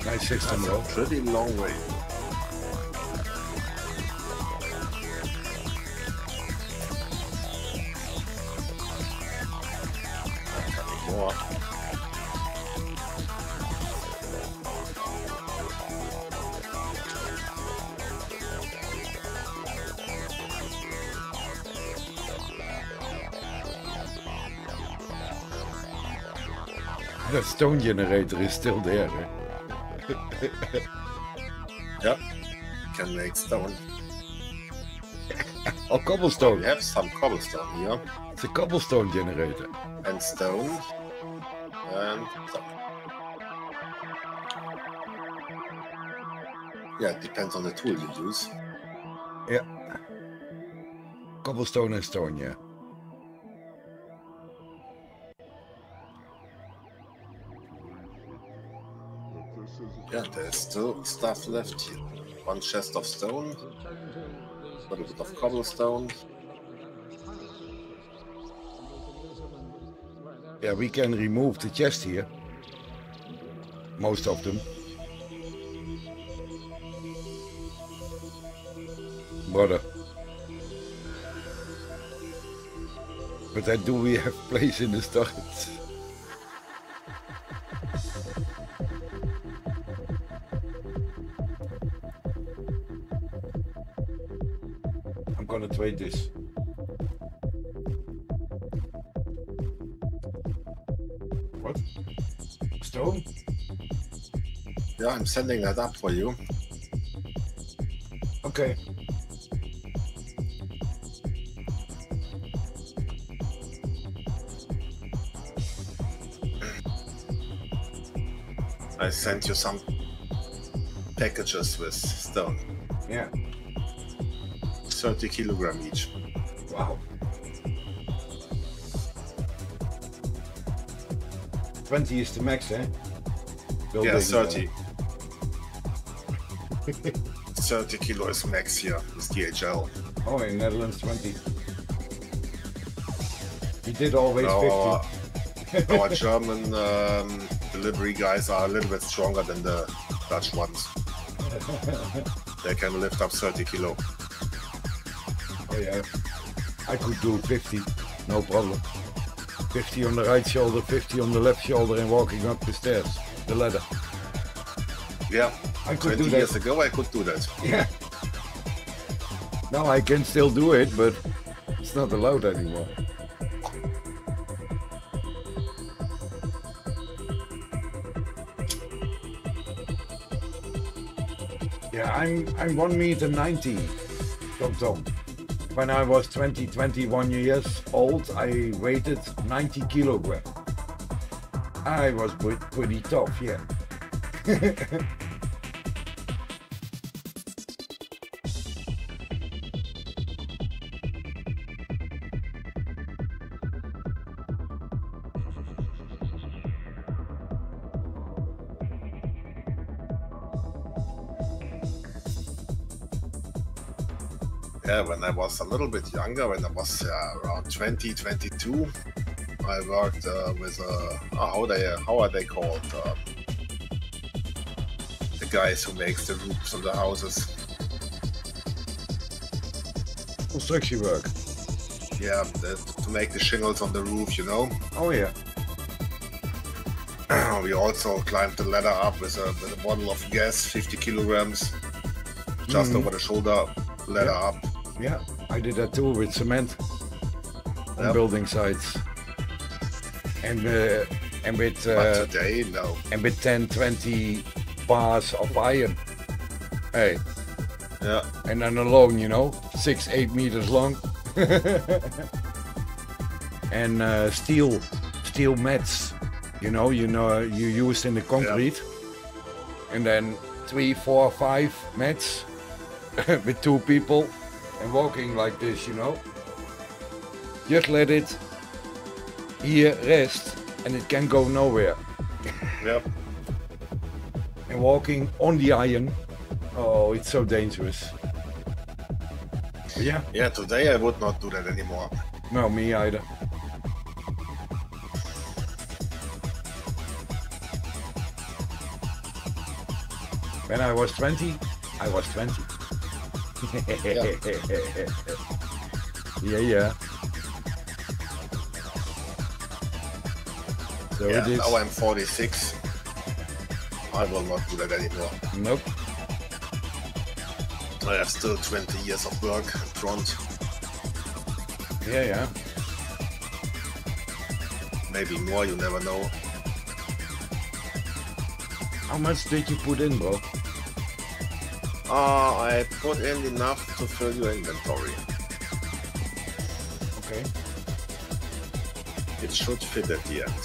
Nice system, bro. pretty long way. Stone generator is still there. Can make stone. oh, cobblestone. We have some cobblestone here. It's a cobblestone generator. And stone. And stone. Yeah, it depends on the tool you use. Yeah. Cobblestone and stone, yeah. Yeah, there's still stuff left here. One chest of stone, a little bit of cobblestone. Yeah, we can remove the chest here. Most of them. Brother. But then do we have place in the storage? I'm gonna trade this. What? Stone? Yeah, I'm sending that up for you. Okay. I sent you some packages with stone. Yeah. 30 kilogram each. Wow. 20 is the max, eh? Still yeah, digging 30. 30 kilo is max here with DHL. Oh, in Netherlands, 20. We did always Our, 50. our German um, delivery guys are a little bit stronger than the Dutch ones. They can lift up 30 kilo. Oh yeah, I could do 50, no problem. 50 on the right shoulder, 50 on the left shoulder, and walking up the stairs, the ladder. Yeah, I could 20 do that. years ago I could do that. Yeah. Now I can still do it, but it's not allowed anymore. Yeah, I'm I'm one meter ninety, Tom Tom. When I was 20, 21 years old, I weighted 90 kilogram. I was pretty tough, yeah. was a little bit younger, when I was uh, around 20, 22, I worked uh, with uh, uh, how they how are they called? Um, the guys who makes the roofs of the houses. Construction work. Yeah, the, to make the shingles on the roof, you know. Oh yeah. we also climbed the ladder up with a, with a bottle of gas, 50 kilograms, just Mhm. over the shoulder ladder Yeah. up. Yeah, I did that too with cement on Yep. building sites. And uh, and with uh, today, no. and with 10, 20 bars of iron. Hey. Yeah. And then alone, you know, six, eight meters long. and uh, steel, steel mats, you know, you know, you use in the concrete. And then three, four, five mats with two people and walking like this, you know. Just let it here rest and it can go nowhere. Yep. And walking on the iron, oh, it's so dangerous. Yeah. Yeah, today I would not do that anymore. No, me either. When I was 20, I was 20. yeah, yeah. So yeah, it is. now I'm 46. I will not do that anymore. Nope. I have still 20 years of work in front. Yeah, yeah. Maybe more, you never know. How much did you put in, bro? Uh, I put in enough to fill your inventory. Okay. It should fit at the end.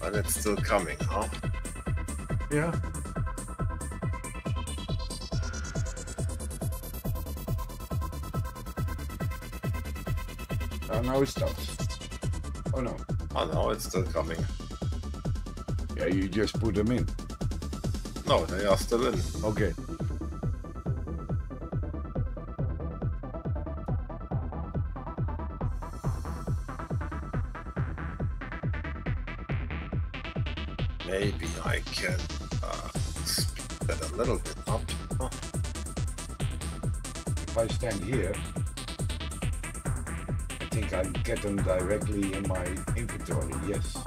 But it's still coming, huh? Yeah. Now it stops. Oh no. Oh no, it's still coming. Yeah, you just put them in. No, they are still in. Okay. Maybe I can uh, speed that a little bit up. Huh. If I stand here, I get them directly in my inventory, yes.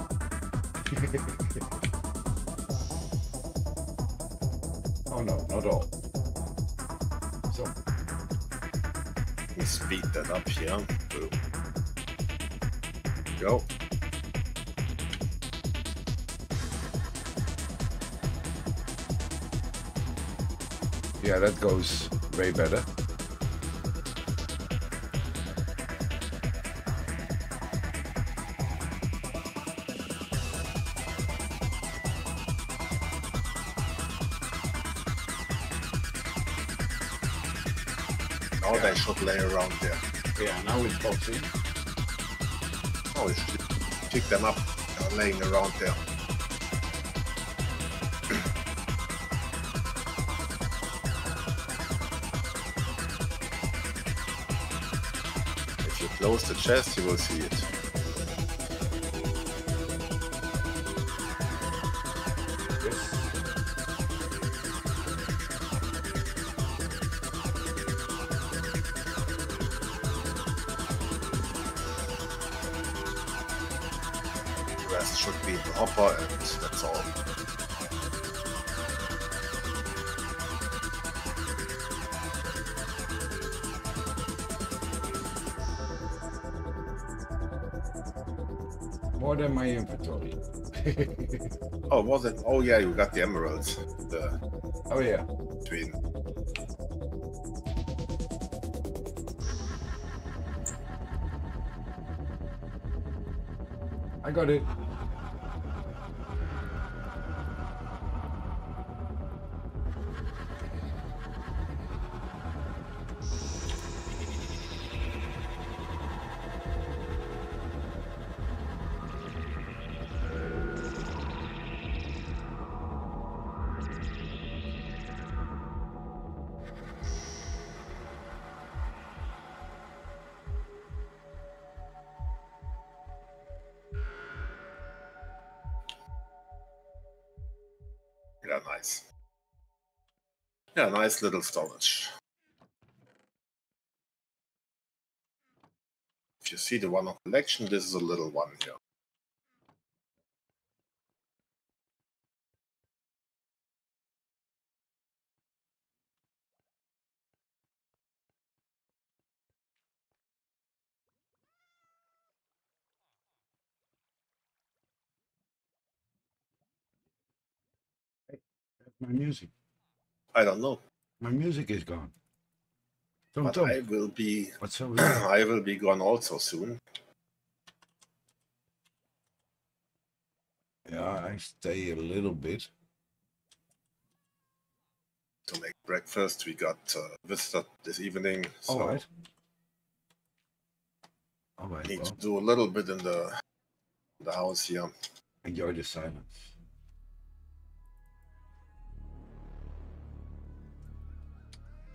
oh no, not all. So, Speed that up here. Boom. Go. yeah, that goes way better. Now they should lay around there. Yeah, now it's boxing. Oh, you should pick them up. They're laying around there. if you close the chest, you will see it. Oh, was it? Oh, yeah, you got the emeralds. The uh, oh yeah. Between. I got it. Yeah, nice. Yeah, nice little storage. If you see the one on collection, this is a little one here. My music. I don't know. My music is gone. Tom But Tom. I will be What's weird? I will be gone also soon. Yeah, I stay a little bit. To make breakfast, we got uh, visitor this evening, so All right. All right. need well, to do a little bit in the the house here. enjoy the silence.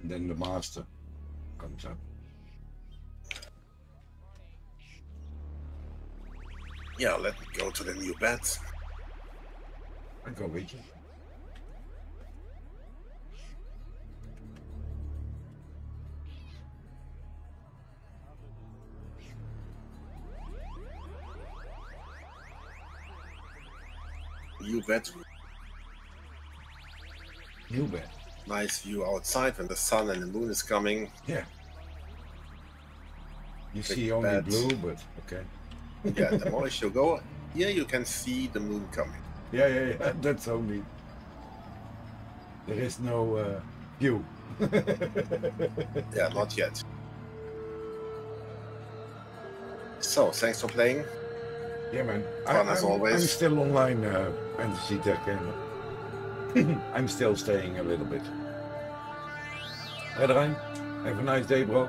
And then the master comes up. Yeah, let me go to the new bed. I go with you. New bedroom. New bed. Nice view outside when the sun and the moon is coming. Yeah. You Big see only blue, but okay. Yeah, the more you go, here you can see the moon coming. Yeah, yeah, yeah. That's only. There is no uh, view. Yeah, not yet. So, thanks for playing. Yeah, man. Fun as I'm, always. I'm still online, uh, Fantasy Tech Gamer. I'm still staying a little bit. Edrein, have a nice day, bro.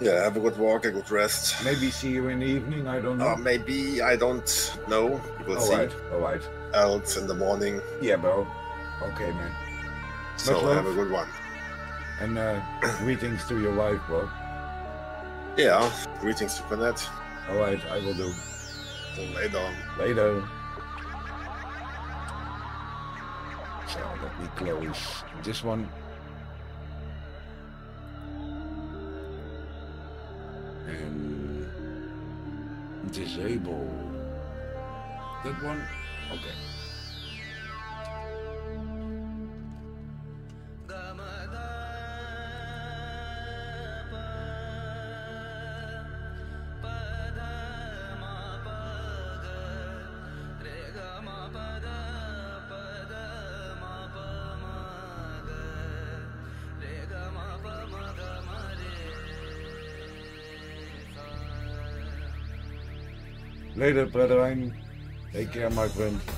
Yeah, have a good walk, a good rest. Maybe see you in the evening. I don't know. Uh, maybe, I don't know. We'll all see. right, all right. Else in the morning. Yeah, bro. Okay, man. So, Much love. have a good one. And uh, greetings to your wife, bro. Yeah, greetings to Connect. All right, I will do. Later. Later. Me close this one. And disable that one. Okay. Later. Take care, my friend.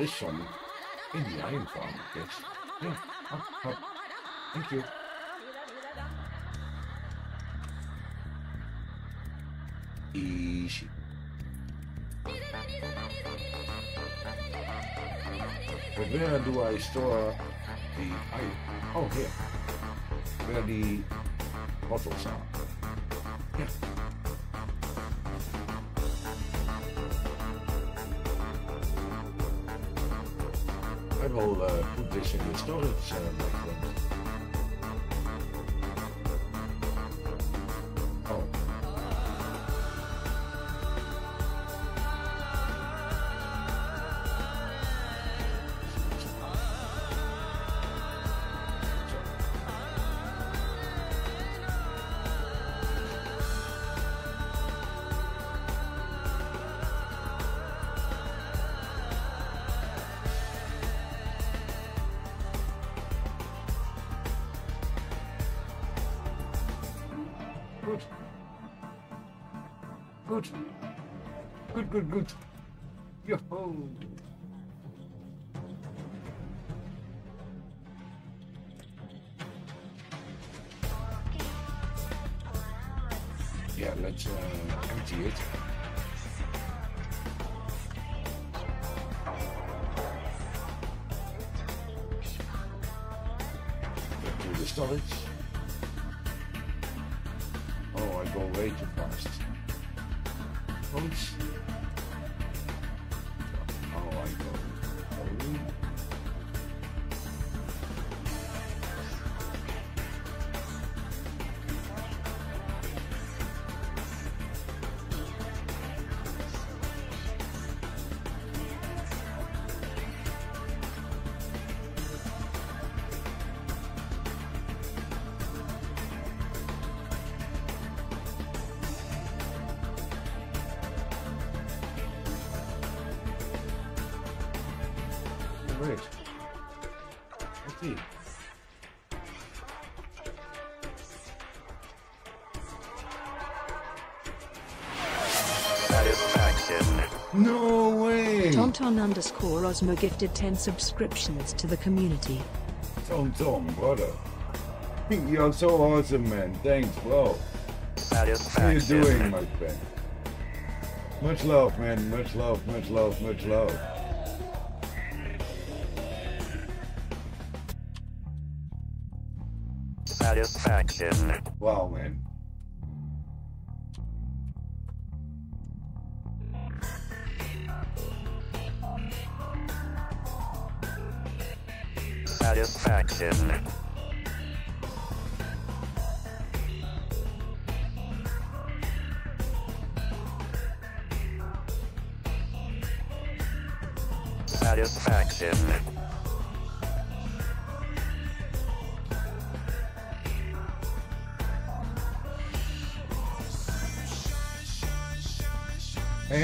Is some in the iron farm, I guess. Yeah, hop, hop. Thank you. Easy. But where do I store the iron? Oh, here. Where the bottles are. This in the Good. Good, good, good. Yo-ho. Way! Underscore Osmo gifted 10 subscriptions to the community. Tom Tom, brother. You're so awesome, man. Thanks, bro. How you Satisfaction. doing, my friend? Much love, man. Much love, much love, much love. Satisfaction. Wow, man.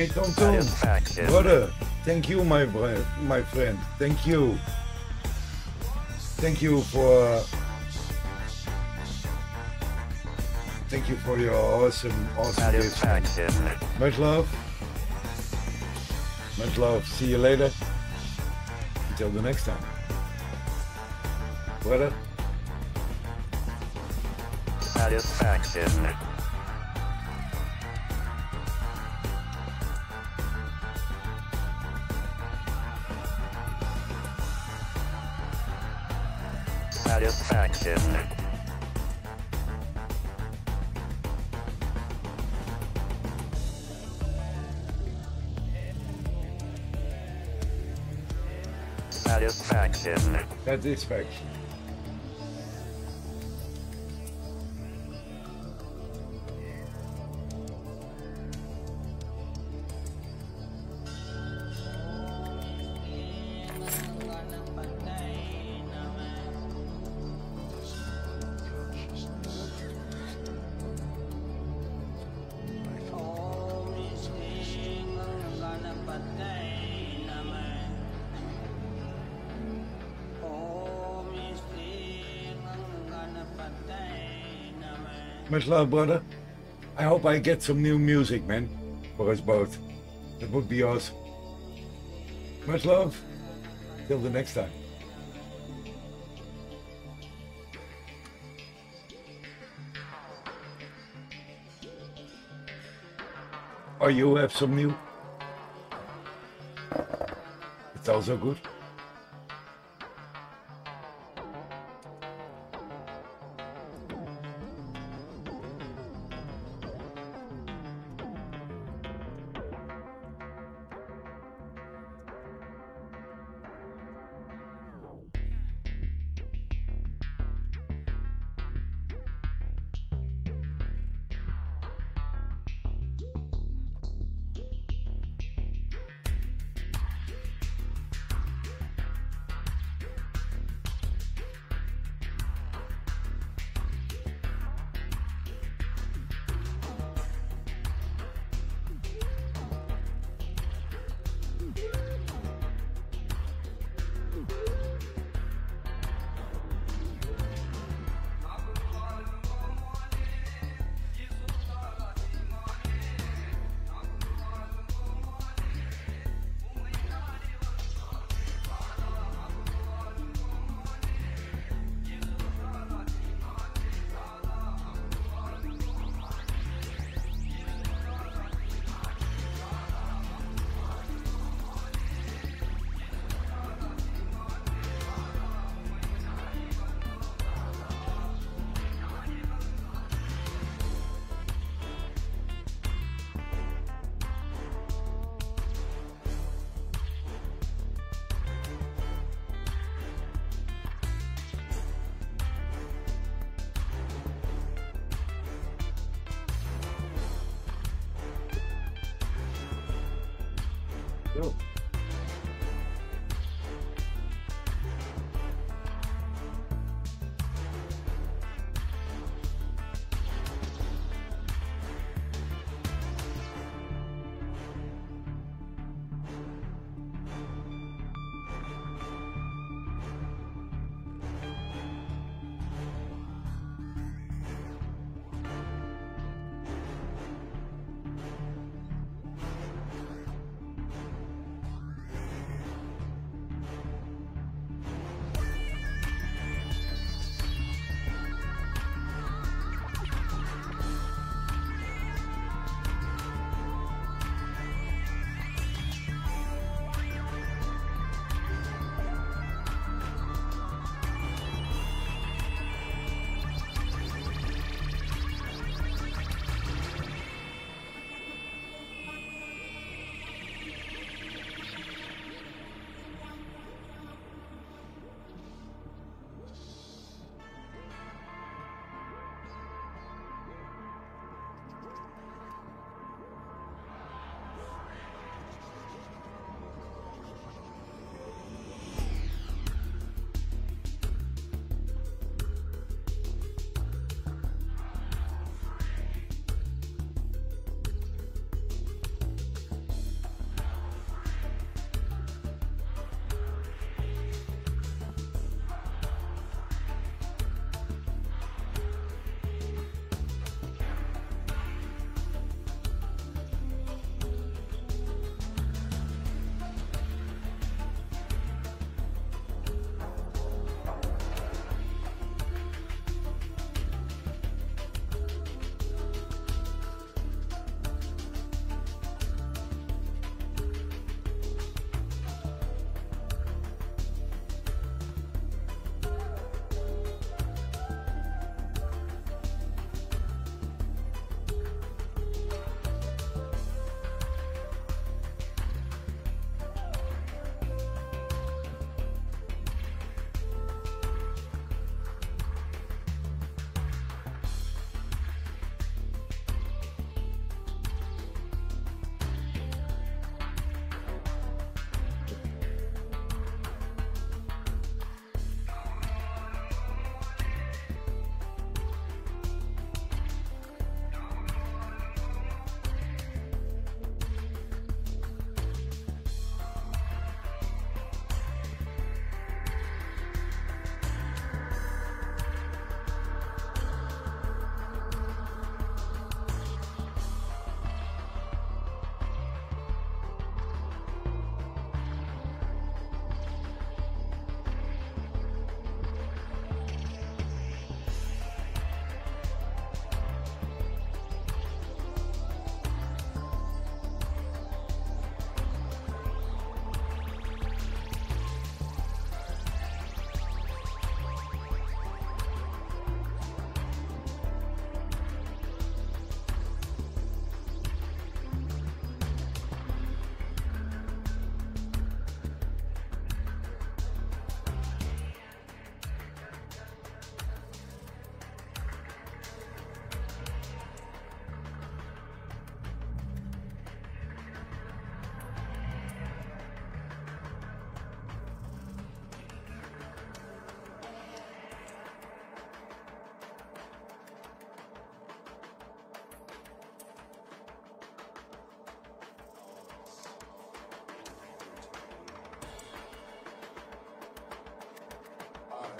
Hey, Tom Tom. Brother, thank you, my, my friend. Thank you. Thank you for thank you for your awesome awesome. Much love. Much love. See you later. Until the next time. Brother. Satisfaction. Satisfaction. Satisfaction. Much love, brother. I hope I get some new music, man, for us both. That would be awesome. Much love. Till the next time. Or you have some new? It's also good.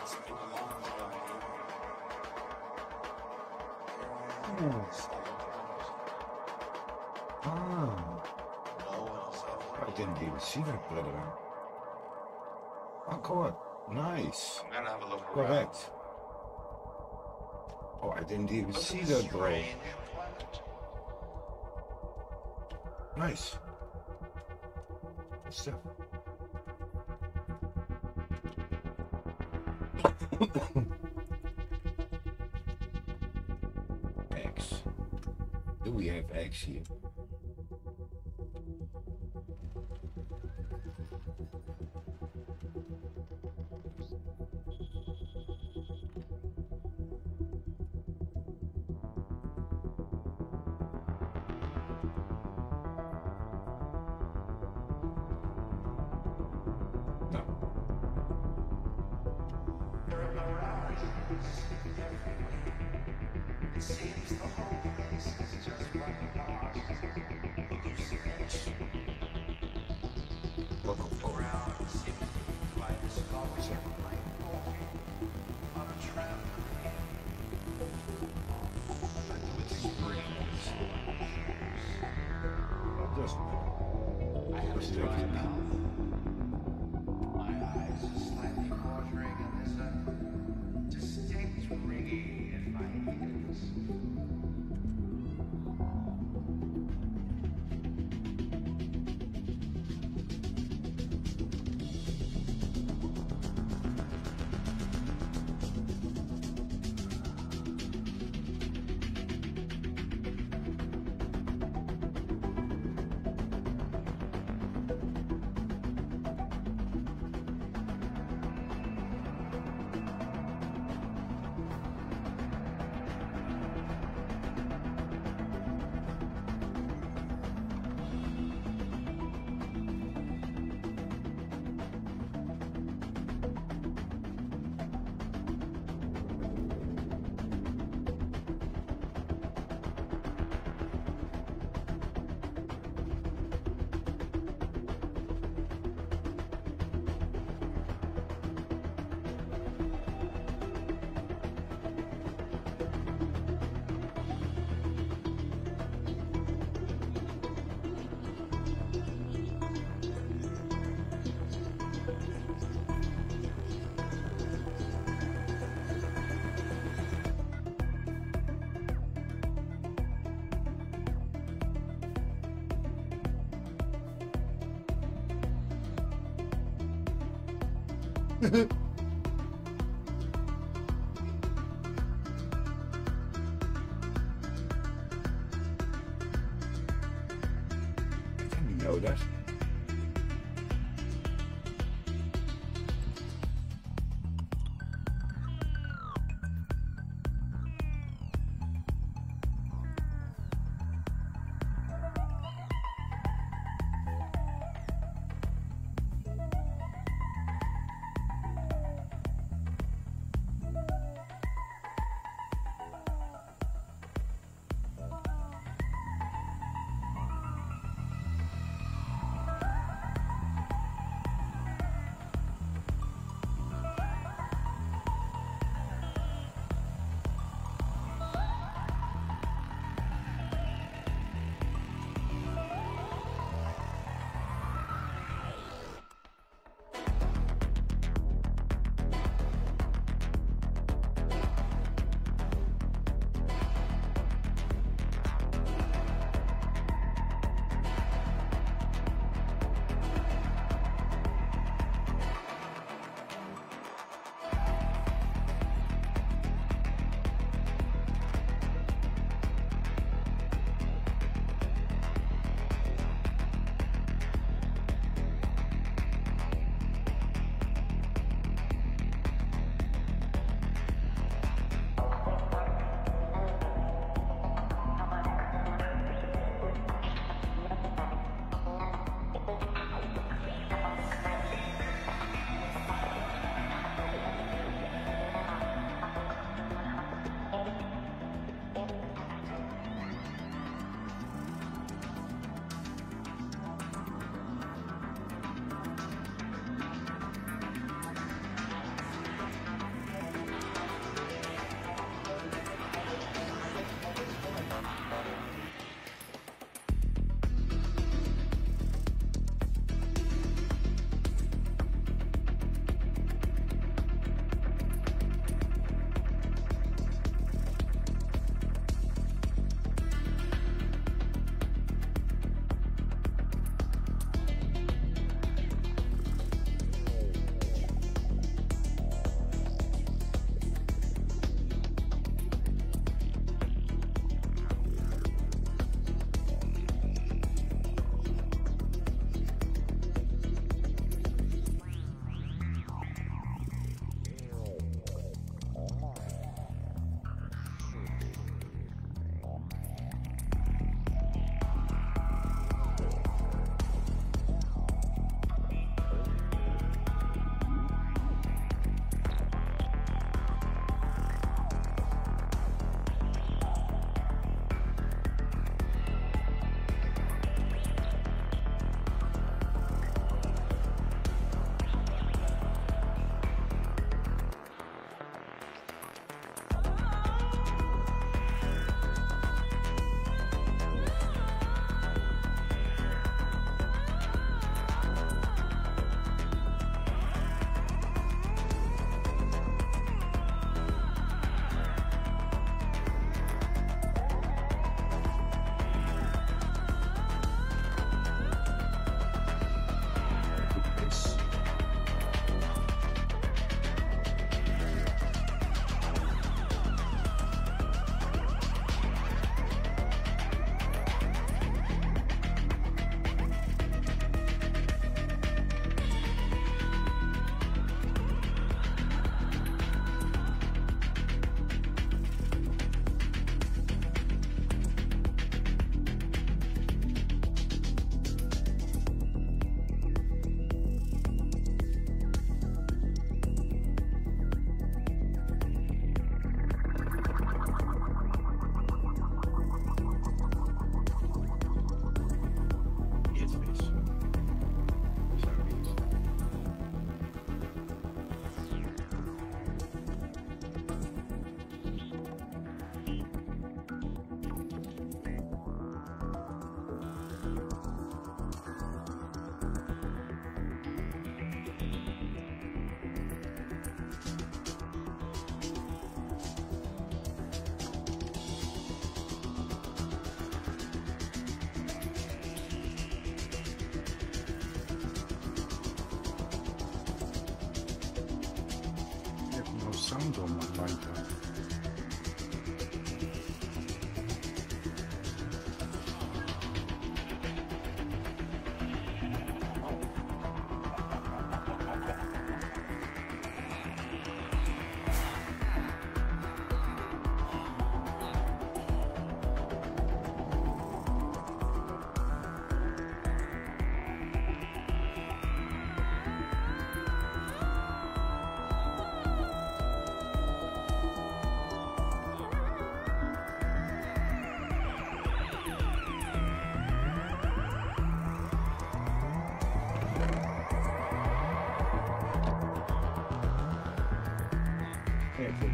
I didn't even see that program. Oh, God. Nice. i Correct. Oh, I didn't even look see that, bro. Nice. Good. X. Do we have X here?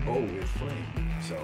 Oh, bow is flame, so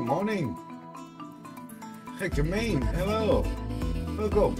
morning. Hey, Jermaine, hello. Welcome.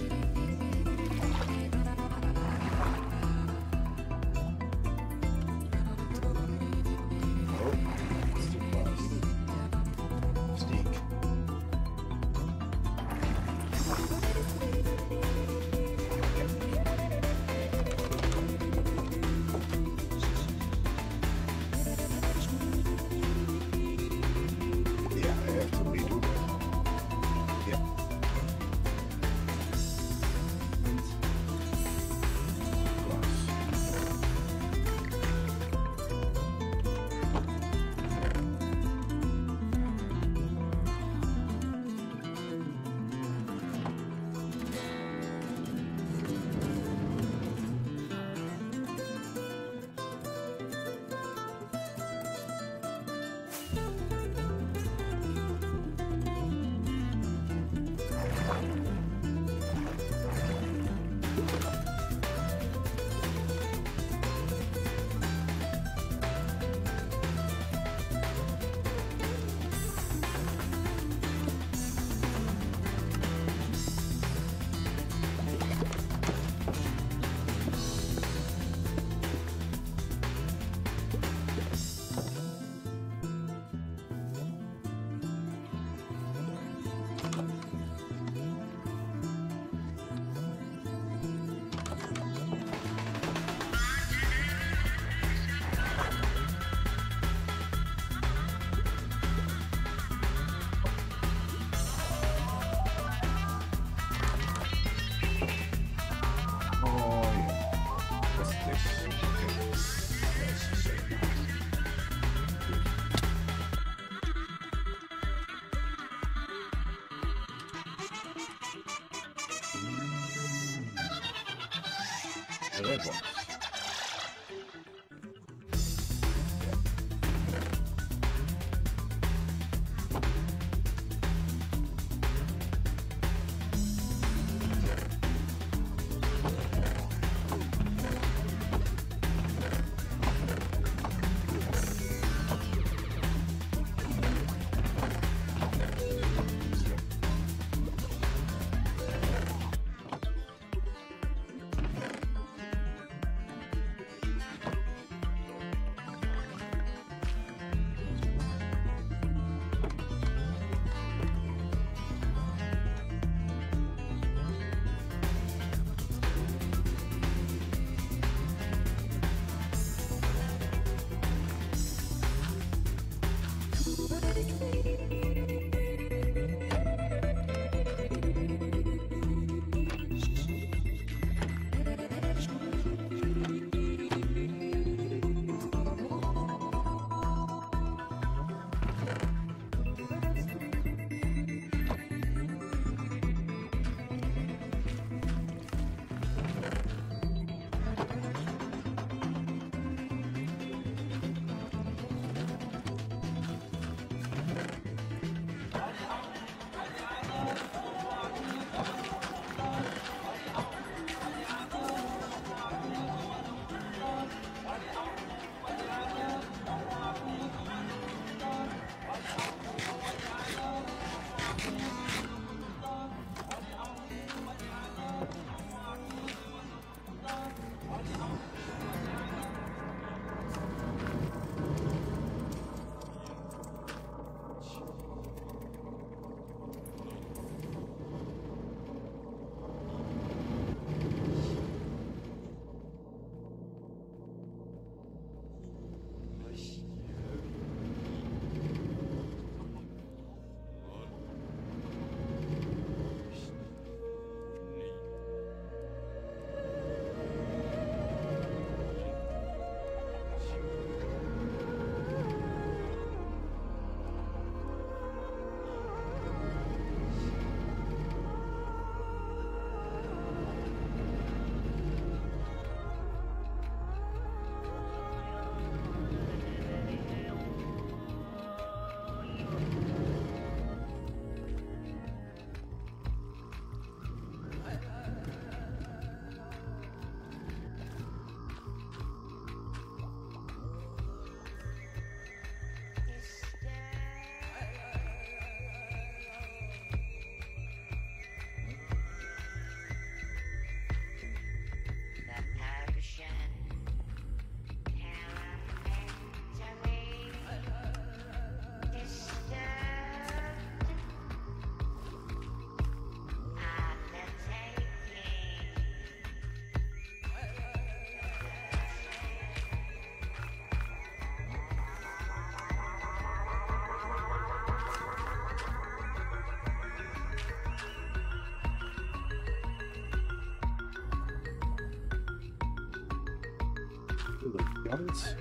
The.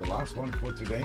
The last one for today.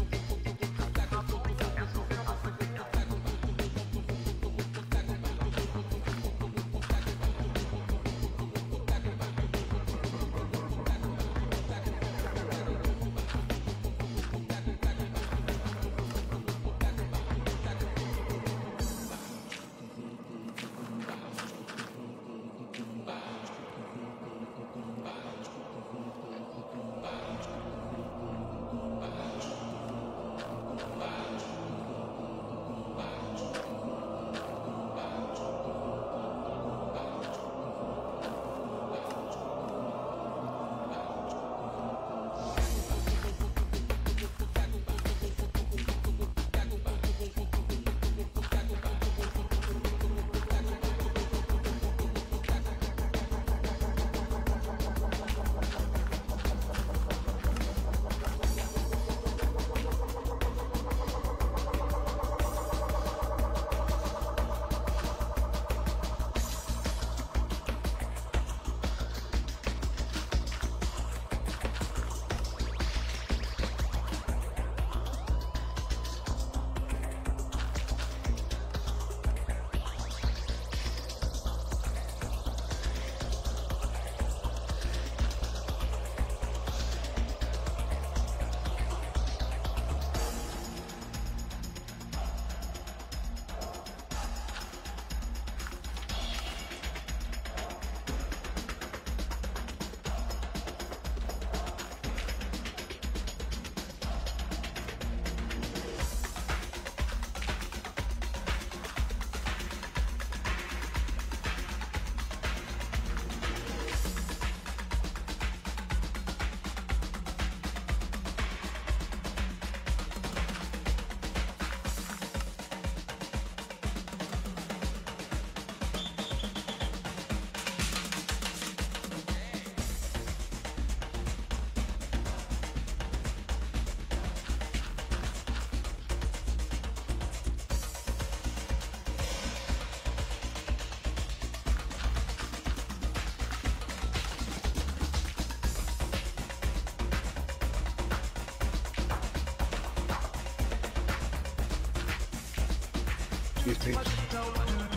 Excuse me.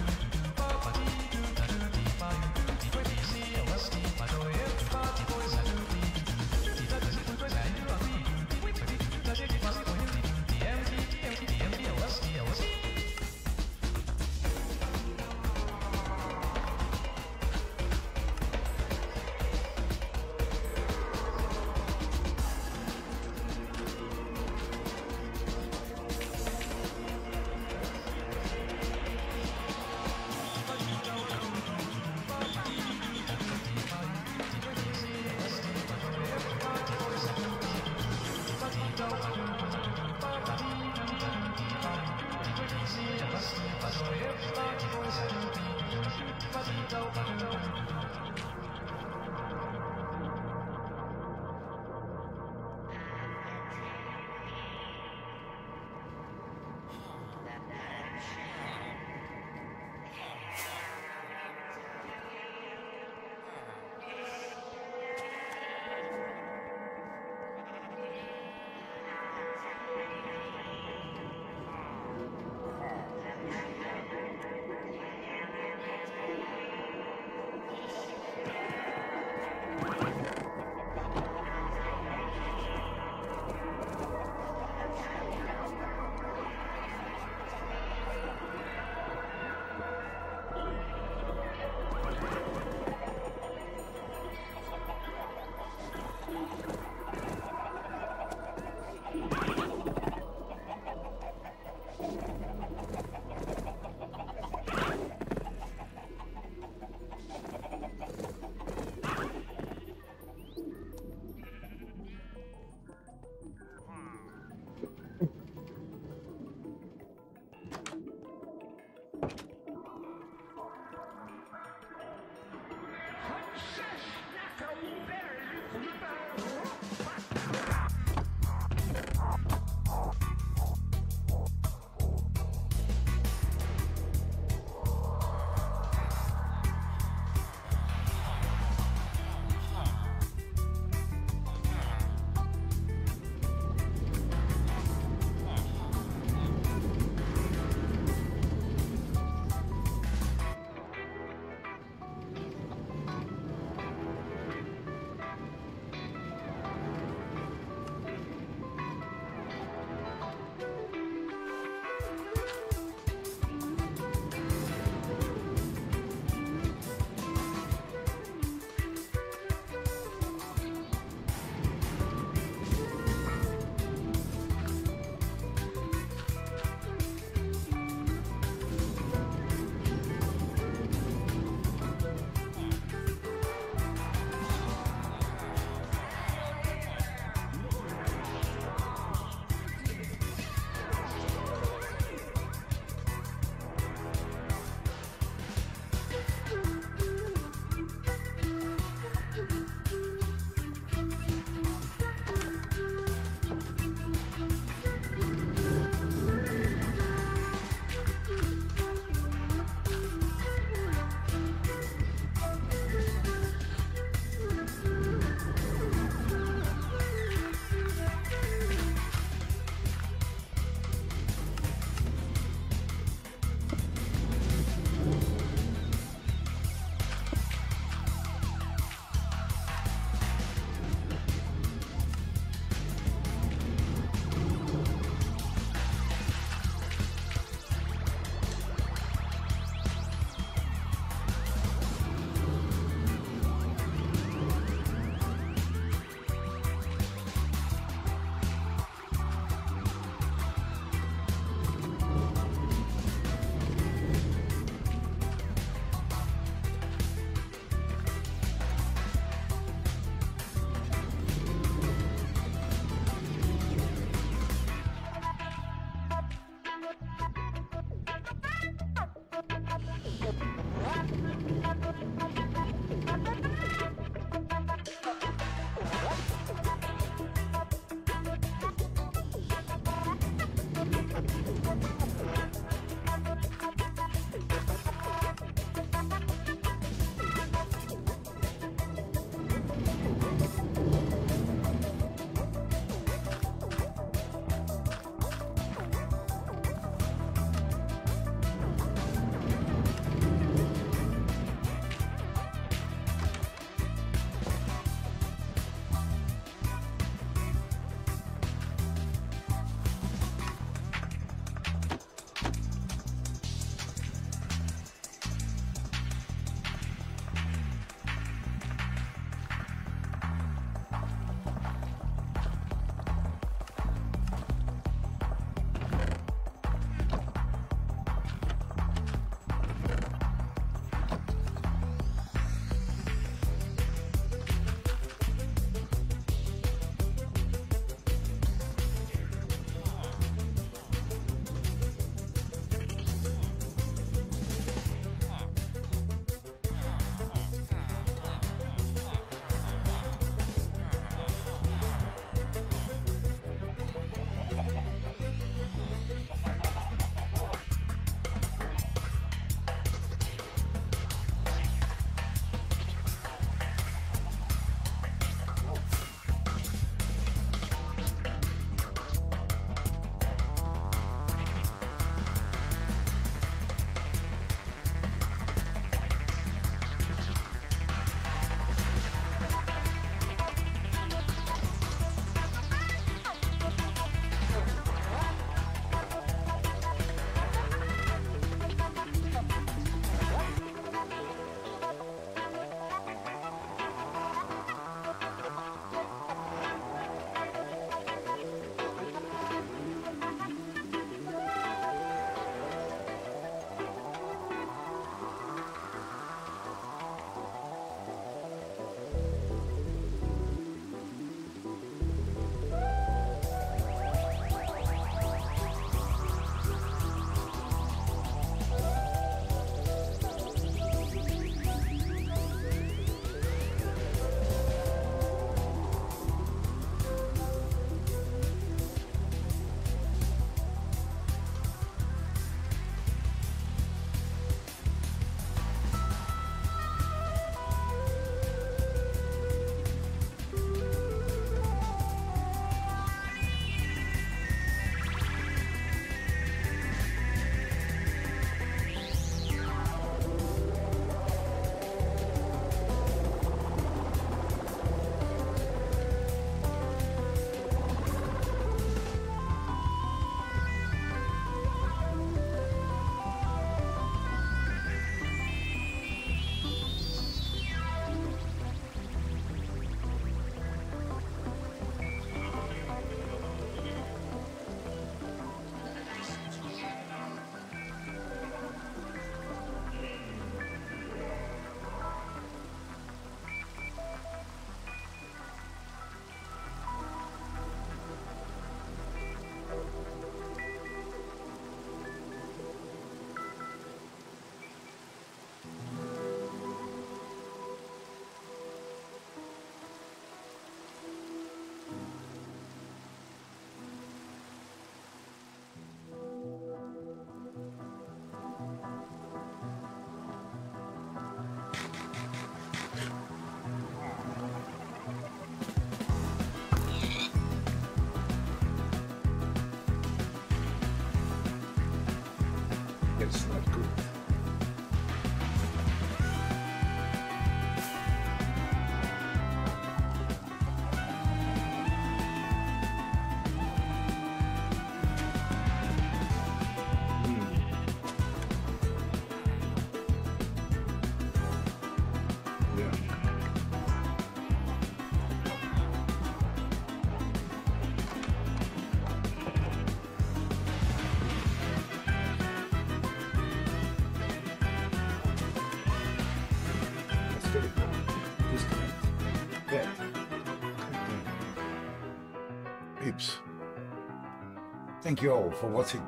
Thank you all for watching.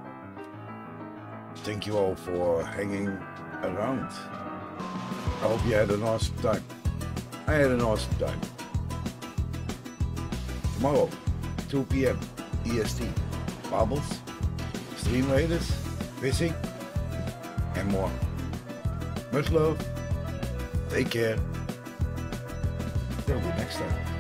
Thank you all for hanging around. I hope you had an awesome time. I had an awesome time. Tomorrow, 2 p.m. EST. Bubbles, Stream Raiders, Fishing, and more. Much love. Take care. Till next time.